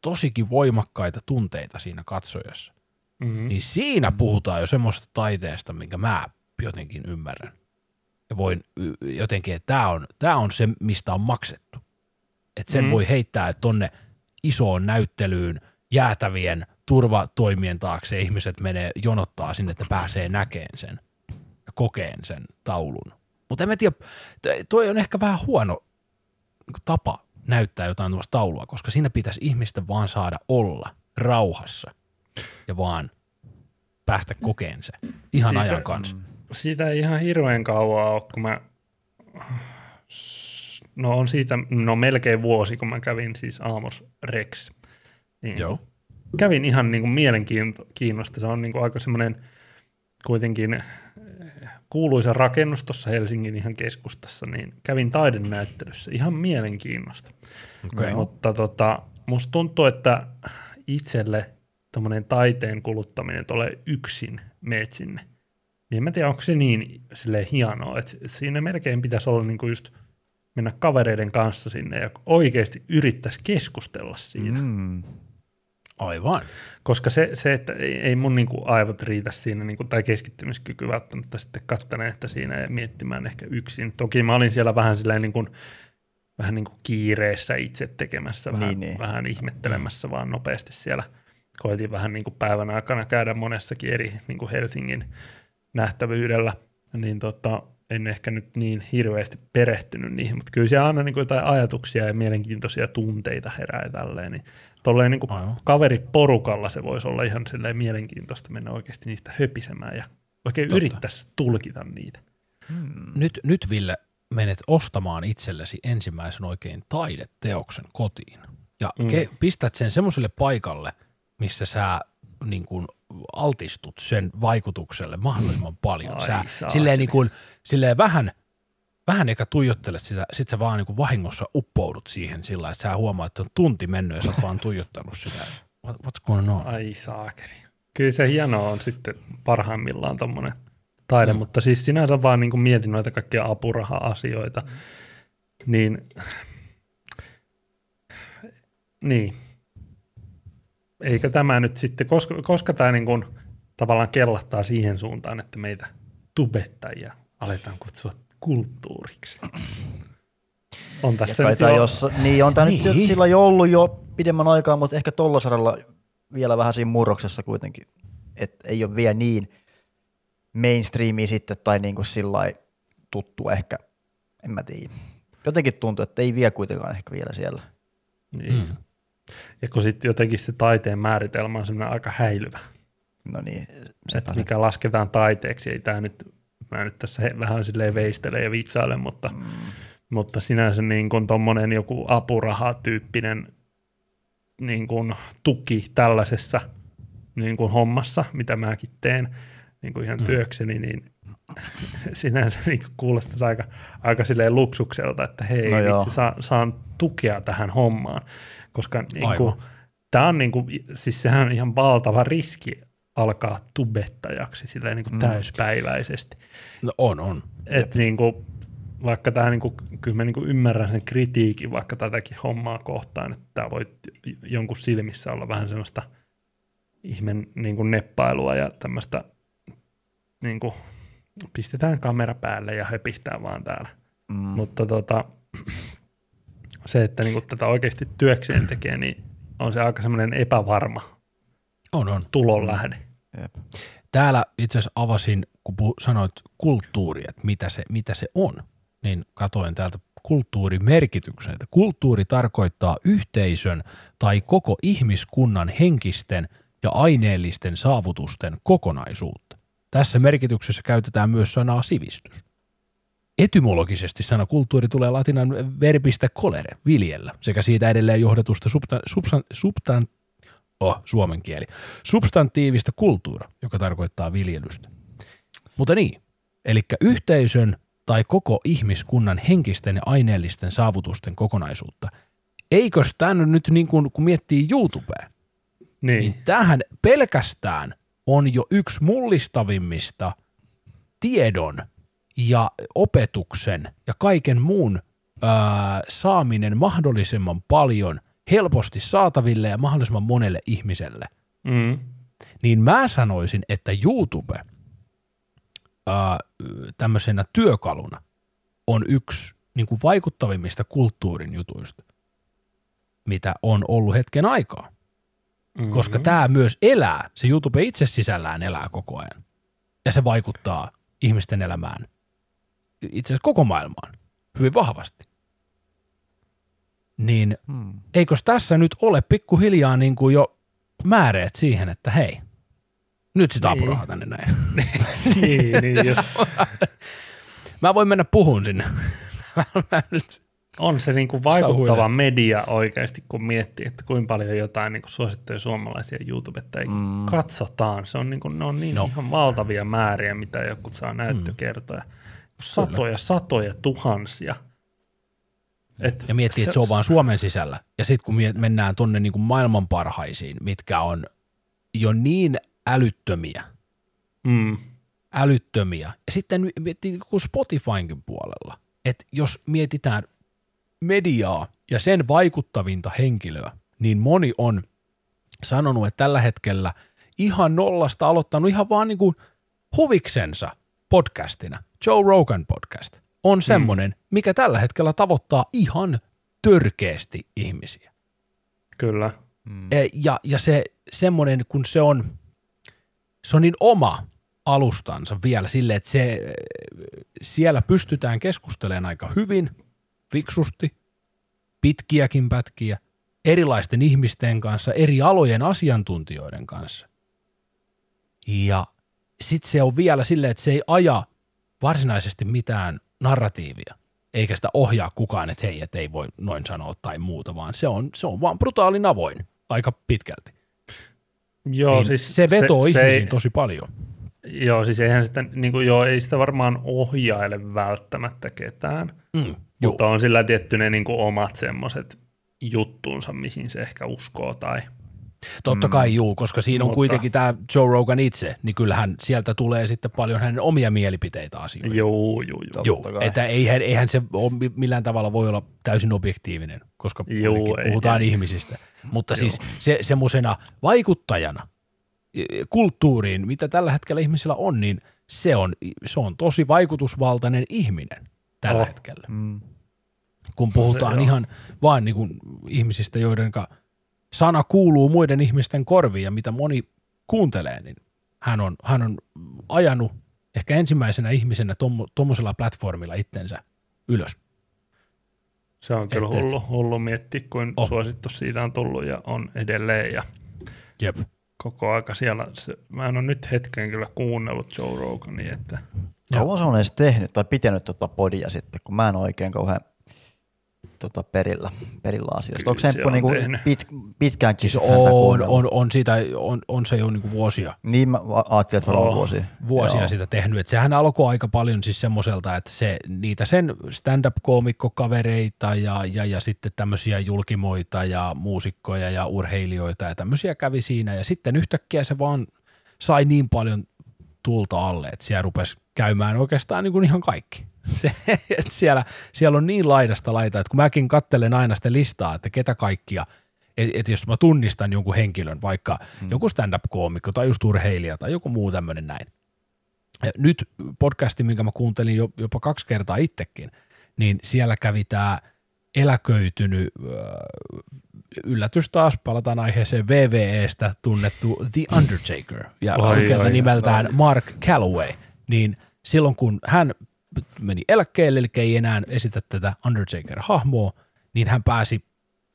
tosikin voimakkaita tunteita siinä katsojassa. Mm-hmm. Niin siinä puhutaan jo semmoista taiteesta, minkä mä jotenkin ymmärrän. Ja voin jotenkin, että tämä on, tää on se, mistä on maksettu. Että sen Mm. mm. voi heittää tonne isoon näyttelyyn jäätävien turvatoimien taakse ihmiset menee jonottaa sinne, että pääsee näkeen sen ja kokeen sen taulun. Mutta en mä tiedä, toi on ehkä vähän huono tapa näyttää jotain tuosta taulua, koska siinä pitäisi ihmisten vaan saada olla rauhassa ja vaan päästä kokeen se ihan Siitä- ajan kanssa. Siitä ei ihan hirveän kauan ole, kun mä, no on siitä, no melkein vuosi, kun mä kävin siis Aamos Rex. Niin Joo. Kävin ihan niin kuin mielenkiinnosta. Se on niin kuin aika semmoinen kuitenkin kuuluisa rakennus tuossa Helsingin ihan keskustassa, niin kävin taidenäyttelyssä ihan mielenkiinnosta. Okay. Mutta tota, musta tuntuu, että itselle tämmöinen taiteen kuluttaminen, ole yksin meet sinne, niin en mä tiedä, onko se niin silleen hienoa, että että siinä melkein pitäisi olla niinku just mennä kavereiden kanssa sinne ja oikeasti yrittäisi keskustella siitä. Mm. Mm. Aivan. Koska se, se, että ei, ei mun niinku aivot riitä siinä, niinku, tai keskittymiskyky välttämättä sitten että siinä ja miettimään ehkä yksin. Toki mä olin siellä vähän silleen niin kuin, vähän niin kuin kiireessä itse tekemässä, vähän, Niin, niin. vähän ihmettelemässä vaan nopeasti siellä. Koitin vähän niin kuin päivän aikana käydä monessakin eri niin kuin Helsingin nähtävyydellä, niin tota, en ehkä nyt niin hirveästi perehtynyt niihin, mutta kyllä siellä aina niin kuin jotain ajatuksia ja mielenkiintoisia tunteita herää tälleen, niin tolleen niin kuin kaveriporukalla se voisi olla ihan silleen mielenkiintoista mennä oikeasti niistä höpisemään ja oikein Totta. yrittäisi tulkita niitä. Nyt, nyt Ville menet ostamaan itsellesi ensimmäisen oikein taideteoksen kotiin. Ja Mm. mm. ke, pistät sen semmoiselle paikalle, missä sä niin kuin altistut sen vaikutukselle mahdollisimman paljon. Ai sä, silleen, niin kuin, silleen vähän, vähän eikä tuijottelet sitä, sit sä vaan niin vahingossa uppoudut siihen sillä että sä huomaat, että on tunti mennyt ja sä oot vaan tuijottanut sitä. What, what's going on? Ai saakeli. Kyllä se hienoa on sitten parhaimmillaan tommonen taide, mm. mutta siis sinänsä vaan niin mietin noita kaikkia apuraha-asioita, niin, niin, eikö tämä nyt sitten, koska, koska tämä niin kuin tavallaan kellahtaa siihen suuntaan, että meitä tubettajia aletaan kutsua kulttuuriksi. On tässä ja nyt jo... jos, niin, on tämä Niin. nyt sillä jo ollut jo pidemmän aikaa, mutta ehkä tuolla saralla vielä vähän siinä murroksessa kuitenkin, että ei ole vielä niin mainstreamia sitten tai niin kuin sillä tuttu ehkä, en mä tiedä. Jotenkin tuntuu, että ei vielä kuitenkaan ehkä vielä siellä. Niin. Mm. Ja kun sitten jotenkin se taiteen määritelmä on semmoinen aika häilyvä, No niin, se, se. mikä lasketaan taiteeksi. Ei tämä nyt, mä nyt tässä vähän silleen veistele ja vitsailen, mutta, mm. mutta sinänsä niin kuin tommonen joku apurahatyyppinen niin kuin tuki tällaisessa niin kuin hommassa, mitä mäkin teen niin kuin ihan mm. työkseni, niin sinänsä niin kuin kuulostaisi aika, aika silleen luksukselta, että hei, No vitsi, saan, saan tukea tähän hommaan, koska niin kuin, tämä on niin kuin, siis sehän on ihan valtava riski alkaa tubettajaksi silleen niin kuin mm. täyspäiväisesti. No on, on. Et niin kuin, vaikka tämä, niin kuin, kyllä mä niin kuin ymmärrän sen kritiikin vaikka tätäkin hommaa kohtaan, että tämä voi jonkun silmissä olla vähän sellaista ihmen niin kuin neppailua ja tämmöistä niin kuin, pistetään kamera päälle ja höpistään vaan täällä. Mm. Mutta tota, se, että niin kuin tätä oikeasti työkseen tekee, niin on se aika semmoinen epävarma On, on. tulonlähde. Jep. Täällä itse asiassa avasin, kun sanoit kulttuuri, että mitä se, mitä se on, niin katoin täältä kulttuurimerkityksen, että kulttuuri tarkoittaa yhteisön tai koko ihmiskunnan henkisten ja aineellisten saavutusten kokonaisuutta. Tässä merkityksessä käytetään myös sanaa sivistys. Etymologisesti sana kulttuuri tulee latinan verbistä colere, viljellä, sekä siitä edelleen johdetusta substan, substan, substan, oh, suomen kieli, substantiivista kulttuura, joka tarkoittaa viljelystä. Mutta niin, eli yhteisön tai koko ihmiskunnan henkisten ja aineellisten saavutusten kokonaisuutta. Eikös tämä nyt niin kuin, kun miettii YouTubea, Niin, niin tämähän pelkästään on jo yksi mullistavimmista tiedon ja opetuksen ja kaiken muun ää, saaminen mahdollisimman paljon helposti saataville ja mahdollisimman monelle ihmiselle. mm, Niin mä sanoisin, että YouTube ää, tämmöisenä työkaluna on yksi niin kuin vaikuttavimmista kulttuurin jutuista, mitä on ollut hetken aikaa mm, koska tämä myös elää, se YouTube itse sisällään elää koko ajan. Ja se vaikuttaa ihmisten elämään, itse asiassa koko maailmaan, hyvin vahvasti. Niin Hmm. eikös tässä nyt ole pikkuhiljaa niin kuin jo määreet siihen, että hei, nyt sitä Niin. apurahaa tänne näin. niin, niin just. Mä voin mennä puhun sinne. Mä nyt, On se niinku vaikuttava Sauhuilee. media oikeasti, kun miettii, että kuinka paljon jotain niinku suosittuja suomalaisia YouTubettajia mm. katsotaan. Se on niinku, ne on niin No. ihan valtavia määriä, mitä joku saa näyttökertoja. Satoja, satoja tuhansia. Et ja miettii, että se on vaan Suomen sisällä. Ja sitten kun miet- mennään tonne niin maailman parhaisiin, mitkä on jo niin älyttömiä, Mm, älyttömiä. Ja sitten miettii kuin Spotifynkin puolella, että jos mietitään mediaa ja sen vaikuttavinta henkilöä, niin moni on sanonut, että tällä hetkellä ihan nollasta aloittanut ihan vaan niin kuin huviksensa podcastina. Joe Rogan podcast on semmoinen, mikä tällä hetkellä tavoittaa ihan törkeästi ihmisiä. kyllä. E, Ja, ja se semmoinen, kun se on, se on niin oma alustansa vielä sille, että se, e, siellä pystytään keskustelemaan aika hyvin, fiksusti, pitkiäkin pätkiä, erilaisten ihmisten kanssa, eri alojen asiantuntijoiden kanssa. Ja sitten se on vielä silleen, että se ei aja varsinaisesti mitään narratiivia, eikä sitä ohjaa kukaan, että hei, että ei voi noin sanoa tai muuta, vaan se on, se on vaan brutaalin avoin aika pitkälti. Joo, niin siis se vetoo se, ihmisiin se ei, tosi paljon. Joo, siis eihän sitä, niin kuin, joo, ei sitä varmaan ohjaile välttämättä ketään, Mm, mutta on sillä tietty ne niin kuin omat semmoiset juttuunsa, mihin se ehkä uskoo tai Totta kai juu, koska siinä on Mutta- kuitenkin tämä Joe Rogan itse, niin kyllähän sieltä tulee sitten paljon hänen omia mielipiteitä asioihin. Joo, joo, joo. Joo, että eihän, eihän se ole millään tavalla voi olla täysin objektiivinen, koska Joo, puhutaan ei. ihmisistä. Mutta siis se, semmoisena vaikuttajana e, kulttuuriin, mitä tällä hetkellä ihmisillä on, niin se on, se on tosi vaikutusvaltainen ihminen tällä Oh. hetkellä. Mm. Kun puhutaan joo. ihan vain niin kuin ihmisistä, joiden sana kuuluu muiden ihmisten korviin ja mitä moni kuuntelee, niin hän on, hän on ajanut ehkä ensimmäisenä ihmisenä tuommoisella platformilla itsensä ylös. Se on kyllä Et- hullu, hullu miettiä, kuin Oh. oh. suosittu siitä on tullut ja on edelleen. Ja Jep. koko aika siellä, se, mä en ole nyt hetken kyllä kuunnellut Joe Rogania, että Kauan se on edes tehnyt tai pitänyt tota podia sitten, kun mä en oikein kauhean tota, perillä, perillä asioista. Kyllä Onko se se Emppu on niinku pit, pitkäänkin Siis on, on, on, siitä, on, on se jo niinku vuosia, Niin mä ajattelin, että varmaan Oh. vuosia. vuosia Joo. sitä tehnyt. Et sehän alkoi aika paljon siis semmoiselta, että se, niitä sen stand-up-koomikkokavereita ja, ja, ja sitten tämmöisiä julkimoita ja muusikkoja ja urheilijoita ja tämmöisiä kävi siinä. Ja sitten yhtäkkiä se vaan sai niin paljon tulta alle, että siellä rupesi käymään oikeastaan niin kuin ihan kaikki. Se, että siellä, siellä on niin laidasta laita, että kun mäkin kattelen aina sitä listaa, että ketä kaikkia, että et jos mä tunnistan jonkun henkilön, vaikka hmm. joku stand-up-koomikko tai just urheilija tai joku muu tämmöinen näin. Nyt podcasti, minkä mä kuuntelin jo, jopa kaksi kertaa itsekin, niin siellä kävi tämä eläköitynyt, yllätys taas, palataan aiheeseen VVEstä tunnettu The Undertaker. Ja Ai, oikealta ai, nimeltään Mark Calloway, niin silloin kun hän meni eläkkeelle, eli ei enää esitä tätä Undertaker-hahmoa, niin hän pääsi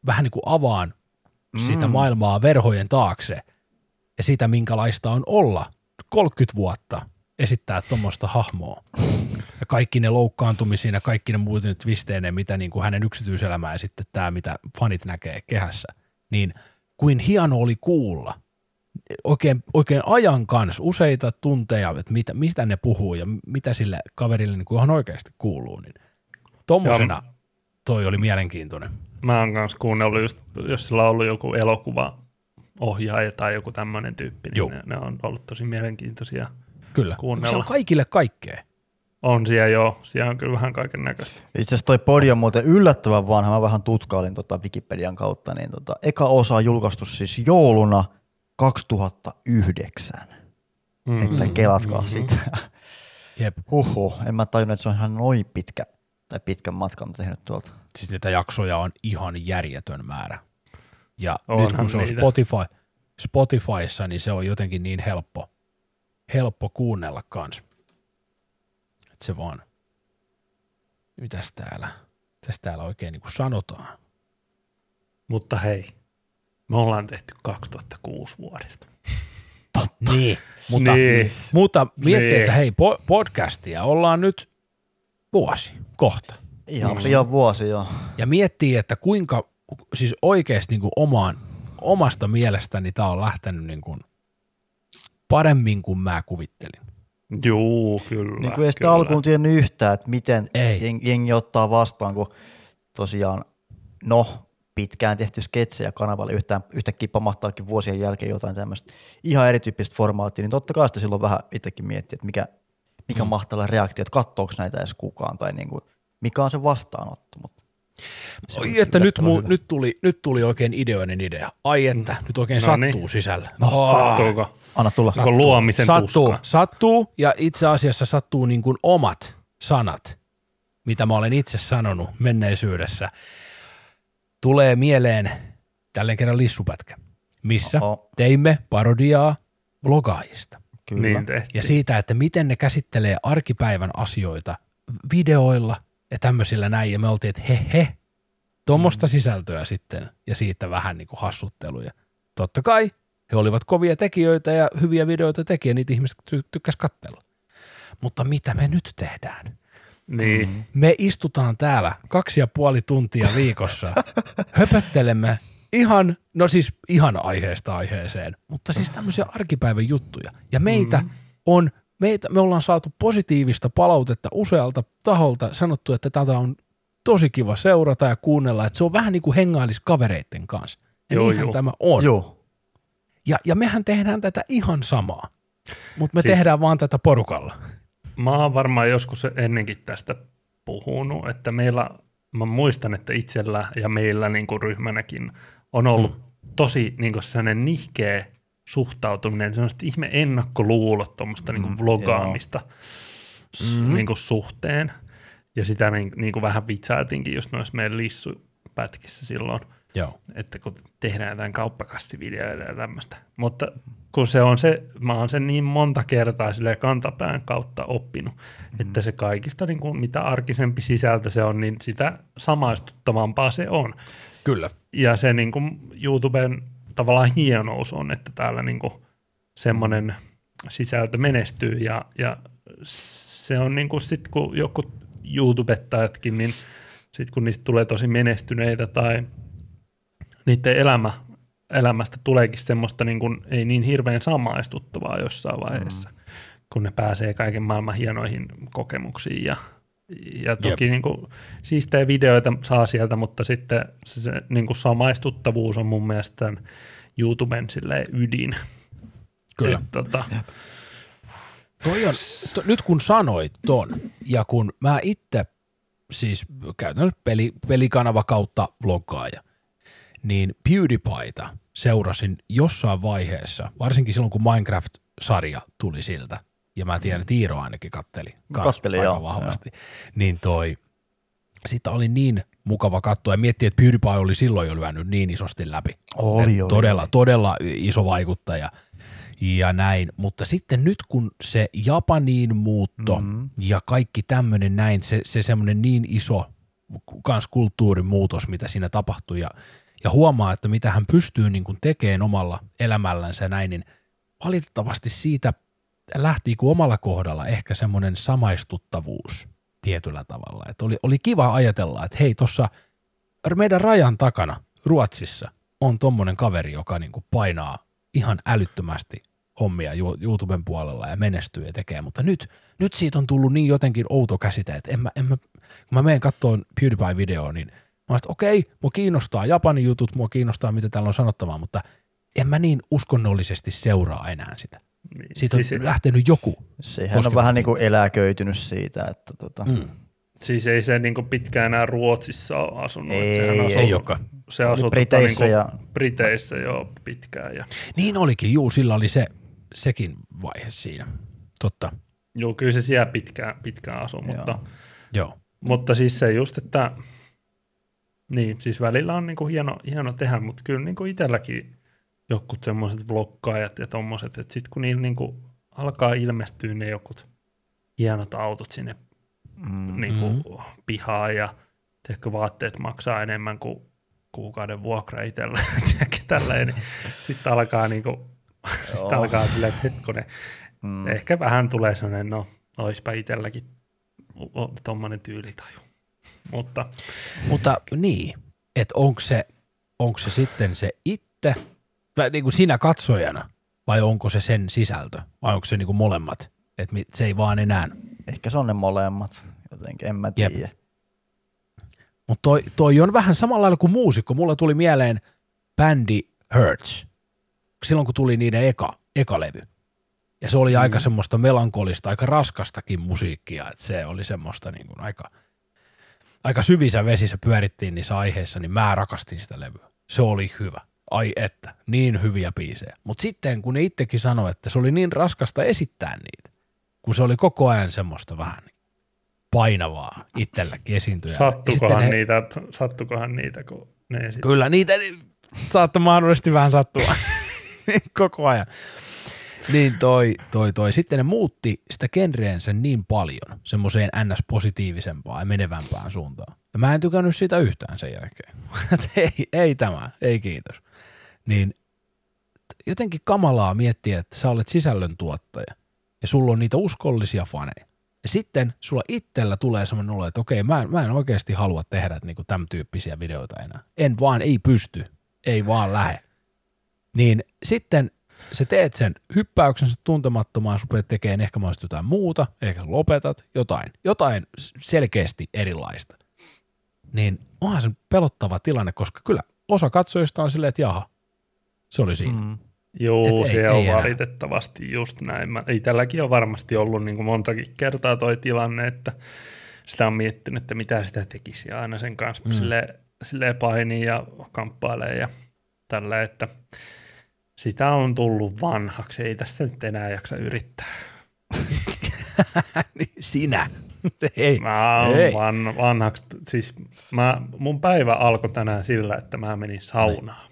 vähän niin kuin avaan sitä Mm. maailmaa verhojen taakse. Ja sitä, minkälaista on olla 30 vuotta esittää tuommoista hahmoa. Ja kaikki ne loukkaantumisiin ja kaikki ne muuten twisteineen, mitä niin kuin hänen yksityiselämää ja sitten tämä, mitä fanit näkee kehässä, niin kuin hieno oli kuulla oikein, oikein ajan kanssa useita tunteja, että mitä, mistä ne puhuu ja mitä sille kaverille niin kuin ihan oikeasti kuuluu. Niin tommosena toi oli mielenkiintoinen. mä oon kanssa kuunnellut just, jos sillä on ollut joku elokuva ohjaaja tai joku tämmöinen tyyppi, niin Joo. ne, ne, on ollut tosi mielenkiintoisia. Kyllä. Kuunnella. Se on kaikille kaikkea. On siellä jo, siellä on kyllä vähän kaiken näköistä. Itse asiassa toi podi on muuten yllättävän vanha. Mä vähän tutkailin tota Wikipedian kautta. Niin tota, eka osa on julkaistu siis jouluna 2009. Mm. Että kelatkaa Mhm. sitä. Jep. Huhhuh, en mä tajunnut, että se on ihan noin pitkä tai pitkän matkan tehnyt tuolta. Siis niitä jaksoja on ihan järjetön määrä. Ja Onhan nyt kun se on niitä. Spotify, Spotifyssa, niin se on jotenkin niin helppo, helppo kuunnella kans. Että se vaan, mitäs täällä, mitäs täällä oikein niin kuin sanotaan. Mutta hei, me ollaan tehty 2006 vuodesta. Niin, mutta, Niin. mutta miettii, Niin. että hei, po- podcastia ollaan nyt vuosi kohta. Ihan Niin. pian vuosi jo. Ja miettii, että kuinka siis oikeasti niin kuin omaan, omasta mielestäni tämä on lähtenyt niin kuin paremmin kuin mä kuvittelin. Juu, kyllä. Niin kuin ei sitä alkuun tiennyt yhtään, että miten Ei. jeng- jengi ottaa vastaan, kun tosiaan, no, pitkään tehty sketsejä kanavalle yhtään, yhtäkkiä pamahtaakin vuosien jälkeen jotain tämmöistä ihan erityyppistä formaattia, niin totta kai sitä silloin vähän itsekin miettii, että mikä, mikä mm. mahtaa olla reaktio, että katsoako näitä edes kukaan, tai niin kuin, mikä on se vastaanotto. Mutta Oi, että nyt, mu, hyvä. nyt, tuli, nyt tuli oikein ideoinen idea. Ai että, nyt oikein No sattuu niin. sisällä. No, Sattuuko? Anna tulla. Onko luomisen sattuu, tuska? sattuu, ja itse asiassa sattuu niin kuin omat sanat, mitä mä olen itse sanonut menneisyydessä. Tulee mieleen tälleen kerran lissupätkä, missä Oho, teimme parodiaa vlogaajista. kyllä. Niin tehtiin. Ja siitä, että miten ne käsittelee arkipäivän asioita videoilla ja tämmöisillä näin. Ja me oltiin, että he he, tuommoista mm. sisältöä sitten ja siitä vähän niin kuin hassutteluja. Totta kai he olivat kovia tekijöitä ja hyviä videoita teki ja niitä ihmiset ty- tykkäs katsella. Mutta mitä me nyt tehdään? Niin. Me istutaan täällä kaksi ja puoli tuntia viikossa, höpöttelemme ihan, no siis ihan aiheesta aiheeseen, mutta siis tämmöisiä arkipäivän juttuja. Ja meitä mm. on, meitä, me ollaan saatu positiivista palautetta usealta taholta, sanottu, että tätä on tosi kiva seurata ja kuunnella, että se on vähän niin kuin hengailis kavereitten kanssa. Ja Joo, niinhän joo. tämä on. Joo. Ja, ja mehän tehdään tätä ihan samaa, mutta me siis, tehdään vaan tätä porukalla. Mä oon varmaan joskus ennenkin tästä puhunut, että meillä, mä muistan, että itsellä ja meillä niin kuin ryhmänäkin on ollut mm. tosi niin kuin sellainen nihkeä suhtautuminen, sellaiset ihme ennakkoluulot tuommoista niin kuin vlogaamista Mhm. niin kuin suhteen. Ja sitä niin, niin kuin vähän vitsailtiinkin just noissa meidän lissupätkissä silloin, Joo. että kun tehdään jotain kauppakastivideoita ja tämmöistä. Mutta kun se on se, mä oon sen niin monta kertaa sille kantapään kautta oppinut, mm-hmm. että se kaikista niin kuin, mitä arkisempi sisältö se on, niin sitä samaistuttavampaa se on. Kyllä. Ja se niin kuin YouTuben tavallaan hienous on, että täällä niin kuin semmoinen sisältö menestyy ja, ja se on niin kuin sit kun joku YouTubettajatkin, niin sitten kun niistä tulee tosi menestyneitä tai niiden elämä, elämästä tuleekin semmoista niin kuin, ei niin hirveän samaistuttavaa jossain vaiheessa, mm. kun ne pääsee kaiken maailman hienoihin kokemuksiin ja, ja toki niin kuin, siistejä videoita saa sieltä, mutta sitten se, se niin kuin samaistuttavuus on mun mielestä tämän YouTuben silleen ydin. Kyllä. Et, tota, Toi on, to, nyt kun sanoit ton, ja kun mä itse siis käytännössä peli, pelikanava kautta vloggaaja, niin PewDiePieta seurasin jossain vaiheessa, varsinkin silloin kun Minecraft-sarja tuli siltä, ja mä tiedän, että Iiro ainakin katteli, kans Katteli, aika joo, vahvasti, niin toi, sitä oli niin mukava katsoa ja miettiä, että PewDiePie oli silloin jo lyönyt niin isosti läpi. Oli, oli, todella, todella iso vaikuttaja ja näin. Mutta sitten nyt kun se Japaniin muutto mm-hmm. ja kaikki tämmöinen näin, se, se semmoinen niin iso kans kulttuurimuutos, mitä siinä tapahtui ja, ja huomaa, että mitä hän pystyy niin kuin tekemään omalla elämällänsä näin, niin valitettavasti siitä lähti kuin omalla kohdalla ehkä semmoinen samaistuttavuus tietyllä tavalla. Että oli, oli kiva ajatella, että hei tuossa meidän rajan takana Ruotsissa on tommonen kaveri, joka niinku painaa ihan älyttömästi hommia YouTuben puolella ja menestyy ja tekee, mutta nyt, nyt siitä on tullut niin jotenkin outo käsite, että en mä, en mä, kun mä menen katsomaan PewDiePie-videoa, niin mä että okei, mua kiinnostaa Japanin jutut, mua kiinnostaa mitä täällä on sanottavaa, mutta en mä niin uskonnollisesti seuraa enää sitä. Niin, Siitä on siis, lähtenyt joku. Sehän on vähän niin kuin eläköitynyt siitä, että tota, Mm. siis ei se niin pitkään enää Ruotsissa ole asunut. Ei, sehän asuu, ei olekaan. Se asuu Briteissä tota, ja- Briteissä jo pitkään. Ja, Niin olikin, juu, sillä oli se, sekin vaihe siinä. Totta, juu, kyllä se siellä pitkään, pitkään asuu, mutta, joo. mutta siis se just, että niin, siis välillä on niinku hieno, hieno tehdä, mutta kyllä niinku itselläkin jokut semmoiset vloggaajat ja tommoset, että sitten kun niillä niinku alkaa ilmestyä ne jokut hienot autot sinne mm, niinku Mhm. pihaan ja ehkä vaatteet maksaa enemmän kuin kuukauden vuokra itsellä, tälleen, niin sitten alkaa niinku, sit alkaa silleen, että hetkonen, mm, ehkä vähän tulee sellainen, no, oispa itselläkin tuommoinen tyylitaju. Mutta Mutta niin, että onko se, onko se sitten se itse, niin kuin sinä katsojana, vai onko se sen sisältö, vai onko se niin kuin molemmat, että se ei vaan enää. ehkä se on ne molemmat jotenkin, en mä Jep. tiedä. Mutta toi, toi on vähän samalla lailla kuin muusikko. Mulla tuli mieleen bändi Hurts, silloin kun tuli niiden eka, eka levy. Ja se oli mm. aika semmoista melankolista, aika raskastakin musiikkia, että se oli semmoista niin kuin aika, aika syvissä vesissä pyörittiin niissä aiheissa, niin mä rakastin sitä levyä. Se oli hyvä. Ai että, niin hyviä biisejä. Mutta sitten kun ne itsekin sanoi, että se oli niin raskasta esittää niitä, kun se oli koko ajan semmoista vähän painavaa itselläkin esiintyä. sattukohan, he... niitä, sattukohan niitä, kun ne esit... Kyllä, niitä saattoi mahdollisesti vähän sattua koko ajan. Niin toi, toi, toi. Sitten ne muutti sitä genreensä niin paljon semmoiseen ns-positiivisempaan ja menevämpään suuntaan. Ja mä en tykännyt siitä yhtään sen jälkeen. Ei, ei tämä, ei kiitos. Niin jotenkin kamalaa miettiä, että sä olet sisällöntuottaja ja sulla on niitä uskollisia faneja. Ja sitten sulla itsellä tulee semmoinen olo, että okei, mä en, mä en oikeasti halua tehdä niinku tämän tyyppisiä videoita enää. En vaan, ei pysty, ei vaan lähe. Niin sitten sä teet sen hyppäyksen sä tuntemattomaan, sä rupeat tekemään ehkä mahdollisesti jotain muuta, ehkä lopetat, jotain, jotain selkeästi erilaista. Niin onhan se pelottava tilanne, koska kyllä osa katsojista on silleen, että jaha, se oli siinä. Mm. Joo, Et ei- se ei on enää. valitettavasti just näin. Mä, itselläkin on varmasti ollut niin kuin montakin kertaa toi tilanne, että sitä on miettinyt, että mitä sitä tekisi ja aina sen kanssa mm. silleen, silleen painii ja kamppailee ja tällä, että sitä on tullut vanhaksi. Ei tässä nyt enää jaksa yrittää. Niin Sinä. Ei. Mä oon Ei. van, vanhaksi. Siis mä, mun päivä alkoi tänään sillä, että mä menin saunaan.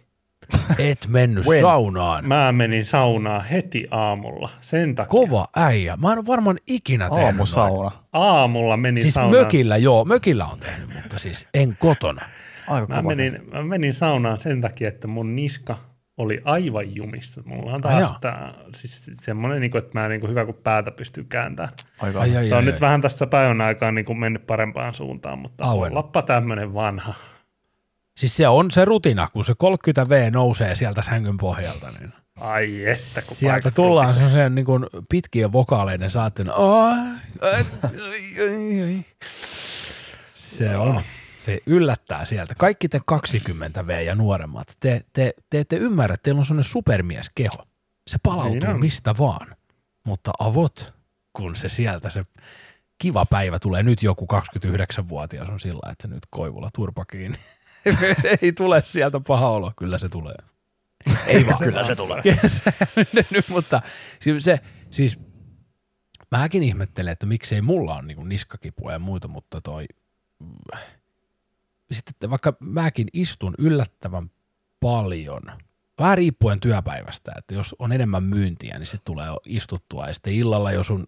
Et mennyt When? saunaan. Mä menin saunaan heti aamulla. Sen takia. Kova äijä. Mä en ole varmaan ikinä tehnyt noin. Aamusauna. Aamulla menin Siis saunaan. mökillä, joo, mökillä on tehnyt, mutta siis en kotona. Aika Mä kova. menin, mä menin saunaan sen takia, että mun niska oli aivan jumissa. Mulla on taas tää, siis semmoinen, niin kuin, että mä niin kuin hyvä kun päätä pystyy kääntämään. Aika Ai, ai, Se on ai, nyt ai. vähän tässä päivän aikaan niin kuin mennyt parempaan suuntaan, mutta ollappa tämmöinen vanha. Siis se on se rutina, kun se 30V nousee sieltä sängyn pohjalta, niin Ai että, kun sieltä tullaan sellaisen niin kuin pitkien vokaaleiden ai, ai. Se on. Se yllättää sieltä. Kaikki te 20V ja nuoremmat, te, te, te ette ymmärrä, että teillä on sellainen supermieskeho. Se Niin palautuu mistä vaan. Mutta avot, kun se sieltä se kiva päivä tulee, nyt joku 29-vuotias on sillä, että nyt koivulla turpa kiinni. Ei tule sieltä paha olo, kyllä se tulee. Ei vaan. Kyllä se tulee. nyt, mutta se, siis mäkin ihmettelen, että miksei mulla on niin niskakipua ja muita, mutta toi, sitten että vaikka mäkin istun yllättävän paljon, vähän riippuen työpäivästä, että jos on enemmän myyntiä, niin sitten tulee istuttua ja sitten illalla, jos on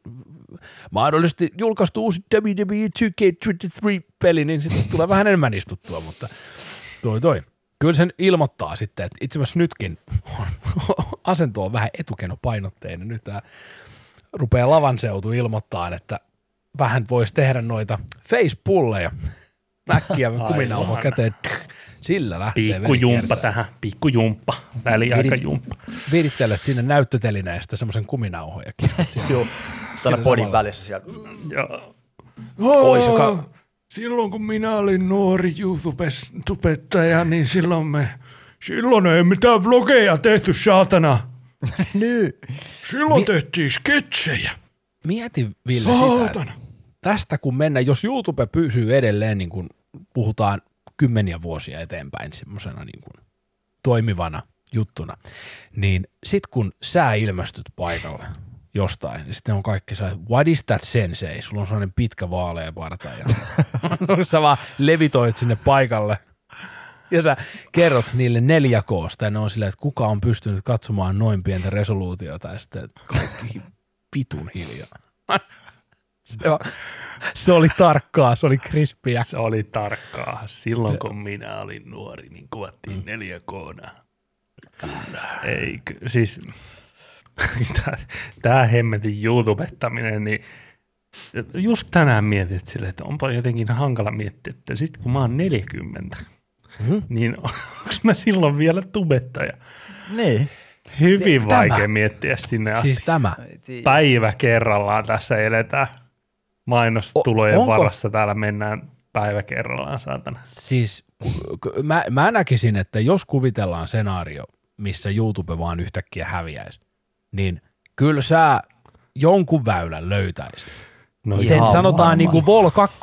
mahdollisesti julkaistu uusi E WWE 2K23-peli, niin sitten tulee vähän enemmän istuttua, mutta toi toi. Kyllä sen ilmoittaa sitten, että itse asiassa nytkin on, asento on vähän etukenopainotteinen. Nyt tämä rupeaa lavan seutu ilmoittaa, että vähän voisi tehdä noita facepulleja. Äkkiä kuminauho Aivan. käteen. Sillä lähtee Pikkujumppa tähän, pikkujumppa, väliaikajumppa. Virittelet sinne näyttötelineestä semmoisen kuminauhojakin. Joo. Täällä podin välissä sieltä. Joo. Ois, joka, Silloin kun minä olin nuori YouTubettaja, niin silloin me, silloin ei mitään vlogeja tehty saatana. Nyt. Silloin Mi- tehtiin sketsejä. mieti Ville sitä, Saatana. tästä kun mennään, jos YouTube pysyy edelleen, niin kuin puhutaan kymmeniä vuosia eteenpäin semmoisena niin kuin toimivana juttuna, niin sit kun sä ilmestyt paikalle jostain, niin sitten on kaikki se, what is that sensei? Sulla on sellainen pitkä vaalea parta ja sä vaan levitoit sinne paikalle ja sä kerrot niille 4Ksta ja ne on silleen, että kuka on pystynyt katsomaan noin pientä resoluutiota ja sitten kaikki vitun hiljaa. Se, on, se oli tarkkaa, se oli krispiä. Se oli tarkkaa. Silloin kun minä olin nuori, niin kuvattiin mm. 4 k Ei, ky- siis tämä hemmetin YouTubettaminen, niin just tänään mietit sille, että onpa jotenkin hankala miettiä, että sitten kun mä oon 40, Mhm. niin onko mä silloin vielä tubettaja? Niin. Hyvin Tämä. vaikea miettiä sinne asti. Siis tämä. Päivä kerrallaan tässä eletään. Mainostulojen O- onko- varassa täällä mennään päivä kerrallaan, saatana. Siis mä, mä näkisin, että jos kuvitellaan skenaario, missä YouTube vaan yhtäkkiä häviäisi, niin kyllä sä jonkun väylän löytäisit. No Sen ihan sanotaan varmasti. niin kuin Vol 2,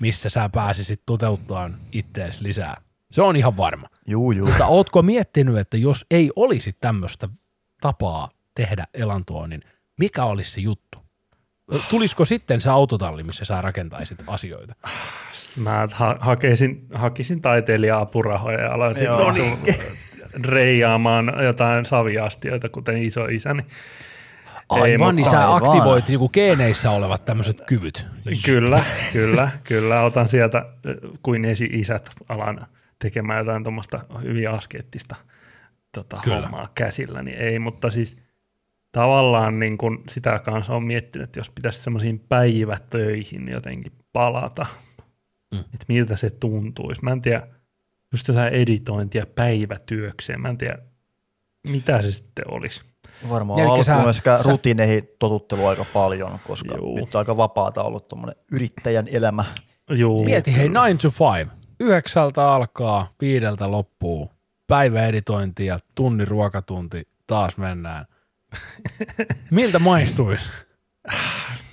missä sä pääsisit toteuttamaan ittees lisää. Se on ihan varma. Juu, juu. Mutta ootko miettinyt, että jos ei olisi tämmöistä tapaa tehdä elantoa, niin mikä olisi se juttu? Tulisiko sitten se autotalli, missä sä rakentaisit asioita? Mä ha- hakisin, hakisin taiteilija-apurahoja ja no niin. Reijaamaan jotain saviastioita, kuten iso isäni. Aivan, niin sä aktivoit niinku geeneissä olevat tämmöiset kyvyt. Kyllä, kyllä, kyllä. Otan sieltä äh, kuin esi-isät alan tekemään jotain tuommoista hyvin askeettista tota, Kyllä. hommaa käsillä, niin ei, mutta siis tavallaan niin kun sitä kanssa on miettinyt, että jos pitäisi semmoisiin päivätöihin jotenkin palata, mm. että miltä se tuntuisi. Mä en tiedä, just jotain editointia päivätyökseen, mä en tiedä, mitä se sitten olisi. Varmaan alkuun sä- myös sä... rutiineihin totuttelu aika paljon, koska Juu. nyt on aika vapaata ollut tuommoinen yrittäjän elämä. Juu, Mieti hei, kyllä. 9 to 5. Yhdeksältä alkaa, viideltä loppuu, päiväeditointi ja tunnin ruokatunti taas mennään. Miltä maistuisi?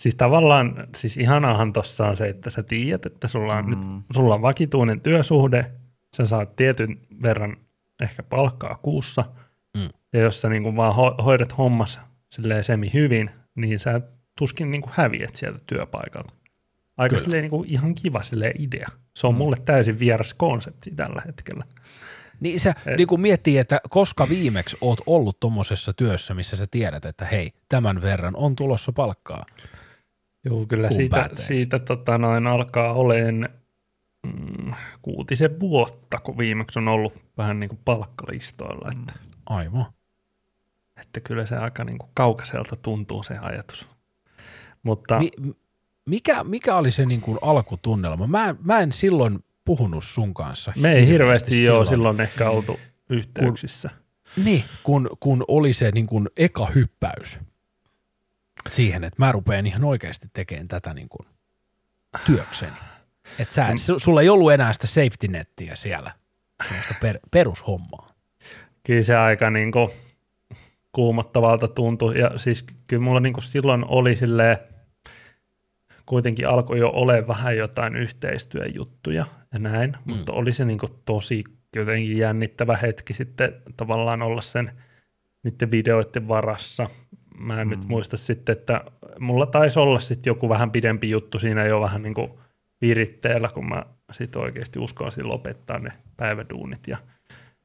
Siis tavallaan, siis ihanaahan tuossa on se, että sä tiedät, että sulla on, mm. nyt, sulla on vakituinen työsuhde, sä saat tietyn verran ehkä palkkaa kuussa, mm. ja jos sä niin kuin vaan ho- hoidat hommas silleen semi hyvin, niin sä tuskin niin kuin häviät sieltä työpaikalta. Aika Kyllä. silleen niin kuin ihan kiva silleen idea. Se on mm. mulle täysin vieras konsepti tällä hetkellä. Niin se niin kun miettii, että koska viimeksi oot ollut tuommoisessa työssä, missä sä tiedät, että hei, tämän verran on tulossa palkkaa. Joo, kyllä Kuun siitä, päätteeksi. siitä tota noin alkaa oleen mm, kuutisen vuotta, kun viimeksi on ollut vähän niin kuin palkkalistoilla. Että, Aivan. että kyllä se aika niin kuin kaukaiselta tuntuu se ajatus. Mutta Mi- mikä, mikä oli se niin kuin alkutunnelma? Mä, mä en silloin puhunut sun kanssa. me ei hirveästi joo silloin ehkä oltu yhteyksissä. Niin, kun, kun oli se niin kuin eka hyppäys siihen, että mä rupean ihan oikeasti tekemään tätä niin kuin työkseni. Että sä, su- sulla ei ollut enää sitä safety nettiä siellä, semmoista per, perushommaa. Kyllä se aika niin kuin kuumottavalta tuntui. Ja siis kyllä mulla niin kuin silloin oli silleen, kuitenkin alkoi jo ole vähän jotain yhteistyöjuttuja ja näin, mm. mutta oli se niin kuin tosi jotenkin jännittävä hetki sitten tavallaan olla sen niiden videoiden varassa. Mä en mm. nyt muista sitten, että mulla taisi olla sitten joku vähän pidempi juttu siinä jo vähän niin kuin viritteellä, kun mä sitten oikeasti uskalsin lopettaa ne päiväduunit ja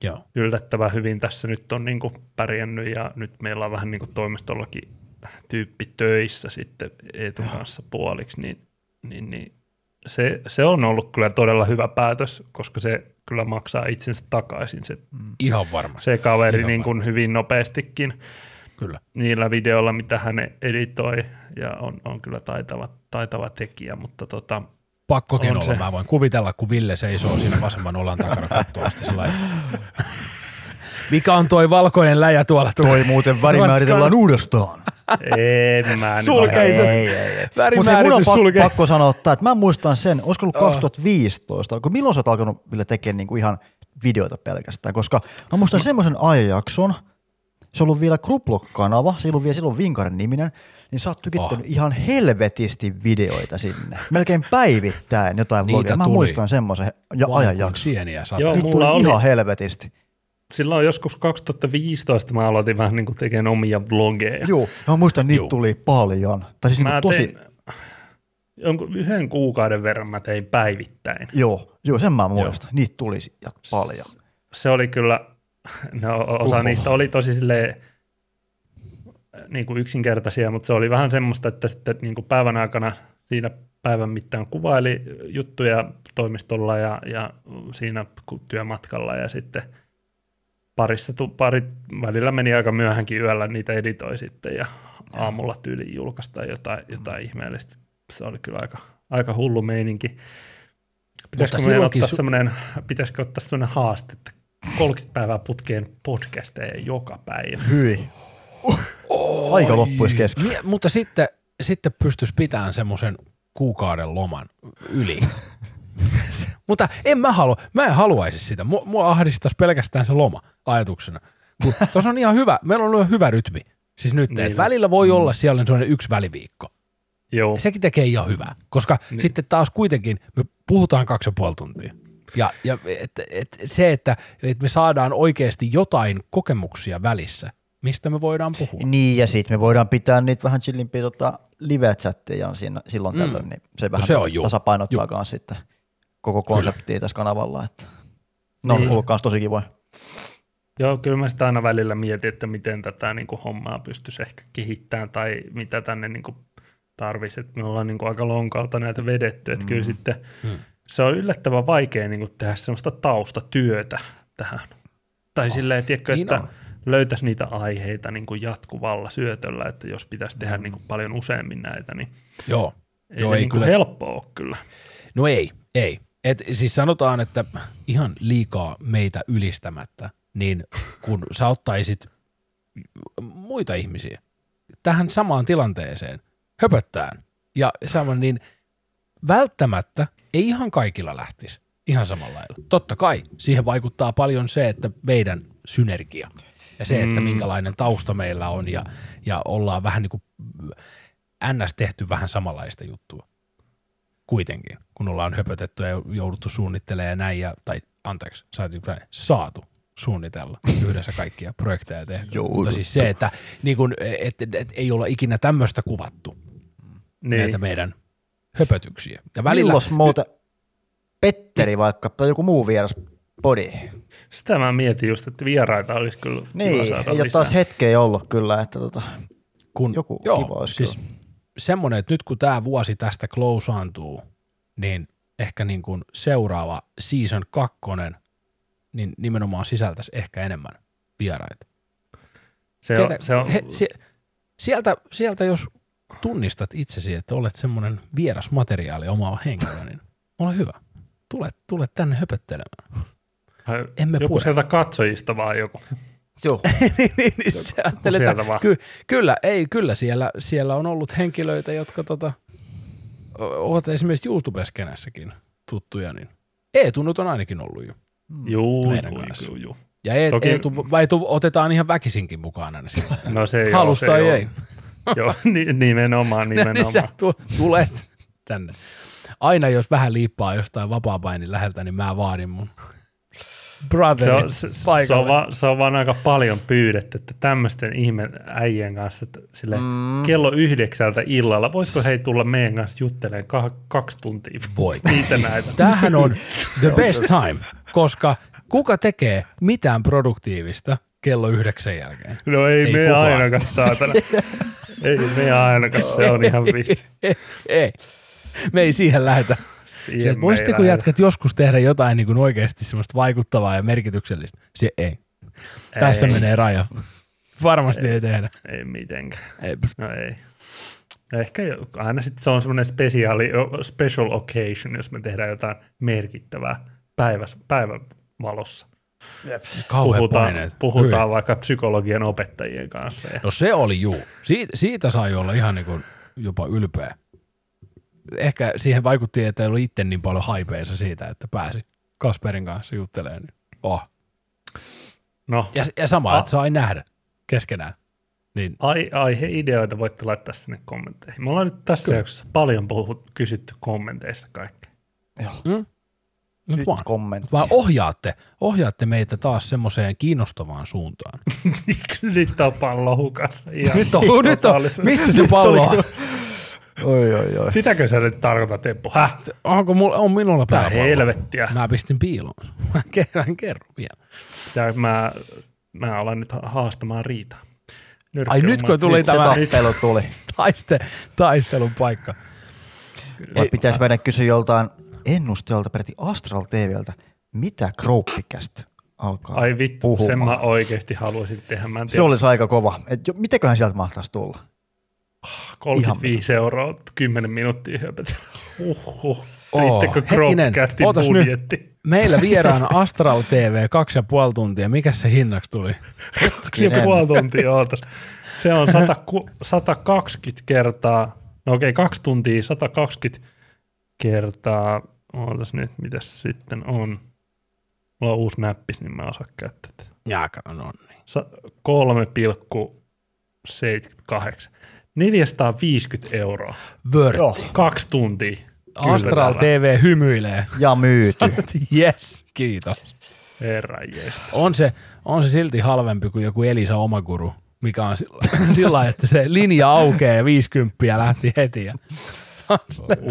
Joo. yllättävän hyvin tässä nyt on niin kuin pärjännyt ja nyt meillä on vähän niin kuin toimistollakin tyyppi töissä sitten Eetu kanssa puoliksi, niin, niin, niin se, se, on ollut kyllä todella hyvä päätös, koska se kyllä maksaa itsensä takaisin se, Ihan varmasti. se kaveri Ihan niin kuin hyvin nopeastikin Kyllä. niillä videoilla, mitä hän editoi ja on, on kyllä taitava, taitava tekijä, mutta tota, Pakkokin On olla. se. Mä voin kuvitella, kun Ville seisoo siinä vasemman olan takana kattoasti. sillä. Mikä on toi valkoinen läjä tuolla? Toi muuten värimääritellään uudestaan. en mä nyt Sulkeiset. Ei, ei, ei. Mutta Värimääritys mun on pak- pakko sanoa, että että mä muistan sen, olisiko ollut Oh. 2015, kun milloin sä oot alkanut Ville tekemään niinku ihan videoita pelkästään, koska mä muistan semmoisen ajanjakson, se on ollut vielä Kruplok-kanava, ollut vielä silloin Vinkaren niminen, niin sä oot tykittänyt oh. ihan helvetisti videoita sinne. Melkein päivittäin jotain Niitä vlogia. Mä tuli. muistan semmoisen ja ajanjakson. Sieniä sataa. Joo. Niitä mulla tuli oli- ihan helvetisti. Silloin joskus 2015 mä aloitin vähän niin kuin tekemään omia vlogeja. Joo, mä muistan, niitä Juu. tuli paljon. Tai siis Mä niinku tosi, tein, jonkun yhden kuukauden verran mä tein päivittäin. joo, joo, sen mä muistan. Niitä tuli ja paljon. Se oli kyllä, no, osa Uhu. niistä oli tosi silleen, niin kuin yksinkertaisia, mutta se oli vähän semmoista, että sitten niin kuin päivän aikana siinä päivän mittaan kuvaili juttuja toimistolla ja, ja siinä työmatkalla ja sitten parissa tu, pari, välillä meni aika myöhänkin yöllä, niitä editoi sitten ja aamulla tyyliin julkaistaan jotain, jotain ihmeellistä. Se oli kyllä aika, aika hullu meininki. Pitäisikö, ottaa su- pitäisikö ottaa semmoinen haaste, että 30 päivää putkeen podcasteja joka päivä. Hyi. Aika loppuisi kesken. Mie- mutta sitten, sitten pystyisi pitämään semmoisen kuukauden loman yli. mutta en mä halua, mä en haluaisi sitä. Mua, mua ahdistaisi pelkästään se loma ajatuksena. Tuossa on ihan hyvä, meillä on ihan hyvä rytmi. Siis nyt, niin. Niin. että välillä voi olla siellä sellainen yksi väliviikko. Joo, Sekin tekee ihan hyvää, koska niin. sitten taas kuitenkin me puhutaan kaksi ja puoli tuntia. Ja, ja et, et, se, että et me saadaan oikeasti jotain kokemuksia välissä, mistä me voidaan puhua. Niin, ja sitten me voidaan pitää niitä vähän chillimpiä tota, live-chatteja siinä, silloin Mm. tällöin, niin se vähän se on juu. tasapainottaa myös sitten koko konseptia tässä kanavalla. Että. No, on Niin. ollut myös tosi kivoja. Joo, kyllä mä sitä aina välillä mietin, että miten tätä niin kuin, hommaa pystyisi ehkä kehittämään tai mitä tänne niin kuin, tarvisi. Että me ollaan niin kuin, aika lonkalta näitä vedetty, että mm. kyllä sitten Mm. Se on yllättävän vaikea niin kuin, tehdä semmoista taustatyötä tähän. Tai oh, silleen, tiedätkö, niin että on. löytäisi niitä aiheita niin kuin jatkuvalla syötöllä, että jos pitäisi tehdä niin kuin, paljon useammin näitä, niin Joo. ei Joo, se ei niin kyllä. helppoa ole kyllä. No ei, ei. Et siis sanotaan, että ihan liikaa meitä ylistämättä, niin kun sä ottaisit muita ihmisiä tähän samaan tilanteeseen höpöttään ja saman, niin välttämättä ei ihan kaikilla lähtisi ihan samalla lailla. Totta kai siihen vaikuttaa paljon se, että meidän synergia Ja se, että Mm. minkälainen tausta meillä on ja, ja ollaan vähän niin kuin ns. tehty vähän samanlaista juttua kuitenkin, kun ollaan höpötetty ja jouduttu suunnittelemaan ja näin, ja, tai anteeksi, saatu suunnitella yhdessä kaikkia projekteja tehdä. Jouduttu. Mutta siis se, että niin kun, et, et, et, ei olla ikinä tämmöistä kuvattu, niin. näitä meidän höpötyksiä. Ja välillä, Milloin muuten Petteri vaikka tai joku muu vieras podi? Sitä mä mietin just, että vieraita olisi kyllä kiva Niin, saada ei ole lisää. taas hetkeä ollut kyllä, että tota, kun, joku joo, kiva olisi siis semmoinen, että nyt kun tämä vuosi tästä closeantuu, niin ehkä niin kuin seuraava season kakkonen, niin nimenomaan sisältäisi ehkä enemmän vieraita. Se on, Ketä- se on, he, sie, sieltä, sieltä, jos tunnistat itsesi, että olet semmoinen vieras materiaali omaava henkilö, niin ole hyvä. Tule, tule tänne höpöttelemään. emme joku pure. sieltä katsojista vaan joku. joo, niin, niin, niin se ajattelee, sieltä että vaan. ky, kyllä, ei, kyllä siellä, siellä on ollut henkilöitä, jotka tota, ovat esimerkiksi YouTube-skenässäkin tuttuja, niin Eetu nyt on ainakin ollut jo. Juu, Meidän juu, kanssa. juu, juu. Ja Eet, Toki- Eetu, vai tu, otetaan ihan väkisinkin mukaan aina. No se ei Halus se tai ole. Joo, ni- nimenomaan, niin sä nimenomaan. tu, tulet tänne. Aina jos vähän liippaa jostain vapaa-painin läheltä, niin mä vaadin mun Se brotherin on, se, se, se, paikalle. on va, se on vaan aika paljon pyydetty, että tämmöisten ihme äijien kanssa, että sille Mm. kello yhdeksältä illalla, voisiko hei tulla meidän kanssa juttelemaan kah- kaksi tuntia? Voi. Niitä näitä. Tämähän on the best time, koska kuka tekee mitään produktiivista kello yhdeksän jälkeen? No ei, Ei ei me kukaan. ainakaan saatana. Ei me ainakaan, se on ihan vissi. ei. Me ei siihen lähetä. Siihen voisitteko jätkät joskus tehdä jotain niin kuin oikeasti semmoista vaikuttavaa ja merkityksellistä? Se ei. Tässä Ei. menee raja. Varmasti ei, ei tehdä. Ei mitenkään. Ei. No ei. Ja Ehkä jo- aina sitten se on semmoinen spesiaali, special occasion, jos me tehdään jotain merkittävää päiväs, päivän valossa. Puhutaan, paineet. puhutaan vaikka psykologian opettajien kanssa. Ja No se oli juu. Siitä, siitä sai olla ihan niin kuin jopa ylpeä. Ehkä siihen vaikutti, että ei ollut itse niin paljon haipeissa siitä, että pääsi Kasperin kanssa juttelemaan. Niin, oh. no, ja, ja sama, Ah. että sai nähdä keskenään. Niin ai, aiheideoita voitte laittaa sinne kommentteihin. Me ollaan nyt tässä Kyllä. jaksossa paljon puhut, kysytty kommenteissa kaikkea. joo. Nyt, Nyt vaan. kommentti. vaan ohjaatte, ohjaatte meitä taas semmoiseen kiinnostavaan suuntaan. nyt on pallo hukassa. Ihan Nyt on, nyt on, missä se pallo on? Oi, oi, oi. Sitäkö sä nyt tarkoitat, Teppo? Häh? Onko mulla, on minulla Tää pääpallo? helvettiä. Mä pistin piiloon. Mä kerran kerron vielä. Ja mä, mä alan nyt haastamaan Riitaa. Ai nyt kun tuli Nyt tämä tappelu tuli. taiste, taistelun paikka. Vai pitäisi meidän kysyä joltain ennustajalta, peräti Astral TVltä, mitä Krouppikästä alkaa Ai vittu, puhumaan? sen mä oikeasti haluaisin tehdä. Mä en Se olisi aika kova. Et jo, mitäköhän sieltä mahtaisi tulla? 35 euroa, 10 minuuttia höpötellä. Uhuh. Riittekö Chromecastin ootas nyt. budjetti? Meillä vieraana Astral TV, kaksi ja puoli tuntia. Mikä se hinnaksi tuli? Kaksi ja puoli tuntia ootas. Se on 100, 120 kertaa, no okei, kaksi tuntia, 120 kertaa, ootas nyt, mitä se sitten on. Mulla on uusi näppis, niin mä osaan käyttää tätä. Jaaka, no niin. Sa- 3,78. 450 euroa. Vörtti. Joo. Kaksi tuntia. Astral Kyllä, TV hymyilee. Ja myyty. yes, kiitos. Herran jestä. On se, on se silti halvempi kuin joku Elisa Omaguru, mikä on sillä, sillä että se linja aukeaa ja 50 lähti heti. Ja,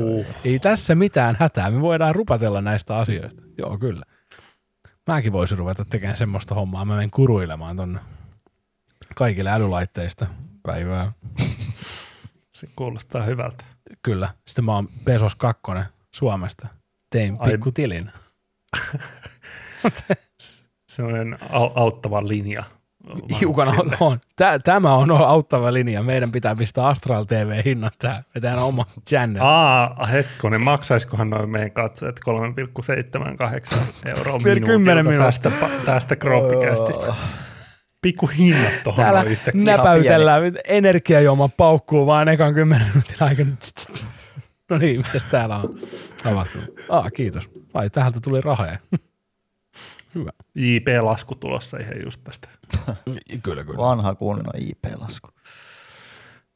Uh. ei tässä mitään hätää, me voidaan rupatella näistä asioista. Joo, kyllä. Mäkin voisin ruveta tekemään semmoista hommaa. Mä menen kuruilemaan tonne kaikille älylaitteista päivää. Se kuulostaa hyvältä. Kyllä. Sitten mä oon Pesos 2 Suomesta. Tein pikku tilin. Sellainen au- auttava linja. Hiukan on. on. Tä- Tämä on auttava linja. Meidän pitää pistää Astral TV-hinnat tähän. Me tehdään oma channel. Aa, hetkonen, maksaisikohan noin meidän katsojat 3,78 euroa minuutilta 10 tästä, tästä kroppikästistä. Pikku hinnat tuohon Täällä näpäytellään. Energiajuoma paukkuu vaan ekan kymmenen minuutin aikana. No niin, mitäs täällä on tapahtunut? Aa, kiitos. Ai, täältä tuli rahoja. Hyvä. JP-lasku tulossa ihan just tästä. Kyllä, kyllä. Vanha kunnon IP-lasku.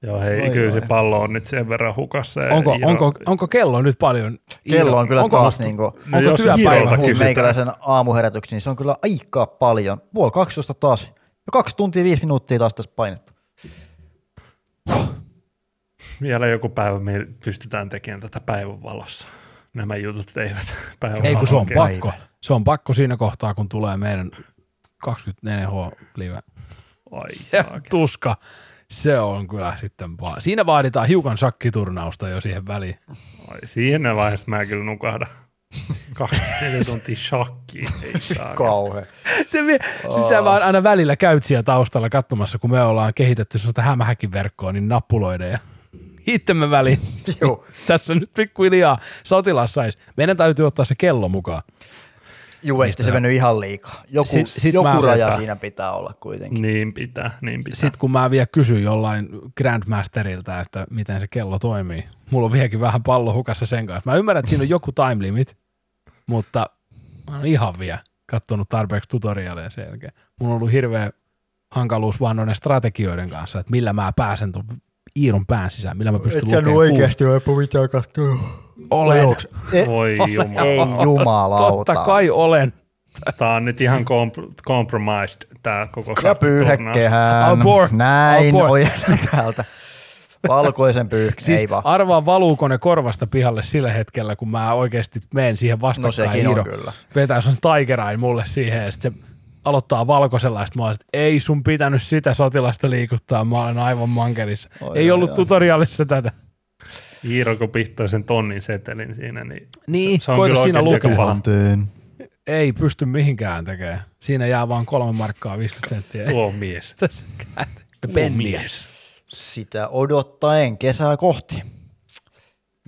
Joo, hei, Oi, kyllä se pallo on nyt sen verran hukassa. ja Onko, Iiro- onko, onko kello nyt paljon? Kello on kyllä onko, taas niinku, No onko työpäivä meikäläisen aamuherätyksi, niin se on kyllä aika paljon. Puoli 12 taas. Jo kaksi tuntia viisi minuuttia taas tässä painetta. Vielä joku päivä me pystytään tekemään tätä päivän valossa. Nämä jutut eivät päivän Ei kun se on valon kestä. Se on pakko siinä kohtaa, kun tulee meidän 24H live. Ai Se tuska. Se on kyllä sitten vaan. Siinä vaaditaan hiukan sakkiturnausta jo siihen väliin. Ai, siinä vaiheessa mä kyllä nukahdan. Kaksi neljä tuntia shakkiin. Ei saa. Kauhe. Se, vie, siis sä vaan aina välillä käyt siellä taustalla katsomassa, kun me ollaan kehitetty sellaista hämähäkin verkkoa, niin nappuloiden ja itsemme väliin. Joo. Tässä nyt pikkuhiljaa sotilas sais. Meidän täytyy ottaa se kello mukaan. Ettei se mennyt ihan liikaa. Joku, Sit- sit joku raja otan. siinä pitää olla kuitenkin. Niin pitää, niin pitää. Sitten kun mä vielä kysyn jollain Grandmasterilta, että miten se kello toimii, mulla on vieläkin vähän pallo hukassa sen kanssa. Mä ymmärrän, että siinä on joku time limit, mutta mä oon ihan vielä kattonut tarpeeksi tutoriaaleja sen jälkeen. Mulla on ollut hirveä hankaluus vaan noiden strategioiden kanssa, että millä mä pääsen tuon Iiron pään sisään, millä mä pystyn lukemaan ole mitään katsoa. Olen. E- Voi jumala. ei jumalauta. Totta kai olen. Tää on nyt ihan komp- compromised tää koko Ja. Abort. Näin Abort. ojennan täältä. Valkoisen pyyhkeen. Siis ei vaan. arvaa valuuko ne korvasta pihalle sillä hetkellä, kun mä oikeasti menen siihen No vastakkain sekin on Iiro. kyllä. vetää sen Tiger Eye mulle siihen ja sitten se aloittaa valkoisella ja mä sit, ei sun pitänyt sitä sotilasta liikuttaa, mä olen aivan mankerissa. Oi, ei oi, ollut oi. tutoriaalissa tätä. Iiro, kun pistää sen tonnin setelin siinä, niin Niin, se, se on kyllä siinä lukea. Ei pysty mihinkään tekemään. Siinä jää vaan kolme markkaa 50 senttiä. Tuo mies. Tässä. Tuo Penniä. mies. Sitä odottaen kesää kohti.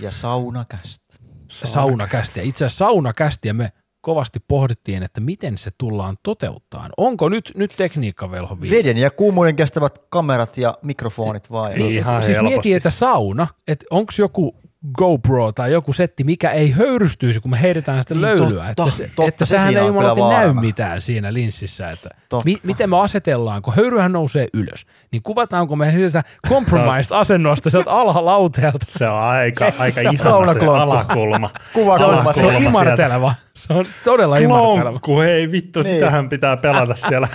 Ja saunakästä. Saunakästiä. Itse asiassa saunakästiä me kovasti pohdittiin, että miten se tullaan toteuttaan. Onko nyt, nyt tekniikkavelho viime? Veden ja kuumuuden kestävät kamerat ja mikrofonit vai? Niin. Ihan siis helposti. mietin, että sauna, että onko joku GoPro tai joku setti, mikä ei höyrystyisi, kun me heitetään sitä Niin, löylyä. totta, että se, totta, että se sehän ei on kyllä jumalauti näy mitään siinä linssissä. Että Totta. mi, miten me asetellaan, kun höyryhän nousee ylös, niin kuvataanko me sitä compromised asennosta sieltä alhalauteelta. Se on aika, aika iso se alakulma. Kuva Se on, kulma se on imarteleva. Se on todella imarteleva. Klonkku, hei vittu, Niin. sitähän pitää pelata siellä.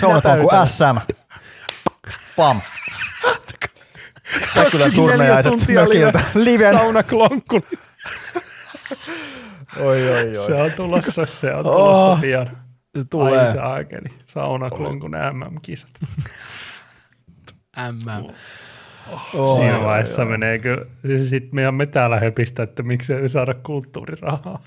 Saunaton kuin SM. Pam. Sä kyllä turnejaiset mökiltä. Liven. Saunaklonkku. Oi, oi, Se on tulossa, se on tulossa Oh. pian. Tulee Ai se aikeli. Saunaklonkun MM-kisat. MM. Oh, Siinä vaiheessa menee kyllä. Siis sit me, me täällä höpistä, että miksei saada kulttuurirahaa.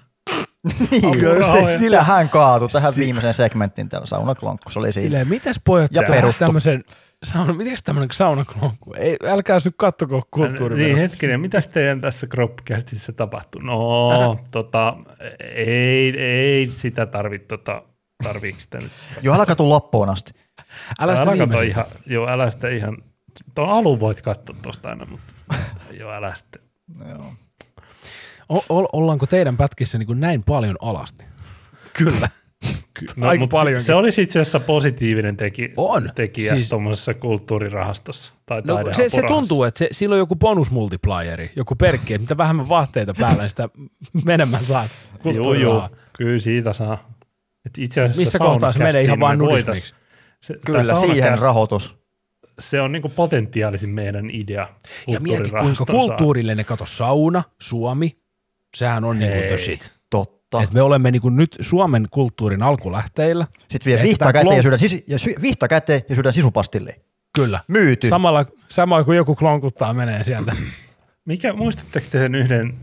Niin, Apurahoja. se, sillä hän kaatui tähän viimeiseen segmenttiin täällä saunaklonkku. Se oli siinä. Silleen, mitäs pojat Ja tämmöisen sauna, mitäs tämmöinen saunaklonkku? Ei, älkää nyt kattoko kulttuuri. Niin hetkinen, mitäs teidän tässä Cropcastissa tapahtuu? No, tota, ei, ei sitä tarvitse, tota, tarviiko sitä nyt? Joo, älä katu loppuun asti. Älä sitä älä kato ihan, joo, älä sitä ihan, tuon alun voit katsoa tuosta aina, mutta joo, älä sitten. Joo. O- o- ollaanko teidän pätkissä niin kuin näin paljon alasti? Kyllä. Ky- Aika mut paljonkin. se, olisi itse asiassa positiivinen teki, On. tekijä Siis- tuommoisessa kulttuurirahastossa tai No, se, se tuntuu, että se, sillä on joku bonusmultiplieri, joku perkki, että mitä vähemmän vaatteita päällä, sitä menemmän saat Joo, joo, kyllä siitä saa. Et itse asiassa Missä kohtaa se menee ihan me nudismiksi? Se, Kyllä, siihen rahoitus. Se on niinku potentiaalisin meidän idea. Ja mieti, kuinka kulttuurillinen, kato sauna, Suomi, sehän on niin kuin Hei. the shit. Totta. Et me olemme niin kuin nyt Suomen kulttuurin alkulähteillä. Sitten vielä vihta käteen, klon- ja syödään, sis- ja sy- vihta käteen ja syödään sisupastilleen. Kyllä. Myyty. Samalla, samalla kuin joku klonkuttaa menee sieltä. Mikä, muistatteko te sen yhden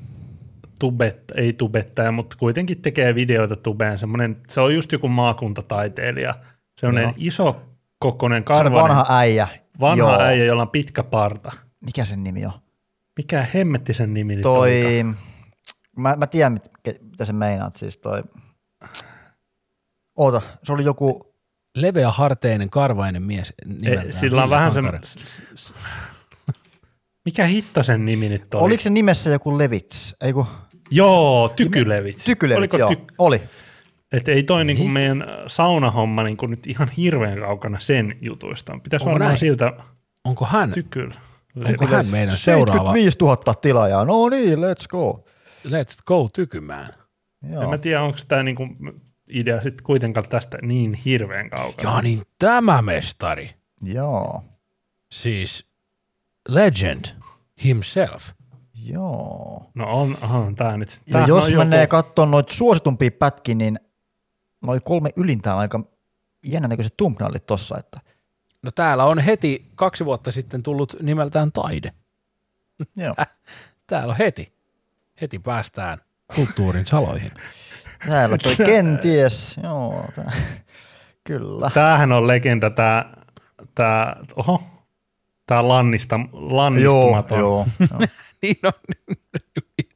tubet, ei tubettaja, mutta kuitenkin tekee videoita tubeen, semmoinen, se on just joku maakuntataiteilija, semmoinen Joo. iso kokoinen Se on karvainen, vanha äijä. vanha Joo. äijä, jolla on pitkä parta. Mikä sen nimi on? Mikä hemmetti sen nimi nyt Toi, olikaan? Mä, mä tiedän mit, ke- mitä sä meinaat, siis toi, oota, se oli joku, Leveä harteinen, karvainen mies E, nimeltään. sillä on vähän se, mikä hitto sen nimi nyt oli? oliko se nimessä joku Levits, ei kun Joo, Tykylevits. Tykylevits, Oliko joo, Tyk- oli. Että ei toi niinku meidän saunahomma niinku nyt ihan hirveän kaukana sen jutuista. Pitäisi Onko varmaan näin? siltä Onko hän, tykyllä. onko hän meidän seuraava 75 000 tilaajaa. No niin, let's go. Let's go tykymään? Joo. En mä tiedä, onko tämä niinku idea sitten kuitenkaan tästä niin hirveän kaukana. Ja niin tämä mestari, Joo. siis legend himself. Joo. No on, on tämä nyt. Ja Tämähän jos menee joku, katsomaan noita suositumpia pätkiä, niin noin kolme ylintään aika jännä näköiset thumbnailit tossa, että No täällä on heti kaksi vuotta sitten tullut nimeltään taide. joo. Täällä on heti. Heti päästään kulttuurin saloihin. Täällä toi kenties, joo, tää, kyllä. tämähän on legenda, tämä, tää, oho, tämä lannista, lannistumaton. Joo, joo, joo. niin on.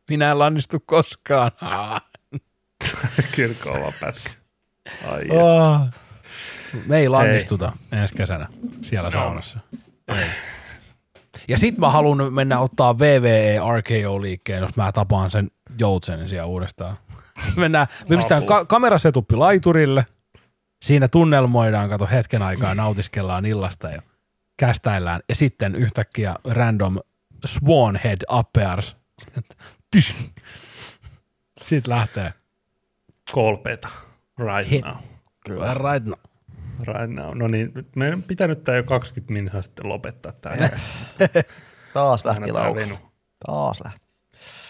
Minä en lannistu koskaan. Kirkkoova päässä. Ai, Oh. Me ei lannistuta ensi kesänä siellä saunassa. Ei. Ja sit mä haluan mennä ottaa VVE RKO-liikkeen, jos mä tapaan sen joutsen siellä uudestaan. Mennään, me pistetään ka- kamerasetuppi laiturille, siinä tunnelmoidaan, kato hetken aikaa, nautiskellaan illasta ja kästäillään. Ja sitten yhtäkkiä random swan head appears. Sitten lähtee. kolpeta. Right Hit. now. kyllä. Right now. Right now. No niin, nyt meidän pitää nyt tää jo 20 minuuttia sitten lopettaa tämä. Taas lähti lauka. Taas lähti.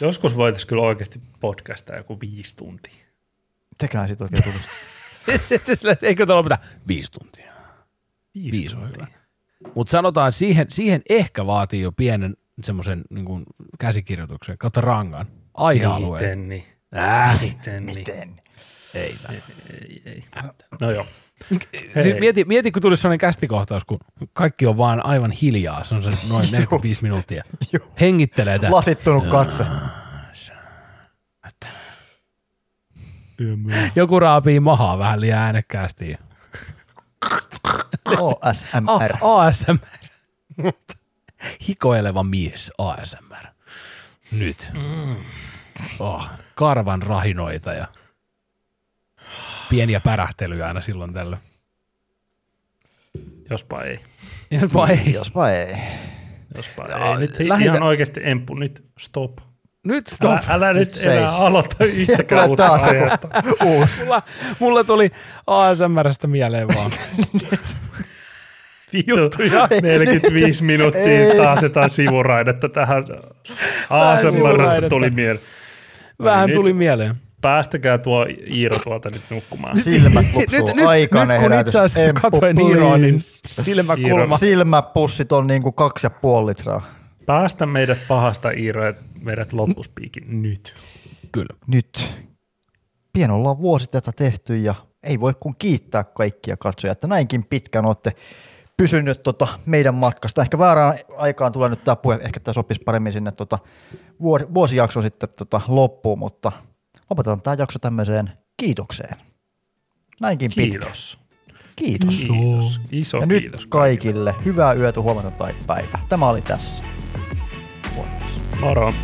Joskus voitaisiin kyllä oikeasti podcastaa joku viisi tuntia. Tekään sit oikein tulisi. Sitten eikö tuolla pitää viisi tuntia. Viisi, Viisi hyvä. Mutta sanotaan, siihen, siihen ehkä vaatii jo pienen semmoisen niin käsikirjoituksen kautta rangan. Aihealueen. Miten niin? Äh, Miten niin? Miten? ei. Ei, ei. No joo. Siis mieti, mieti, kun tulisi sellainen kästikohtaus, kun kaikki on vaan aivan hiljaa. Se on se noin 45 minuuttia. Hengittelee tämän. Lasittunut katse. Joku raapii mahaa vähän liian äänekkäästi. OSMR. A- ASMR. Hikoileva mies ASMR. Nyt. Oh, karvan rahinoita ja pieniä pärähtelyjä aina silloin tällöin. Jospa ei. Jospa ei. Jospa ei. Jospa Joo, ei. Nyt hi- lähitä- ihan oikeasti empu. Nyt stop. Nyt stop. Älä, älä nyt seis. enää aloita Sieltä yhtäkään tulee uutta taas uusi. Mulla, mulla tuli ASMRstä mieleen vaan. Juttuja. 45 minuuttia Ei. taas jotain sivuraidetta tähän. ASMRstä tuli mieleen. Vähän nyt- tuli mieleen. Päästäkää tuo Iiro tuolta nyt nukkumaan. Silmät Nyt, lupsuu. nyt, nyt, Aikainen nyt kun herätys. itse asiassa katsoin Niiroa, niin please. silmäkulma. Silmäpussit on niinku kaksi ja puoli litraa. Päästä meidät pahasta Iiro ja meidät loppuspiikin nyt. Kyllä. Nyt. Pian ollaan vuosi tätä tehty ja ei voi kuin kiittää kaikkia katsojia, että näinkin pitkän olette pysynyt tota meidän matkasta. Ehkä väärään aikaan tulee nyt tämä puhe, ehkä tämä sopisi paremmin sinne tota vuosi, vuosijakso sitten tota loppuun, mutta lopetetaan tämä jakso tämmöiseen kiitokseen. Näinkin pitkä. Kiitos. Kiitos. Kiitos. Iso Ja nyt kiitos kaikille hyvää yötä, huomenta tai päivää. Tämä oli tässä. Moro.